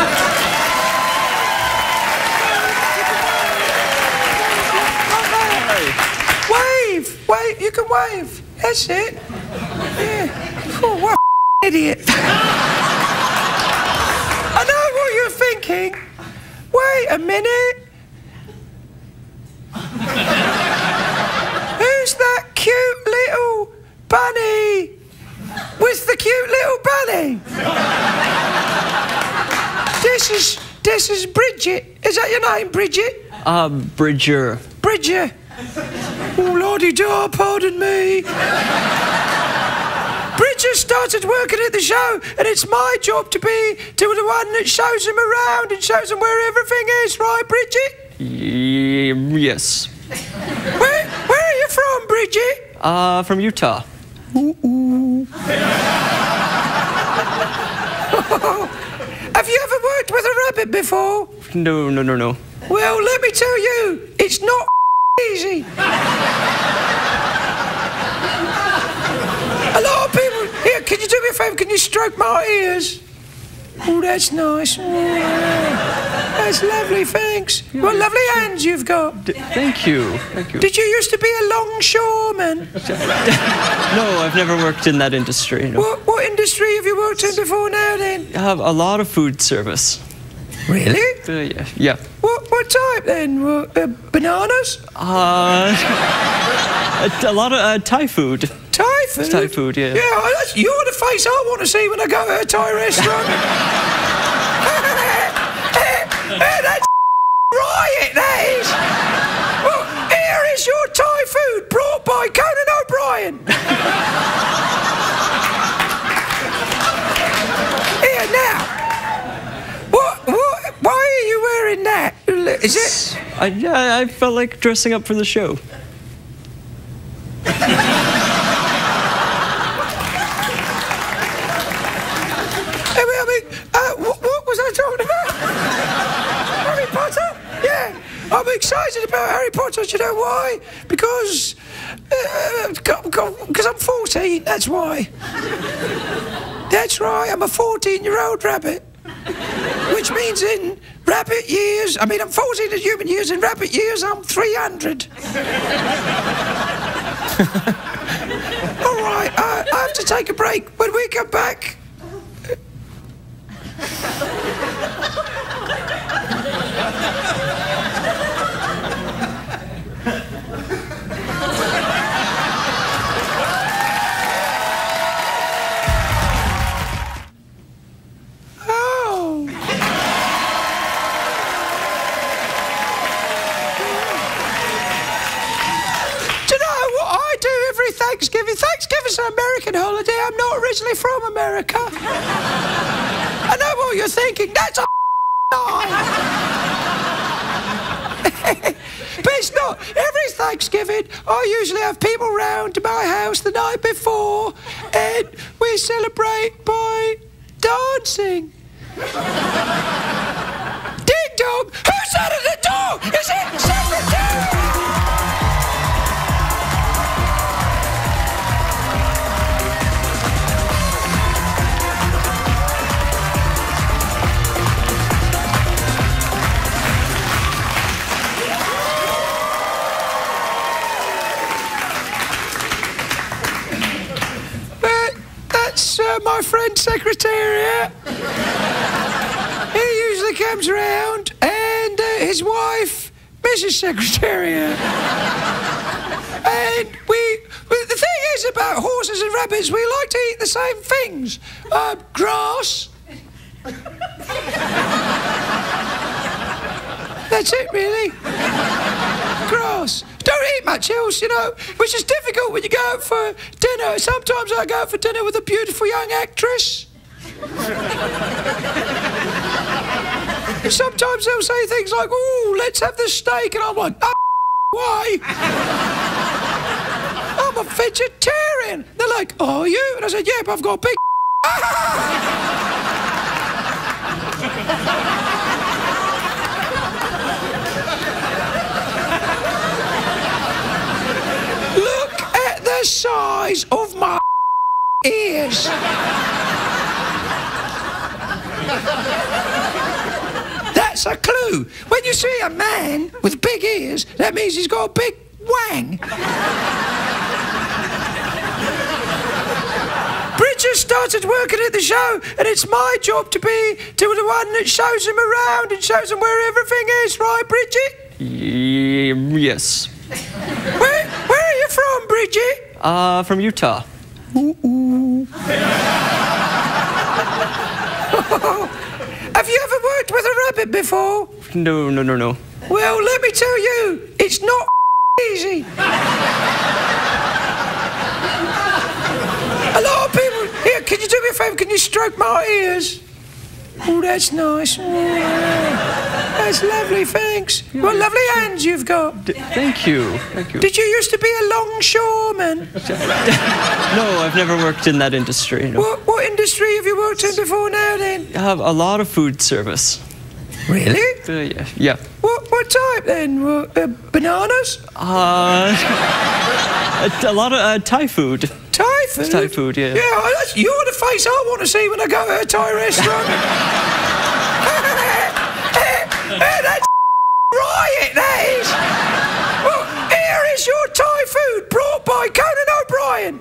Wave, wave. You can wave. That's it. Yeah. Oh, what a idiot. I know what you're thinking. Wait a minute. Who's that cute little bunny with the cute little bunny? this is this is Bridget. Is that your name, Bridget? Uh, Bridger. Bridget. Oh, Lordy, do pardon me. Bridget started working at the show, and it's my job to be to the one that shows them around and shows them where everything is, right, Bridget? Y- yes. Where where are you from, Bridget? Uh, from Utah. Have you ever worked with a rabbit before? No, no, no, no. Well, let me tell you, it's not easy. a lot of people. Here, can you do me a favour? Can you stroke my ears? Oh, that's nice. That's lovely, thanks. What lovely hands you've got. D- thank you. Thank you. Did you used to be a longshoreman? No, I've never worked in that industry. No. What, what industry have you worked in before now, then? I have a lot of food service. Really? Uh, yeah. Yeah. What, what type, then? Uh, bananas? Uh, a, a lot of uh, Thai food. Thai food? Thai food, yeah. Yeah, I- you're the face I want to see when I go to a Thai restaurant. that's riot, that is. Well, here is your Thai food brought by Conan O'Brien. here, now. What, what, why are you wearing that? Is it... I, yeah, I felt like dressing up for the show. I mean, I mean uh, what, what was I talking about? Harry Potter? Yeah, I'm excited about Harry Potter. Do you know why? Because, because I'm 14. That's why. That's right. I'm a 14-year-old rabbit. Which means in rabbit years, I mean, I'm 14 in human years. In rabbit years, I'm 300. All right, uh, I have to take a break. When we come back, every Thanksgiving? Thanksgiving's an American holiday. I'm not originally from America. I know what you're thinking. That's a lie. but it's not. Every Thanksgiving, I usually have people round to my house the night before, and we celebrate by dancing. Ding dong! Who's out of the door? Is it Secretary? That's uh, my friend Secretariat. he usually comes around, and uh, his wife, Mrs. Secretariat. and we, well, the thing is about horses and rabbits, we like to eat the same things: uh, grass. That's it, really. Grass. Don't eat much else, you know, which is difficult when you go out for dinner. Sometimes I go out for dinner with a beautiful young actress. Sometimes they'll say things like, "Ooh, let's have the steak," and I'm like, "Oh, why?" I'm a vegetarian. They're like, "Oh, are you?" And I said, "Yeah, but I've got a big." Look at the size of my ears. That's a clue. When you see a man with big ears, that means he's got a big wang. Bridget started working at the show, and it's my job to be to the one that shows him around and shows him where everything is, right, Bridget? Y- yes. Where, where are you from, Bridget? Uh, from Utah. Have Have you ever worked with a rabbit before? No, no, no, no. Well, let me tell you, it's not easy. a lot of people. Here, can you do me a favour? Can you stroke my ears? Oh, that's nice. That's lovely, thanks. What lovely hands you've got. D- thank you. Thank you. Did you used to be a longshoreman? No, I've never worked in that industry. No. What, what industry have you worked in before now then? I have a lot of food service. Really? Uh, yeah. Yeah. What, what type then? Uh, bananas? Uh, a, a lot of uh, Thai food. Thai food? Thai food, yeah. Yeah, you're the face I want to see when I go to a Thai restaurant. that's riot, that is. Well, here is your Thai food brought by Conan O'Brien.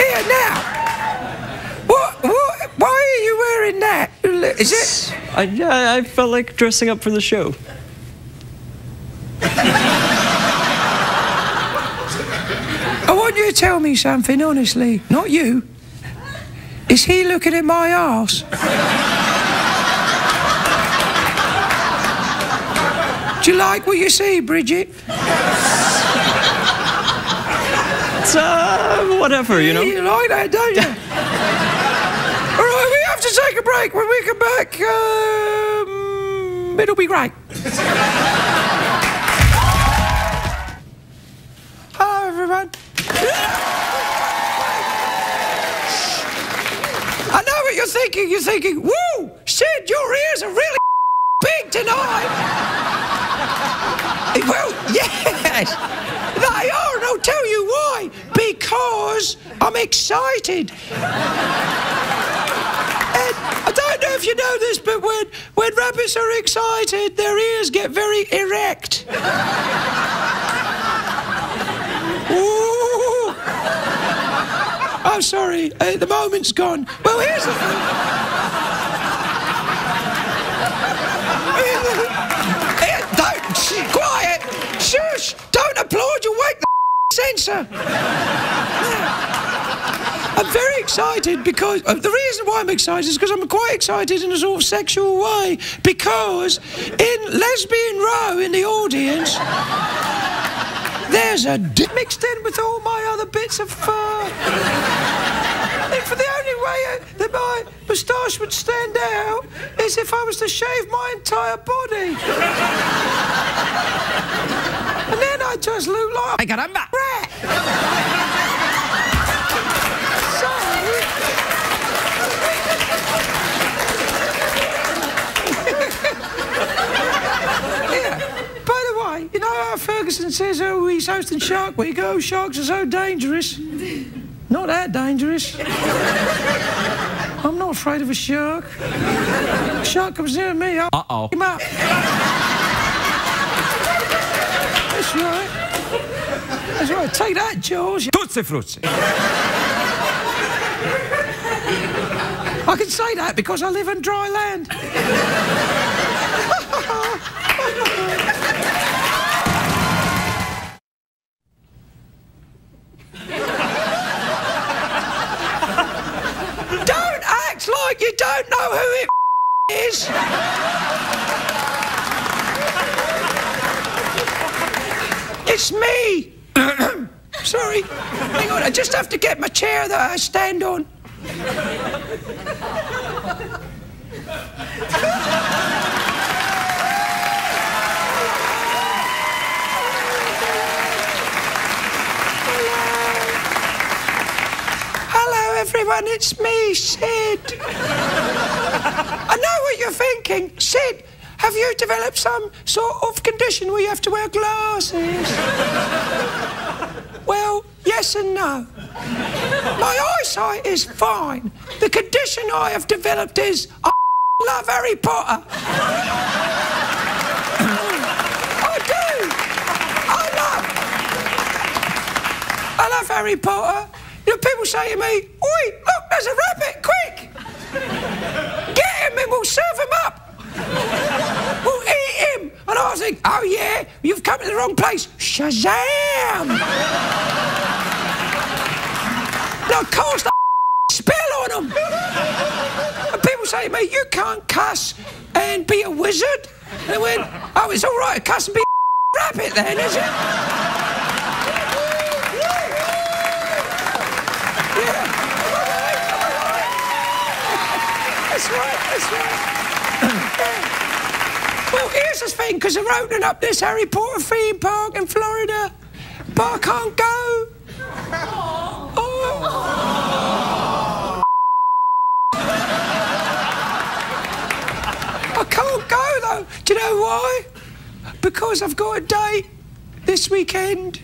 here, now. What, what, why are you wearing Is it... I, yeah, I felt like dressing up for the show. I want you to tell me something honestly. Not you. Is he looking at my ass? Do you like what you see, Bridget? It's, uh, whatever, you know? You like that, don't you? All right, we have to take a break. When we come back, um, it'll be great. Hello, everyone. I know what you're thinking. You're thinking, woo, Sid, your ears are really big tonight. well, yes, they are, and I'll tell you why. Because I'm excited. And I don't know if you know this, but when, when rabbits are excited, their ears get very erect. Ooh. Oh, sorry, uh, the moment's gone. Well, here's the thing. Don't, quiet, shush, don't applaud, you wake the censor. I'm very excited because uh, the reason why I'm excited is because I'm quite excited in a sort of sexual way. Because in Lesbian Row in the audience, there's a dick mixed in with all my other bits of fur. I think for the only way uh, that my moustache would stand out is if I was to shave my entire body. and then I just look like I got a rat. Yeah. By the way, you know how Ferguson says, oh, he's hosting Shark Week? Oh, sharks are so dangerous. Not that dangerous. I'm not afraid of a shark. A shark comes near me, I'll Uh-oh. him up. That's right. That's right. Take that, George. Tutsi frutsi. I can say that because I live on dry land. Like you don't know who it is. It's me. Sorry. Hang on, I just have to get my chair that I stand on. Hello, everyone. It's me, Sid. I know what you're thinking. Sid, have you developed some sort of condition where you have to wear glasses? well, yes and no. My eyesight is fine. The condition I have developed is I love Harry Potter. I do. I love. I love Harry Potter. You know, people say to me, "Oi, look, there's a rabbit! Quick, get him and we'll serve him up. We'll eat him." And I think, "Oh yeah, you've come to the wrong place." Shazam! Now, of course, the spell on them. and people say to me, you can't cuss and be a wizard. And I went, oh, it's all right to cuss and be a rabbit then, is it? That's right, that's right. Well, here's the thing, because they're opening up this Harry Potter theme park in Florida, but I can't go. Oh. I can't go, though. Do you know why? Because I've got a date this weekend